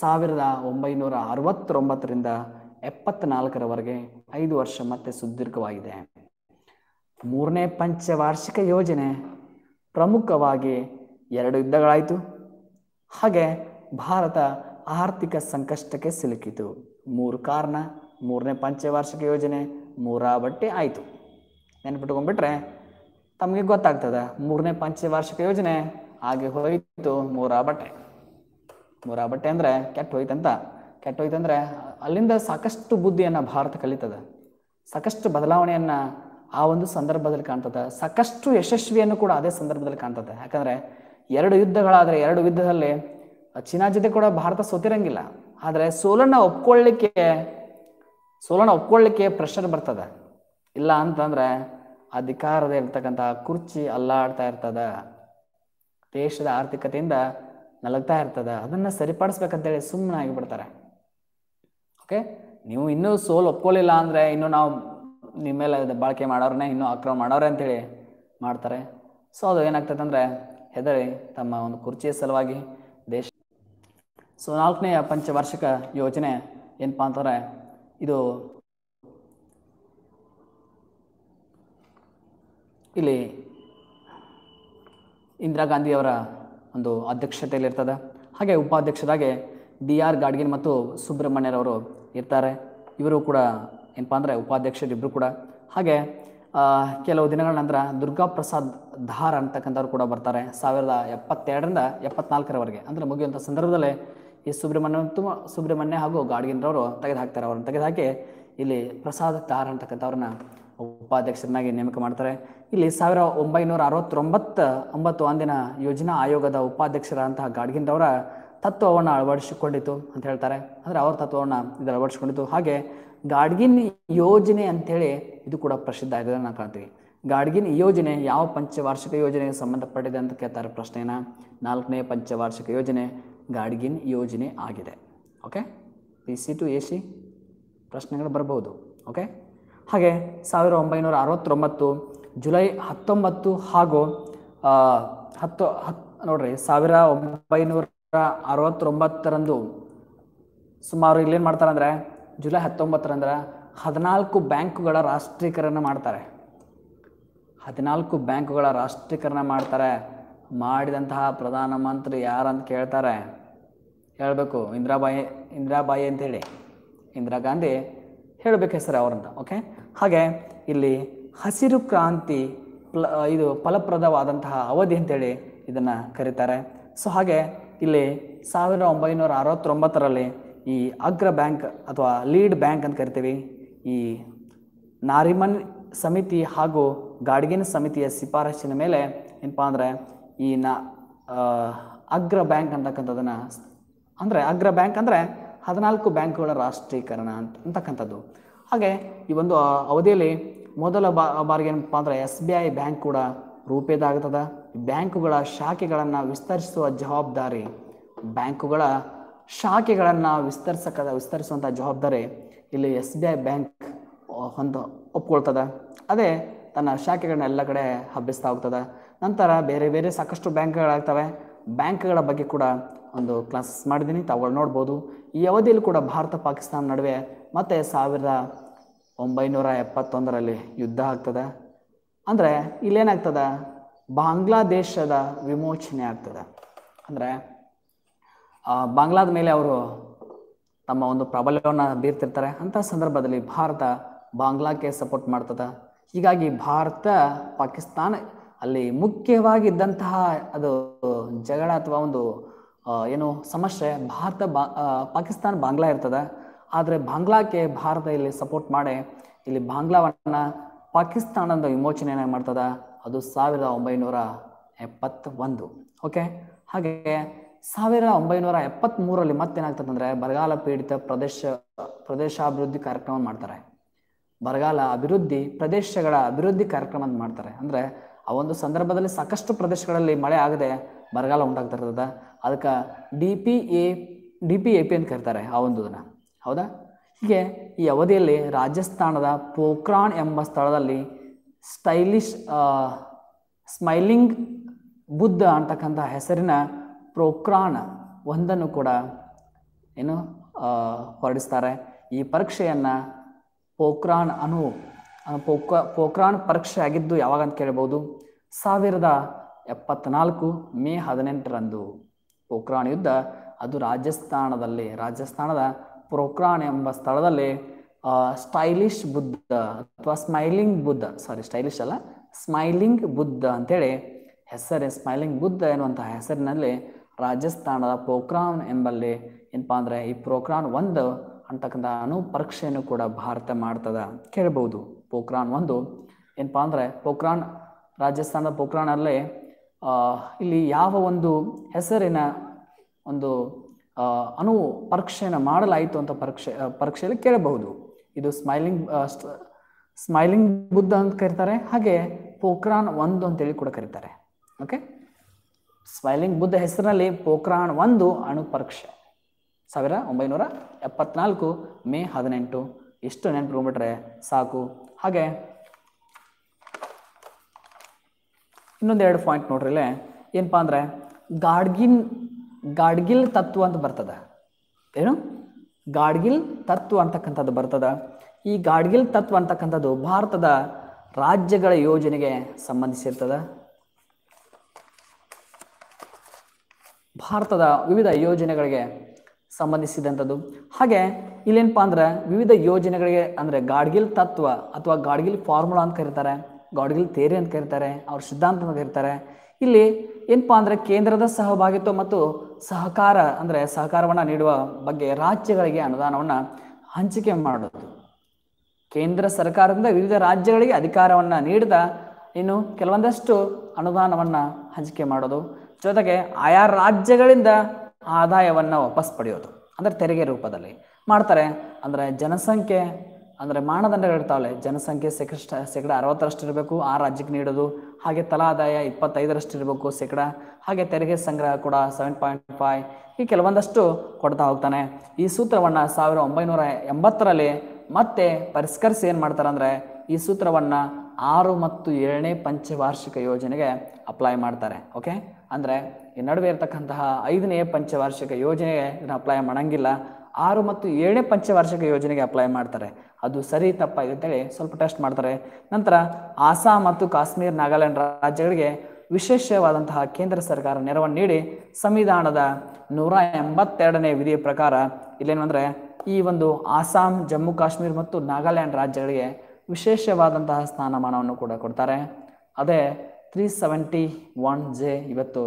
ಸಾವಿರದ ಒಂಬೈನೂರ ಅರವತ್ತೊಂಬತ್ತರಿಂದ ಎಪ್ಪತ್ನಾಲ್ಕರವರೆಗೆ ಐದು ವರ್ಷ ಮತ್ತೆ ಸುದೀರ್ಘವಾಗಿದೆ. ಮೂರನೇ ಪಂಚವಾರ್ಷಿಕ ಯೋಜನೆ ಪ್ರಮುಖವಾಗಿ ಎರಡು ಯುದ್ಧಗಳಾಯಿತು. ಹಾಗೆ ಭಾರತ ಆರ್ಥಿಕ ಸಂಕಷ್ಟಕ್ಕೆ ಸಿಲುಕಿತು. ಮೂರು ಕಾರಣ, ಮೂರನೇ ಪಂಚವಾರ್ಷಿಕ ಯೋಜನೆ ಮೂರ ಬಟ್ಟೆ ಆಯಿತು. ನೆನ್ಪಿಟ್ಕೊಂಡ್ಬಿಟ್ರೆ ತಮಗೆ ಗೊತ್ತಾಗ್ತದೆ, ಮೂರನೇ ಪಂಚವಾರ್ಷಿಕ ಯೋಜನೆ ಹಾಗೆ ಹೋಯಿತು ಮೂರ ಬಟ್ಟೆ. ಮೂರಾ ಬಟ್ಟೆ ಅಂದರೆ ಕೆಟ್ಟ ಹೋಯ್ತಂತ. ಕೆಟ್ಟ ಹೋಯ್ತಂದ್ರೆ ಅಲ್ಲಿಂದ ಸಾಕಷ್ಟು ಬುದ್ಧಿಯನ್ನು ಭಾರತ ಕಲಿತದ. ಸಾಕಷ್ಟು ಬದಲಾವಣೆಯನ್ನು ಆ ಒಂದು ಸಂದರ್ಭದಲ್ಲಿ ಕಾಣ್ತದೆ. ಸಾಕಷ್ಟು ಯಶಸ್ವಿಯನ್ನು ಕೂಡ ಅದೇ ಸಂದರ್ಭದಲ್ಲಿ ಕಾಣ್ತದೆ. ಯಾಕಂದರೆ ಎರಡು ಯುದ್ಧಗಳಾದರೆ ಎರಡು ಯುದ್ಧದಲ್ಲಿ ಚೀನಾ ಜೊತೆ ಕೂಡ ಭಾರತ ಸೋತಿರಂಗಿಲ್ಲ. ಆದರೆ ಸೋಲನ್ನು ಒಪ್ಕೊಳ್ಳಿಕ್ಕೆ ಸೋಲನ್ನು ಒಪ್ಕೊಳ್ಳಿಕ್ಕೆ ಪ್ರೆಷರ್ ಬರ್ತದೆ. ಇಲ್ಲ ಅಂತಂದ್ರೆ ಅಧಿಕಾರದ ಇರ್ತಕ್ಕಂಥ ಕುರ್ಚಿ ಅಲ್ಲಾಡ್ತಾ ಇರ್ತದ. ದೇಶದ ಆರ್ಥಿಕತೆಯಿಂದ ನಲಗ್ತಾ ಇರ್ತದ. ಅದನ್ನು ಸರಿಪಡಿಸ್ಬೇಕಂತೇಳಿ ಸುಮ್ಮನೆ ಆಗಿಬಿಡ್ತಾರೆ ಓಕೆ? ನೀವು ಇನ್ನೂ ಸೋಲ್ ಒಪ್ಕೊಳ್ಳಿಲ್ಲ ಅಂದರೆ ಇನ್ನೂ ನಾವು ನಿಮ್ಮ ಮೇಲೆ ಬಳಕೆ ಮಾಡೋರನ್ನೇ ಇನ್ನೂ ಆಕ್ರಮಣ ಮಾಡೋರೆ ಅಂತೇಳಿ ಮಾಡ್ತಾರೆ. ಸೊ ಅದು ಏನಾಗ್ತದೆ ಅಂದರೆ ಹೆದರಿ ತಮ್ಮ ಒಂದು ಕುರ್ಚಿಯ ಸಲುವಾಗಿ ದೇಶ. ಸೊ ನಾಲ್ಕನೆಯ ಪಂಚವಾರ್ಷಿಕ ಯೋಜನೆ ಏನಪ್ಪಾ ಅಂತಂದರೆ ಇದು ಇಲ್ಲಿ ಇಂದಿರಾ ಗಾಂಧಿಯವರ ಒಂದು ಅಧ್ಯಕ್ಷತೆಯಲ್ಲಿರ್ತದೆ. ಹಾಗೆ ಉಪಾಧ್ಯಕ್ಷರಾಗಿ ಡಿ ಆರ್ ಗಾಡ್ಗಿನ್ ಮತ್ತು ಸುಬ್ರಹ್ಮಣ್ಯರವರು ಇರ್ತಾರೆ. ಇವರು ಕೂಡ ಏನಪ್ಪ ಅಂದರೆ ಉಪಾಧ್ಯಕ್ಷರು ಇಬ್ಬರು ಕೂಡ. ಹಾಗೆ ಕೆಲವು ದಿನಗಳ ನಂತರ ದುರ್ಗಾ ಪ್ರಸಾದ್ ಧಾರ್ ಅಂತಕ್ಕಂಥವ್ರು ಕೂಡ ಬರ್ತಾರೆ. ಸಾವಿರದ ಎಪ್ಪತ್ತೆರಡರಿಂದ ಎಪ್ಪತ್ನಾಲ್ಕರವರೆಗೆ. ಅಂದರೆ ಮುಗಿಯುವಂಥ ಸಂದರ್ಭದಲ್ಲೇ ಈ ಸುಬ್ರಹ್ಮಣ್ಯ ತುಂಬ, ಸುಬ್ರಹ್ಮಣ್ಯ ಹಾಗೂ ಗಾಡ್ಗಿನ್ರವರು ತೆಗೆದುಹಾಕ್ತಾರೆ. ಅವ್ರನ್ನ ತೆಗೆದುಹಾಕಿ ಇಲ್ಲಿ ಪ್ರಸಾದ್ ಧಾರ್ ಅಂತಕ್ಕಂಥವ್ರನ್ನ ಉಪಾಧ್ಯಕ್ಷರನ್ನಾಗಿ ನೇಮಕ ಮಾಡ್ತಾರೆ. ಇಲ್ಲಿ ಸಾವಿರ ಒಂಬೈನೂರ ಅರವತ್ತೊಂಬತ್ತು ಒಂಬತ್ತು ಅಂದಿನ ಯೋಜನಾ ಆಯೋಗದ ಉಪಾಧ್ಯಕ್ಷರಾದಂತಹ ಗಾಡ್ಗಿನ್ರವರ ತತ್ವವನ್ನು ಅಳವಡಿಸಿಕೊಂಡಿತು ಅಂತ ಹೇಳ್ತಾರೆ. ಅಂದರೆ ಅವ್ರ ತತ್ವವನ್ನು ಇದು ಅಳವಡಿಸಿಕೊಂಡಿತು. ಹಾಗೆ ಗಾಡ್ಗಿನ್ ಯೋಜನೆ ಅಂಥೇಳಿ ಇದು ಕೂಡ ಪ್ರಸಿದ್ಧ ಆಗಿದೆ ನಾವು ಕಾಣ್ತೀವಿ. ಗಾಡ್ಗಿನ್ ಯೋಜನೆ ಯಾವ ಪಂಚವಾರ್ಷಿಕ ಯೋಜನೆಗೆ ಸಂಬಂಧಪಟ್ಟಿದೆ ಅಂತ ಕೇಳ್ತಾರೆ ಪ್ರಶ್ನೆನ. ನಾಲ್ಕನೇ ಪಂಚವಾರ್ಷಿಕ ಯೋಜನೆ ಗಾಡ್ಗಿನ್ ಯೋಜನೆ ಆಗಿದೆ. Okay? P C to A C ಪ್ರಶ್ನೆಗಳು ಬರಬಹುದು ಓಕೆ? ಹಾಗೆ ಸಾವಿರದ ಒಂಬೈನೂರ ಅರವತ್ತೊಂಬತ್ತು ಜುಲೈ ಹತ್ತೊಂಬತ್ತು ಹಾಗೂ ಹತ್ತು ಹತ್ತು, ಹತ್, ನೋಡ್ರಿ ಸಾವಿರ ಒಂಬೈನೂರ ಅರವತ್ತೊಂಬತ್ತರಂದು ಸುಮಾರು ಇಲ್ಲೇನು ಮಾಡ್ತಾರಂದ್ರೆ, ಜುಲೈ ಹತ್ತೊಂಬತ್ತರಂದ್ರೆ ಹದಿನಾಲ್ಕು ಬ್ಯಾಂಕುಗಳ ರಾಷ್ಟ್ರೀಕರಣ ಮಾಡ್ತಾರೆ. ಹದಿನಾಲ್ಕು ಬ್ಯಾಂಕುಗಳ ರಾಷ್ಟ್ರೀಕರಣ ಮಾಡ್ತಾರೆ. ಮಾಡಿದಂತಹ ಪ್ರಧಾನಮಂತ್ರಿ ಯಾರಂತ ಕೇಳ್ತಾರೆ? ಹೇಳಬೇಕು, ಇಂದಿರಾಬಾಯಿ ಇಂದಿರಾಬಾಯಿ ಅಂತೇಳಿ. ಇಂದಿರಾ ಗಾಂಧಿ ಹೇಳಬೇಕು ಹೆಸರು ಅವರಂತ, ಓಕೆ? ಹಾಗೆ ಇಲ್ಲಿ ಹಸಿರು ಕ್ರಾಂತಿ ಪ್ಲ, ಇದು ಫಲಪ್ರದವಾದಂತಹ ಅವಧಿ ಅಂತೇಳಿ ಇದನ್ನು ಕರೀತಾರೆ. ಸೊ ಹಾಗೆ ಇಲ್ಲಿ ಸಾವಿರದ ಒಂಬೈನೂರ ಅರವತ್ತೊಂಬತ್ತರಲ್ಲಿ ಈ ಅಗ್ರ ಬ್ಯಾಂಕ್ ಅಥವಾ ಲೀಡ್ ಬ್ಯಾಂಕ್ ಅಂತ ಕರಿತೀವಿ, ಈ ನಾರಿಮನ್ ಸಮಿತಿ ಹಾಗೂ ಗಾಡ್ಗಿನ ಸಮಿತಿಯ ಶಿಫಾರಸಿನ ಮೇಲೆ ಏನಪ್ಪ ಅಂದರೆ ಈ ನಾ ಅಗ್ರ ಬ್ಯಾಂಕ್ ಅಂತಕ್ಕಂಥದ್ದನ್ನು ಅಂದರೆ ಅಗ್ರ ಬ್ಯಾಂಕ್ ಅಂದರೆ ಹದಿನಾಲ್ಕು ಬ್ಯಾಂಕ್ಗಳ ರಾಷ್ಟ್ರೀಕರಣ ಅಂತ, ಅಂತಕ್ಕಂಥದ್ದು. ಹಾಗೆ ಈ ಒಂದು ಅವಧಿಯಲ್ಲಿ ಮೊದಲ ಬಾ, ಬಾರಿಗೆ ಏನಪ್ಪ ಅಂದರೆ ಎಸ್ ಬಿ ಐ ಬ್ಯಾಂಕ್ ಕೂಡ ರೂಪೇದಾಗ್ತದೆ ಬ್ಯಾಂಕುಗಳ ಶಾಖೆಗಳನ್ನು ವಿಸ್ತರಿಸುವ ಜವಾಬ್ದಾರಿ, ಬ್ಯಾಂಕುಗಳ ಶಾಖೆಗಳನ್ನು ವಿಸ್ತರಿಸಕ ವಿಸ್ತರಿಸುವಂಥ ಜವಾಬ್ದಾರಿ ಇಲ್ಲಿ ಎಸ್ ಬಿ ಐ ಬ್ಯಾಂಕ್ ಹೊಂದ ಒಪ್ಕೊಳ್ತದೆ. ಅದೇ ತನ್ನ ಶಾಖೆಗಳನ್ನ ಎಲ್ಲ ಕಡೆ ಹಬ್ಬಿಸ್ತಾ ಹೋಗ್ತದೆ. ನಂತರ ಬೇರೆ ಬೇರೆ ಸಾಕಷ್ಟು ಬ್ಯಾಂಕ್ಗಳಾಗ್ತವೆ. ಬ್ಯಾಂಕ್ಗಳ ಬಗ್ಗೆ ಕೂಡ ಒಂದು ಕ್ಲಾಸಸ್ ಮಾಡಿದ್ದೀನಿ. ತಾವುಗಳು ನೋಡ್ಬೋದು. ಈ ಅವಧಿಯಲ್ಲಿ ಕೂಡ ಭಾರತ ಪಾಕಿಸ್ತಾನ ನಡುವೆ ಮತ್ತೆ ಸಾವಿರದ ಒಂಬೈನೂರ ಎಪ್ಪತ್ತೊಂದರಲ್ಲಿ ಯುದ್ಧ ಆಗ್ತದೆ. ಅಂದರೆ ಇಲ್ಲೇನಾಗ್ತದೆ? ಬಾಂಗ್ಲಾದೇಶದ ವಿಮೋಚನೆ ಆಗ್ತದೆ. ಅಂದರೆ ಬಾಂಗ್ಲಾದ ಮೇಲೆ ಅವರು ತಮ್ಮ ಒಂದು ಪ್ರಾಬಲ್ಯವನ್ನು ಬೀರ್ತಿರ್ತಾರೆ. ಅಂಥ ಸಂದರ್ಭದಲ್ಲಿ ಭಾರತ ಬಾಂಗ್ಲಾಕ್ಕೆ ಸಪೋರ್ಟ್ ಮಾಡ್ತದೆ. ಹೀಗಾಗಿ ಭಾರತ, ಪಾಕಿಸ್ತಾನ ಅಲ್ಲಿ ಮುಖ್ಯವಾಗಿದ್ದಂತಹ ಅದು ಜಗಳ ಅಥವಾ ಒಂದು ಏನು ಸಮಸ್ಯೆ, ಭಾರತ ಬಾ ಪಾಕಿಸ್ತಾನ ಬಾಂಗ್ಲಾ ಇರ್ತದೆ. ಆದರೆ ಬಾಂಗ್ಲಾಕ್ಕೆ ಭಾರತ ಇಲ್ಲಿ ಸಪೋರ್ಟ್ ಮಾಡಿ ಇಲ್ಲಿ ಬಾಂಗ್ಲಾವನ್ನು ಪಾಕಿಸ್ತಾನದ ವಿಮೋಚನೆಯನ್ನು ಮಾಡ್ತದ. ಅದು ಸಾವಿರದ ಒಂಬೈನೂರ ಎಪ್ಪತ್ತ ಒಂದು ಓಕೆ ಹಾಗೆ ಸಾವಿರದ ಒಂಬೈನೂರ ಎಪ್ಪತ್ತ್ಮೂರರಲ್ಲಿ ಮತ್ತೇನಾಗ್ತದೆ ಅಂದರೆ ಬರಗಾಲ ಪೀಡಿತ ಪ್ರದೇಶ, ಪ್ರದೇಶಾಭಿವೃದ್ಧಿ ಕಾರ್ಯಕ್ರಮ ಮಾಡ್ತಾರೆ. ಬರಗಾಲ ಅಭಿವೃದ್ಧಿ, ಪ್ರದೇಶಗಳ ಅಭಿವೃದ್ಧಿ ಕಾರ್ಯಕ್ರಮ ಅಂತ ಮಾಡ್ತಾರೆ. ಅಂದರೆ ಆ ಒಂದು ಸಂದರ್ಭದಲ್ಲಿ ಸಾಕಷ್ಟು ಪ್ರದೇಶಗಳಲ್ಲಿ ಮಳೆ ಆಗದೆ ಬರಗಾಲ ಉಂಟಾಗ್ತಿರ್ತದೆ ಅದಕ್ಕೆ D P A D P A P ಅಂತ ಕರೀತಾರೆ ಆ ಒಂದು ಇದನ್ನು. ಹೌದಾ? ಹೀಗೆ ಈ ಅವಧಿಯಲ್ಲಿ ರಾಜಸ್ಥಾನದ ಪೋಖ್ರಾನ್ ಎಂಬ ಸ್ಥಳದಲ್ಲಿ ಸ್ಟೈಲಿಶ್ ಸ್ಮೈಲಿಂಗ್ ಬುದ್ಧ ಅಂತಕ್ಕಂಥ ಹೆಸರಿನ ಪ್ರೋಕ್ರಾಣ ಒಂದನ್ನು ಕೂಡ ಏನು ಹೊರಡಿಸ್ತಾರೆ. ಈ ಪರೀಕ್ಷೆಯನ್ನು ಪೋಕ್ರಾನ್ ಅನು ಪೋಕ್ರ ಪೋಕ ಪೋಖ್ರಾನ್ ಪರೀಕ್ಷೆ ಆಗಿದ್ದು ಯಾವಾಗ ಅಂತ ಕೇಳ್ಬೋದು? ಸಾವಿರದ ಎಪ್ಪತ್ನಾಲ್ಕು ಮೇ ಹದಿನೆಂಟರಂದು. ಪೋಕ್ರಾನ್ ಯುದ್ಧ ಅದು ರಾಜಸ್ಥಾನದಲ್ಲಿ, ರಾಜಸ್ಥಾನದ ಪ್ರೋಕ್ರಾನ್ ಎಂಬ ಸ್ಥಳದಲ್ಲಿ ಸ್ಟೈಲಿಶ್ ಬುದ್ಧ ಅಥವಾ ಸ್ಮೈಲಿಂಗ್ ಬುದ್ಧ ಸಾರಿ ಸ್ಟೈಲಿಶ್ ಅಲ್ಲ ಸ್ಮೈಲಿಂಗ್ ಬುದ್ಧ ಅಂತೇಳಿ ಹೆಸರೇ ಸ್ಮೈಲಿಂಗ್ ಬುದ್ಧ ಎನ್ನುವಂತಹ ಹೆಸರಿನಲ್ಲಿ ರಾಜಸ್ಥಾನದ ಪೋಖ್ರಾನ್ ಎಂಬಲ್ಲಿ ಏನಪ್ಪಾ ಅಂದರೆ ಈ ಪೋಖ್ರಾನ್ ಒಂದು ಅಂತಕ್ಕಂಥ ಅಣು ಪರೀಕ್ಷೆಯನ್ನು ಕೂಡ ಭಾರತ ಮಾಡ್ತದ ಕೇಳ್ಬೋದು ಪೋಖ್ರಾನ್ ಒಂದು ಏನಪ್ಪಾ ಅಂದರೆ ಪೋಖ್ರಾನ್, ರಾಜಸ್ಥಾನದ ಪೋಖ್ರಾನಲ್ಲಿ ಇಲ್ಲಿ ಯಾವ ಒಂದು ಹೆಸರಿನ ಒಂದು ಅನು ಪರೀಕ್ಷೆಯನ್ನು ಮಾಡಲಾಯಿತು ಅಂತ ಪರೀಕ್ಷೆ ಪರೀಕ್ಷೆಯಲ್ಲಿ ಕೇಳಬಹುದು. ಇದು ಸ್ಮೈಲಿಂಗ್ ಸ್ಮೈಲಿಂಗ್ ಬುದ್ಧ ಅಂತ ಕರೀತಾರೆ, ಹಾಗೆ ಪೋಖ್ರಾನ್ ಒಂದು ಅಂತೇಳಿ ಕೂಡ ಕರೀತಾರೆ. ಓಕೆ ಸ್ಮೈಲಿಂಗ್ ಬುದ್ಧ ಹೆಸರಿನಲ್ಲಿ ಪೋಖ್ರಾನ್ ಒಂದು ಅಣು ಪರೀಕ್ಷೆ ಸಾವಿರ ಒಂಬೈನೂರ ಎಪ್ಪತ್ನಾಲ್ಕು ಮೇ ಹದಿನೆಂಟು. ಇಷ್ಟು ನೆನಪಿಟ್ಕೊಂಡ್ಬಿಟ್ರೆ ಸಾಕು. ಹಾಗೆ ಇನ್ನೊಂದು ಎರಡು ಪಾಯಿಂಟ್ ನೋಡ್ರಿ ಇಲ್ಲೇ ಏನಪ್ಪಾ ಅಂದ್ರೆ ಗಾಡ್ಗಿನ್, ಗಾಡ್ಗಿಲ್ ತತ್ವ ಅಂತ ಬರ್ತದೆ. ಏನು? ಗಾಡ್ಗಿಲ್ ತತ್ವ ಅಂತಕ್ಕಂಥದ್ದು ಬರ್ತದ. ಈ ಗಾಡ್ಗಿಲ್ ತತ್ವ ಅಂತಕ್ಕಂಥದ್ದು ಭಾರತದ ರಾಜ್ಯಗಳ ಯೋಜನೆಗೆ ಸಂಬಂಧಿಸಿರ್ತದ. ಭಾರತದ ವಿವಿಧ ಯೋಜನೆಗಳಿಗೆ ಸಂಬಂಧಿಸಿದಂಥದ್ದು. ಹಾಗೆ ಇಲ್ಲೇನಪ್ಪ ಅಂದ್ರೆ ವಿವಿಧ ಯೋಜನೆಗಳಿಗೆ ಅಂದರೆ ಗಾಡ್ಗಿಲ್ ತತ್ವ ಅಥವಾ ಗಾಡ್ಗಿಲ್ ಫಾರ್ಮುಲಾ ಅಂತ ಕರೀತಾರೆ, ಗಾಡ್ಗಿಲ್ ಥೇರಿ ಅಂತ ಕರೀತಾರೆ, ಅವ್ರ ಸಿದ್ಧಾಂತ ಅಂತ ಕರೀತಾರೆ. ಇಲ್ಲಿ ಏನಪ್ಪಾ ಅಂದರೆ ಕೇಂದ್ರದ ಸಹಭಾಗಿತ್ವ ಮತ್ತು ಸಹಕಾರ ಅಂದರೆ ಸಹಕಾರವನ್ನು ನೀಡುವ ಬಗ್ಗೆ ರಾಜ್ಯಗಳಿಗೆ ಅನುದಾನವನ್ನು ಹಂಚಿಕೆ ಮಾಡೋದು. ಕೇಂದ್ರ ಸರ್ಕಾರದಿಂದ ವಿವಿಧ ರಾಜ್ಯಗಳಿಗೆ ಅಧಿಕಾರವನ್ನು ನೀಡಿದ ಇನ್ನು ಕೆಲವೊಂದಷ್ಟು ಅನುದಾನವನ್ನು ಹಂಚಿಕೆ ಮಾಡೋದು. ಜೊತೆಗೆ ಆಯಾ ರಾಜ್ಯಗಳಿಂದ ಆದಾಯವನ್ನು ವಾಪಸ್ ಪಡೆಯೋದು. ಅಂದರೆ ತೆರಿಗೆ ರೂಪದಲ್ಲಿ. ಮಾಡ್ತಾರೆ ಅಂದರೆ ಜನಸಂಖ್ಯೆ ಅಂದರೆ ಮಾನದಂಡಗಳಿರ್ತಾವಲ್ಲ ಜನಸಂಖ್ಯೆ ಶೇಕಡ ಶೇಕಡ ಅರವತ್ತರಷ್ಟು ಇರಬೇಕು, ಆ ರಾಜ್ಯಕ್ಕೆ ನೀಡೋದು, ಹಾಗೆ ತಲಾ ಆದಾಯ ಇಪ್ಪತ್ತೈದರಷ್ಟು ಇರಬೇಕು ಶೇಕಡ, ಹಾಗೆ ತೆರಿಗೆ ಸಂಗ್ರಹ ಕೂಡ ಸೆವೆನ್ ಪಾಯಿಂಟ್ ಫೈವ್ ಈ ಕೆಲವೊಂದಷ್ಟು ಕೊಡ್ತಾ ಹೋಗ್ತಾನೆ. ಈ ಸೂತ್ರವನ್ನು ಸಾವಿರ ಒಂಬೈನೂರ ಎಂಬತ್ತರಲ್ಲಿ ಮತ್ತೆ ಪರಿಷ್ಕರಿಸಿ ಏನು ಮಾಡ್ತಾರೆ ಅಂದರೆ, ಈ ಸೂತ್ರವನ್ನು ಆರು ಮತ್ತು ಏಳನೇ ಪಂಚವಾರ್ಷಿಕ ಯೋಜನೆಗೆ ಅಪ್ಲೈ ಮಾಡ್ತಾರೆ ಓಕೆ ಅಂದರೆ ಈ ನಡುವೆ ಇರತಕ್ಕಂತಹ ಐದನೇ ಪಂಚವಾರ್ಷಿಕ ಯೋಜನೆಗೆ ಇದನ್ನು ಅಪ್ಲೈ ಮಾಡಂಗಿಲ್ಲ, ಆರು ಮತ್ತು ಏಳನೇ ಪಂಚವಾರ್ಷಿಕ ಯೋಜನೆಗೆ ಅಪ್ಲೈ ಮಾಡ್ತಾರೆ. ಅದು ಸರಿ ತಪ್ಪಾಗಿ ಅಂತೇಳಿ ಸ್ವಲ್ಪ ಟೆಸ್ಟ್ ಮಾಡ್ತಾರೆ. ನಂತರ ಆಸಾಂ ಮತ್ತು ಕಾಶ್ಮೀರ್ ನಾಗಾಲ್ಯಾಂಡ್ ರಾಜ್ಯಗಳಿಗೆ ವಿಶೇಷವಾದಂತಹ ಕೇಂದ್ರ ಸರ್ಕಾರ ನೆರವನ್ನು ನೀಡಿ ಸಂವಿಧಾನದ ನೂರ ಎಂಬತ್ತೆರಡನೇ ವಿಧಿಯ ಪ್ರಕಾರ ಇಲ್ಲೇನಂದರೆ ಈ ಒಂದು ಆಸಾಂ ಜಮ್ಮು, ಕಾಶ್ಮೀರ್ ಮತ್ತು ನಾಗಾಲ್ಯಾಂಡ್ ರಾಜ್ಯಗಳಿಗೆ ವಿಶೇಷವಾದಂತಹ ಸ್ಥಾನಮಾನವನ್ನು ಕೂಡ ಕೊಡ್ತಾರೆ. ಅದೇ ತ್ರೀ ಸೆವೆಂಟಿ ಒನ್ ಜೆ ಇವತ್ತು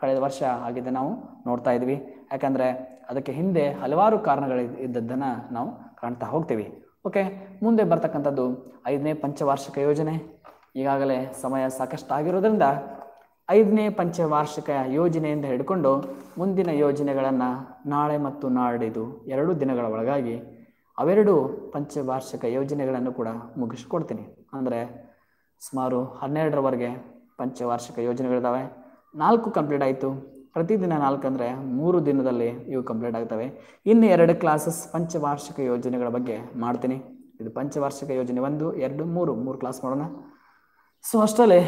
ಕಳೆದ ವರ್ಷ ಆಗಿದೆ ನಾವು ನೋಡ್ತಾ ಇದ್ವಿ. ಯಾಕಂದರೆ ಅದಕ್ಕೆ ಹಿಂದೆ ಹಲವಾರು ಕಾರಣಗಳು ಇದ್ದದ್ದನ್ನು ನಾವು ಕಾಣ್ತಾ ಹೋಗ್ತೀವಿ. ಓಕೆ, ಮುಂದೆ ಬರ್ತಕ್ಕಂಥದ್ದು ಐದನೇ ಪಂಚವಾರ್ಷಿಕ ಯೋಜನೆ. ಈಗಾಗಲೇ ಸಮಯ ಸಾಕಷ್ಟು ಆಗಿರೋದ್ರಿಂದ ಐದನೇ ಪಂಚವಾರ್ಷಿಕ ಯೋಜನೆಯಿಂದ ಹಿಡ್ಕೊಂಡು ಮುಂದಿನ ಯೋಜನೆಗಳನ್ನು ನಾಳೆ ಮತ್ತು ನಾಡಿದು ಎರಡು ದಿನಗಳ ಒಳಗಾಗಿ ಅವೆರಡು ಪಂಚವಾರ್ಷಿಕ ಯೋಜನೆಗಳನ್ನು ಕೂಡ ಮುಗಿಸ್ಕೊಡ್ತೀನಿ. ಅಂದರೆ ಸುಮಾರು ಹನ್ನೆರಡರವರೆಗೆ ಪಂಚವಾರ್ಷಿಕ ಯೋಜನೆಗಳಿದ್ದಾವೆ ನಾಲ್ಕು ಕಂಪ್ಲೀಟ್ ಆಯಿತು. ಪ್ರತಿದಿನ ನಾಲ್ಕು ಅಂದರೆ ಮೂರು ದಿನದಲ್ಲಿ ಇವು ಕಂಪ್ಲೀಟ್ ಆಗ್ತವೆ. ಇನ್ನು ಎರಡು ಕ್ಲಾಸಸ್ ಪಂಚವಾರ್ಷಿಕ ಯೋಜನೆಗಳ ಬಗ್ಗೆ ಮಾಡ್ತೀನಿ. ಇದು ಪಂಚವಾರ್ಷಿಕ ಯೋಜನೆ ಒಂದು, ಎರಡು, ಮೂರು ಮೂರು ಕ್ಲಾಸ್ ಮಾಡೋಣ. ಸೊ ಅಷ್ಟರಲ್ಲಿ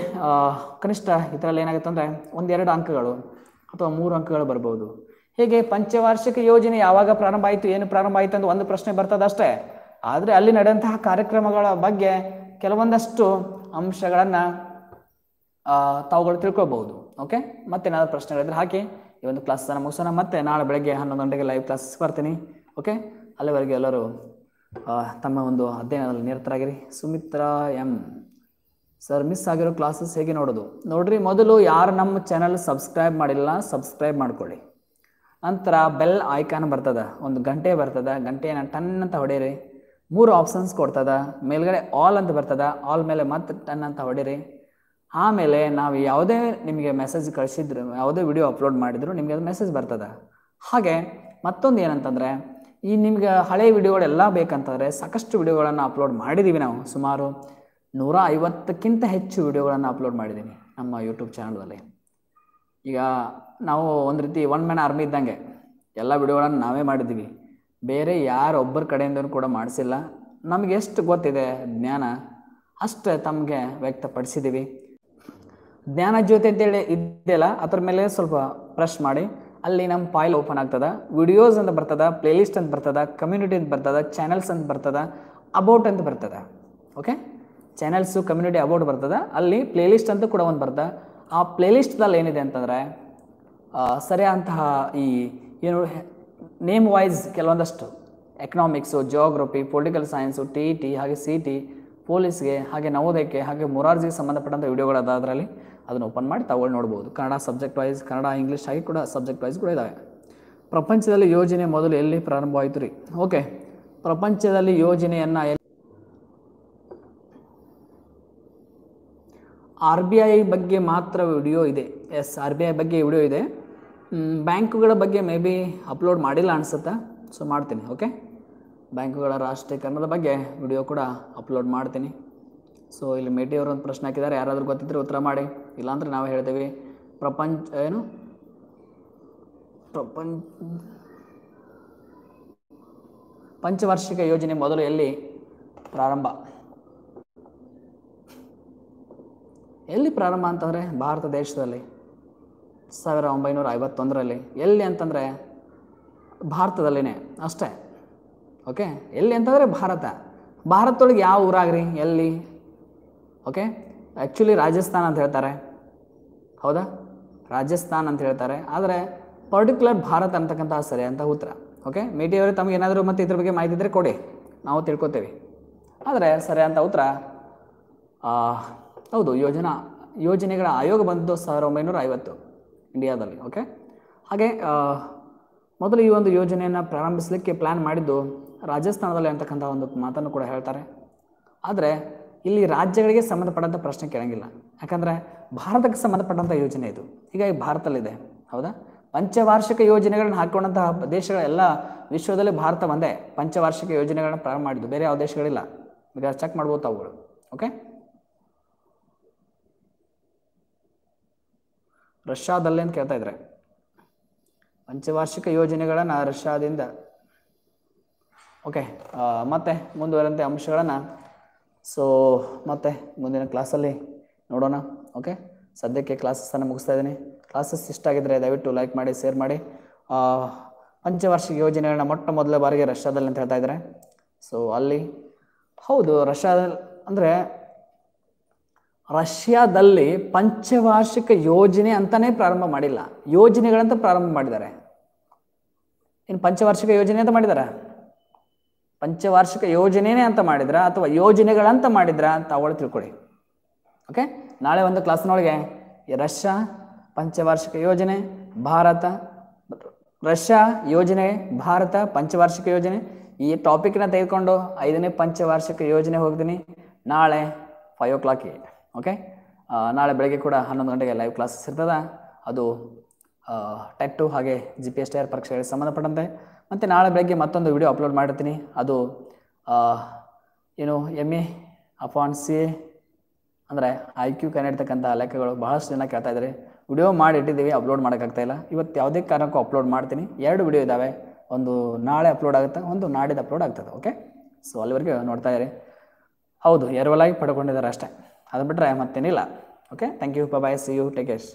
ಕನಿಷ್ಠ ಇದರಲ್ಲಿ ಏನಾಗುತ್ತೆ ಅಂದರೆ ಒಂದೆರಡು ಅಂಕಗಳು ಅಥವಾ ಮೂರು ಅಂಕಗಳು ಬರ್ಬೋದು. ಹೀಗೆ ಪಂಚವಾರ್ಷಿಕ ಯೋಜನೆ ಯಾವಾಗ ಪ್ರಾರಂಭ ಆಯಿತು, ಏನು ಪ್ರಾರಂಭ ಆಯಿತು ಅಂತ ಒಂದು ಪ್ರಶ್ನೆ ಬರ್ತದಷ್ಟೇ. ಆದರೆ ಅಲ್ಲಿ ನಡೆದಂತಹ ಕಾರ್ಯಕ್ರಮಗಳ ಬಗ್ಗೆ ಕೆಲವೊಂದಷ್ಟು ಅಂಶಗಳನ್ನು ತಾವುಗಳು ತಿಳ್ಕೊಬಹುದು ಓಕೆ ಮತ್ತೇನಾದ್ರು ಪ್ರಶ್ನೆಗಳಿದ್ರೆ ಹಾಕಿ. ಈ ಒಂದು ಕ್ಲಾಸನ್ನು ಮುಗಿಸೋಣ. ಮತ್ತೆ ನಾಳೆ ಬೆಳಗ್ಗೆ ಹನ್ನೊಂದು ಗಂಟೆಗೆ ಲೈವ್ ಕ್ಲಾಸ್ ಬರ್ತೀನಿ. ಓಕೆ ಅಲ್ಲಿವರೆಗೆ ಎಲ್ಲರೂ ತಮ್ಮ ಒಂದು ಅಧ್ಯಯನದಲ್ಲಿ ನಿರತರಾಗಿರಿ. ಸುಮಿತ್ರಾ ಎಂ. ಸರ್ ಮಿಸ್ ಆಗಿರೋ ಕ್ಲಾಸಸ್ ಹೇಗೆ ನೋಡೋದು? ನೋಡ್ರಿ, ಮೊದಲು ಯಾರು ನಮ್ಮ ಚಾನಲ್ ಸಬ್ಸ್ಕ್ರೈಬ್ ಮಾಡಿಲ್ಲ ಸಬ್ಸ್ಕ್ರೈಬ್ ಮಾಡ್ಕೊಳ್ಳಿ. ನಂತರ ಬೆಲ್ ಐಕಾನ್ ಬರ್ತದ, ಒಂದು ಗಂಟೆ ಬರ್ತದ ಗಂಟೆನ ಟನ್ ಅಂತ ಹೊಡೀರಿ ಮೂರು ಆಪ್ಷನ್ಸ್ ಕೊಡ್ತದ, ಮೇಲ್ಗಡೆ ಆಲ್ ಅಂತ ಬರ್ತದ ಆಲ್ ಮೇಲೆ ಮತ್ತೆ ಟನ್ ಅಂತ ಹೊಡೀರಿ ಆಮೇಲೆ ನಾವು ಯಾವುದೇ ನಿಮಗೆ ಮೆಸೇಜ್ ಕಳಿಸಿದ್ರು, ಯಾವುದೇ ವಿಡಿಯೋ ಅಪ್ಲೋಡ್ ಮಾಡಿದ್ರು, ನಿಮಗೆ ಅದು ಮೆಸೇಜ್ ಬರ್ತದ. ಹಾಗೆ ಮತ್ತೊಂದು ಏನಂತಂದರೆ, ಈ ನಿಮ್ಗೆ ಹಳೆ ವಿಡಿಯೋಗಳೆಲ್ಲ ಬೇಕಂತಂದರೆ ಸಾಕಷ್ಟು ವಿಡಿಯೋಗಳನ್ನು ಅಪ್ಲೋಡ್ ಮಾಡಿದ್ದೀವಿ ನಾವು. ಸುಮಾರು ನೂರ ಐವತ್ತಕ್ಕಿಂತ ಹೆಚ್ಚು ವಿಡಿಯೋಗಳನ್ನು ಅಪ್ಲೋಡ್ ಮಾಡಿದ್ದೀನಿ ನಮ್ಮ ಯೂಟ್ಯೂಬ್ ಚಾನಲಲ್ಲಿ ಈಗ ನಾವು ಒಂದು ರೀತಿ ಒನ್ ಮ್ಯಾನ್ ಆರ್ಮಿ ಇದ್ದಂಗೆ ಎಲ್ಲ ವಿಡಿಯೋಗಳನ್ನು ನಾವೇ ಮಾಡಿದ್ದೀವಿ ಬೇರೆ ಯಾರೊಬ್ಬರ ಕಡೆಯಿಂದನೂ ಕೂಡ ಮಾಡಿಸಿಲ್ಲ. ನಮಗೆ ಎಷ್ಟು ಗೊತ್ತಿದೆ ಜ್ಞಾನ ಅಷ್ಟು ತಮಗೆ ವ್ಯಕ್ತಪಡಿಸಿದ್ದೀವಿ ಜ್ಞಾನ ಜ್ಯೋತಿ ಅಂತೇಳಿ ಇದೆಯಲ್ಲ, ಅದ್ರ ಮೇಲೆ ಸ್ವಲ್ಪ ಪ್ರೆಸ್ ಮಾಡಿ. ಅಲ್ಲಿ ನಮ್ಮ ಫೈಲ್ ಓಪನ್ ಆಗ್ತದ. ವಿಡಿಯೋಸ್ ಅಂತ ಬರ್ತದ ಪ್ಲೇಲಿಸ್ಟ್ ಅಂತ ಬರ್ತದ ಕಮ್ಯುನಿಟಿ ಅಂತ ಬರ್ತದ ಚಾನಲ್ಸ್ ಅಂತ ಬರ್ತದ ಅಬೌಟ್ ಅಂತ ಬರ್ತದ. ಓಕೆ ಚಾನಲ್ಸು ಕಮ್ಯುನಿಟಿ ಅಬೌಟ್ ಬರ್ತದ. ಅಲ್ಲಿ ಪ್ಲೇಲಿಸ್ಟ್ ಅಂತ ಕೂಡ ಒಂದು ಬರ್ತದೆ. ಆ ಪ್ಲೇಲಿಸ್ಟ್ದಲ್ಲಿ ಏನಿದೆ ಅಂತಂದರೆ ಸರಿಯಾದಂತಹ ಈ, ಏನು ನೇಮ್ ವೈಸ್ ಕೆಲವೊಂದಷ್ಟು economics geography political science T T ಹಾಗೆ ಸಿ ಟಿ ಪೊಲೀಸ್ಗೆ ಹಾಗೆ ನವೋದಯಕ್ಕೆ, ಹಾಗೆ ಮೊರಾರ್ಜಿಗೆ ಸಂಬಂಧಪಟ್ಟಂಥ ವಿಡಿಯೋಗಳದ ಅದರಲ್ಲಿ. ಅದನ್ನು ಓಪನ್ ಮಾಡಿ ತಗೊಳ್ಳಿ ನೋಡ್ಬೋದು. Kannada subject wise Kannada English ಆಗಿ ಕೂಡ ಸಬ್ಜೆಕ್ಟ್ ವೈಸ್ ಕೂಡ ಇದ್ದಾವೆ ಪ್ರಪಂಚದಲ್ಲಿ ಯೋಜನೆ ಮೊದಲು ಎಲ್ಲಿ ಪ್ರಾರಂಭವಾಯಿತು ರೀ? ಓಕೆ ಪ್ರಪಂಚದಲ್ಲಿ ಯೋಜನೆಯನ್ನು ಎಲ್ಲಿ ಆರ್ ಬಿ ಐ ಬಗ್ಗೆ ಮಾತ್ರ ವಿಡಿಯೋ ಇದೆ. ಎಸ್ ಆರ್ ಬಿ ಐ ಬಗ್ಗೆ ವಿಡಿಯೋ ಇದೆ. ಬ್ಯಾಂಕುಗಳ ಬಗ್ಗೆ ಮೇ ಬಿ ಅಪ್ಲೋಡ್ ಮಾಡಿಲ್ಲ ಅನಿಸುತ್ತೆ? ಸೊ ಮಾಡ್ತೀನಿ ಓಕೆ ಬ್ಯಾಂಕುಗಳ ರಾಷ್ಟ್ರೀಕರಣದ ಬಗ್ಗೆ ವಿಡಿಯೋ ಕೂಡ ಅಪ್ಲೋಡ್ ಮಾಡ್ತೀನಿ. ಸೊ ಇಲ್ಲಿ ಮೇಟಿಯವರು ಒಂದು ಪ್ರಶ್ನೆ ಹಾಕಿದ್ದಾರೆ. ಯಾರಾದರೂ ಗೊತ್ತಿದ್ರೆ ಉತ್ತರ ಮಾಡಿ. ಇಲ್ಲಾಂದ್ರೆ ನಾವು ಹೇಳ್ತೀವಿ ಪ್ರಪಂಚ, ಏನು? ಪ್ರಪಂಚ, ಪಂಚವಾರ್ಷಿಕ ಯೋಜನೆ ಮೊದಲು ಎಲ್ಲಿ ಪ್ರಾರಂಭ? ಎಲ್ಲಿ ಪ್ರಾರಂಭ ಅಂತಂದರೆ ಭಾರತ ದೇಶದಲ್ಲಿ, ಸಾವಿರದ ಒಂಬೈನೂರ ಐವತ್ತೊಂದರಲ್ಲಿ. ಎಲ್ಲಿ ಅಂತಂದರೆ ಭಾರತದಲ್ಲಿನೇ ಅಷ್ಟೇ. ಓಕೆ? ಎಲ್ಲಿ ಅಂತಂದರೆ ಭಾರತ. ಭಾರತದೊಳಗೆ ಯಾವ ಊರಾಗ್ರಿ? ಎಲ್ಲಿ? ಓಕೆ? ಆ್ಯಕ್ಚುಲಿ ರಾಜಸ್ಥಾನ ಅಂತ ಹೇಳ್ತಾರೆ. ಹೌದಾ? ರಾಜಸ್ಥಾನ್ ಅಂತ ಹೇಳ್ತಾರೆ. ಆದರೆ ಪರ್ಟಿಕ್ಯುಲರ್ ಭಾರತ ಅಂತಕ್ಕಂಥ ಸರಿ ಅಂತ ಉತ್ತರ. ಓಕೆ ಮೇಟಿ ಅವರೇ, ತಮಗೆ ಏನಾದರೂ ಮತ್ತೆ ಇದ್ರ ಬಗ್ಗೆ ಮಾಹಿತಿ ಇದ್ದರೆ ಕೊಡಿ. ನಾವು ತಿಳ್ಕೊತೇವೆ. ಆದರೆ ಸರಿ ಅಂತ ಉತ್ತರ ಹೌದು, ಯೋಜನಾ, ಯೋಜನೆಗಳ ಆಯೋಗ ಬಂದದ್ದು ಸಾವಿರ ಒಂಬೈನೂರ ಐವತ್ತು ಇಂಡಿಯಾದಲ್ಲಿ. ಓಕೆ ಹಾಗೆ ಮೊದಲು ಈ ಒಂದು ಯೋಜನೆಯನ್ನು ಪ್ರಾರಂಭಿಸಲಿಕ್ಕೆ ಪ್ಲ್ಯಾನ್ ಮಾಡಿದ್ದು ರಾಜಸ್ಥಾನದಲ್ಲಿ ಅಂತಕ್ಕಂಥ ಒಂದು ಮಾತನ್ನು ಕೂಡ ಹೇಳ್ತಾರೆ. ಆದರೆ ಇಲ್ಲಿ ರಾಜ್ಯಗಳಿಗೆ ಸಂಬಂಧಪಟ್ಟಂಥ ಪ್ರಶ್ನೆ ಕೇಳಂಗಿಲ್ಲ. ಯಾಕಂದರೆ ಭಾರತಕ್ಕೆ ಸಂಬಂಧಪಟ್ಟಂಥ ಯೋಜನೆ ಇದು. ಹೀಗಾಗಿ ಭಾರತದಲ್ಲಿದೆ. ಹೌದಾ? ಪಂಚವಾರ್ಷಿಕ ಯೋಜನೆಗಳನ್ನ ಹಾಕೊಂಡಂತಹ ದೇಶಗಳೆಲ್ಲ ವಿಶ್ವದಲ್ಲಿ ಭಾರತ ಒಂದೇ. ಪಂಚವಾರ್ಷಿಕ ಯೋಜನೆಗಳನ್ನ ಪ್ರಾರಂಭ ಮಾಡಿದ್ದು. ಬೇರೆ ಯಾವ ದೇಶಗಳಿಲ್ಲ. ಈಗ ಚೆಕ್ ಮಾಡ್ಬೋದು ಅವುಗಳು. ಓಕೆ ರಷ್ಯಾದಲ್ಲಿ ಅಂತ ಕೇಳ್ತಾ ಇದ್ರೆ. ಪಂಚವಾರ್ಷಿಕ ಯೋಜನೆಗಳನ್ನು ರಷ್ಯಾದಿಂದ. ಓಕೆ ಮತ್ತೆ ಮುಂದುವರೆದಂತೆ ಅಂಶಗಳನ್ನು ಸೊ ಮತ್ತೆ ಮುಂದಿನ ಕ್ಲಾಸಲ್ಲಿ ನೋಡೋಣ ಓಕೆ ಸದ್ಯಕ್ಕೆ ಕ್ಲಾಸಸ್ಸನ್ನು ಮುಗಿಸ್ತಾ ಇದ್ದೀನಿ. ಕ್ಲಾಸಸ್ ಇಷ್ಟ ಆಗಿದ್ರೆ ದಯವಿಟ್ಟು ಲೈಕ್ ಮಾಡಿ ಶೇರ್ ಮಾಡಿ. ಪಂಚವಾರ್ಷಿಕ ಯೋಜನೆಗಳನ್ನ ಮೊಟ್ಟ ಮೊದಲ ಬಾರಿಗೆ ರಷ್ಯಾದಲ್ಲಿ ಅಂತ ಹೇಳ್ತಾ ಇದ್ದಾರೆ. ಸೊ ಅಲ್ಲಿ, ಹೌದು ರಷ್ಯಾದಲ್ಲಿ ಅಂದರೆ ರಷ್ಯಾದಲ್ಲಿ ಪಂಚವಾರ್ಷಿಕ ಯೋಜನೆ ಅಂತಲೇ ಪ್ರಾರಂಭ ಮಾಡಿಲ್ಲ. ಯೋಜನೆಗಳಂತ ಪ್ರಾರಂಭ ಮಾಡಿದ್ದಾರೆ. ಇನ್ನು ಪಂಚವಾರ್ಷಿಕ ಯೋಜನೆ ಅಂತ ಮಾಡಿದಾರ? ಪಂಚವಾರ್ಷಿಕ ಯೋಜನೆನೇ ಅಂತ ಮಾಡಿದ್ರ ಅಥವಾ ಯೋಜನೆಗಳಂತ ಮಾಡಿದ್ರ ಅಂತ ಅವಳು ತಿಳ್ಕೊಳ್ಳಿ. ಓಕೆ ನಾಳೆ ಒಂದು ಕ್ಲಾಸ್ನೊಳಗೆ ರಷ್ಯಾ ಪಂಚವಾರ್ಷಿಕ ಯೋಜನೆ, ಭಾರತ, ರಷ್ಯಾ ಯೋಜನೆ, ಭಾರತ ಪಂಚವಾರ್ಷಿಕ ಯೋಜನೆ, ಈ ಟಾಪಿಕ್ನ ತೆಗೆದುಕೊಂಡು ಐದನೇ ಪಂಚವಾರ್ಷಿಕ ಯೋಜನೆ ಹೋಗ್ತೀನಿ. ನಾಳೆ ಫೈವ್ ಓ ಕ್ಲಾಕಿಗೆ ಓಕೆ ನಾಳೆ ಬೆಳಗ್ಗೆ ಕೂಡ ಹನ್ನೊಂದು ಗಂಟೆಗೆ ಲೈವ್ ಕ್ಲಾಸಸ್ ಇರ್ತದೆ. ಅದು ಟೆಟ್ಟು ಹಾಗೆ G P S T R ಪರೀಕ್ಷೆಗಳಿಗೆ ಸಂಬಂಧಪಟ್ಟಂತೆ. ಮತ್ತು ನಾಳೆ ಬೆಳಗ್ಗೆ ಮತ್ತೊಂದು ವಿಡಿಯೋ ಅಪ್ಲೋಡ್ ಮಾಡಿರ್ತೀನಿ. ಅದು ಏನು M A upon C A ಅಂದರೆ ಐ ಕ್ಯೂ ಕನ್ನಡತಕ್ಕಂಥ ಲೆಕ್ಕಗಳು ಬಹಳಷ್ಟು ಜನ ಕೇಳ್ತಾ ಇದ್ದಾರೆ. ವಿಡಿಯೋ ಮಾಡಿ ಇಟ್ಟಿದ್ದೀವಿ ಅಪ್ಲೋಡ್ ಮಾಡೋಕ್ಕಾಗ್ತಾ ಇಲ್ಲ. ಇವತ್ತು ಯಾವುದೇ ಕಾರಣಕ್ಕೂ ಅಪ್ಲೋಡ್ ಮಾಡ್ತೀನಿ. ಎರಡು ವಿಡಿಯೋ ಇದ್ದಾವೆ ಒಂದು ನಾಳೆ ಅಪ್ಲೋಡ್ ಆಗುತ್ತೆ, ಒಂದು ನಾಡಿದ್ದು ಅಪ್ಲೋಡ್ ಆಗ್ತದೆ ಓಕೆ ಸೊ ಅಲ್ಲಿವರೆಗೆ ನೋಡ್ತಾ ಇರಿ. ಹೌದು, ಎರವಲಾಗಿ ಪಡ್ಕೊಂಡಿದ್ದಾರೆ ಅಷ್ಟೇ. ಅದು ಬಿಟ್ಟರೆ ಮತ್ತೇನಿಲ್ಲ okay thank you bye see you take cares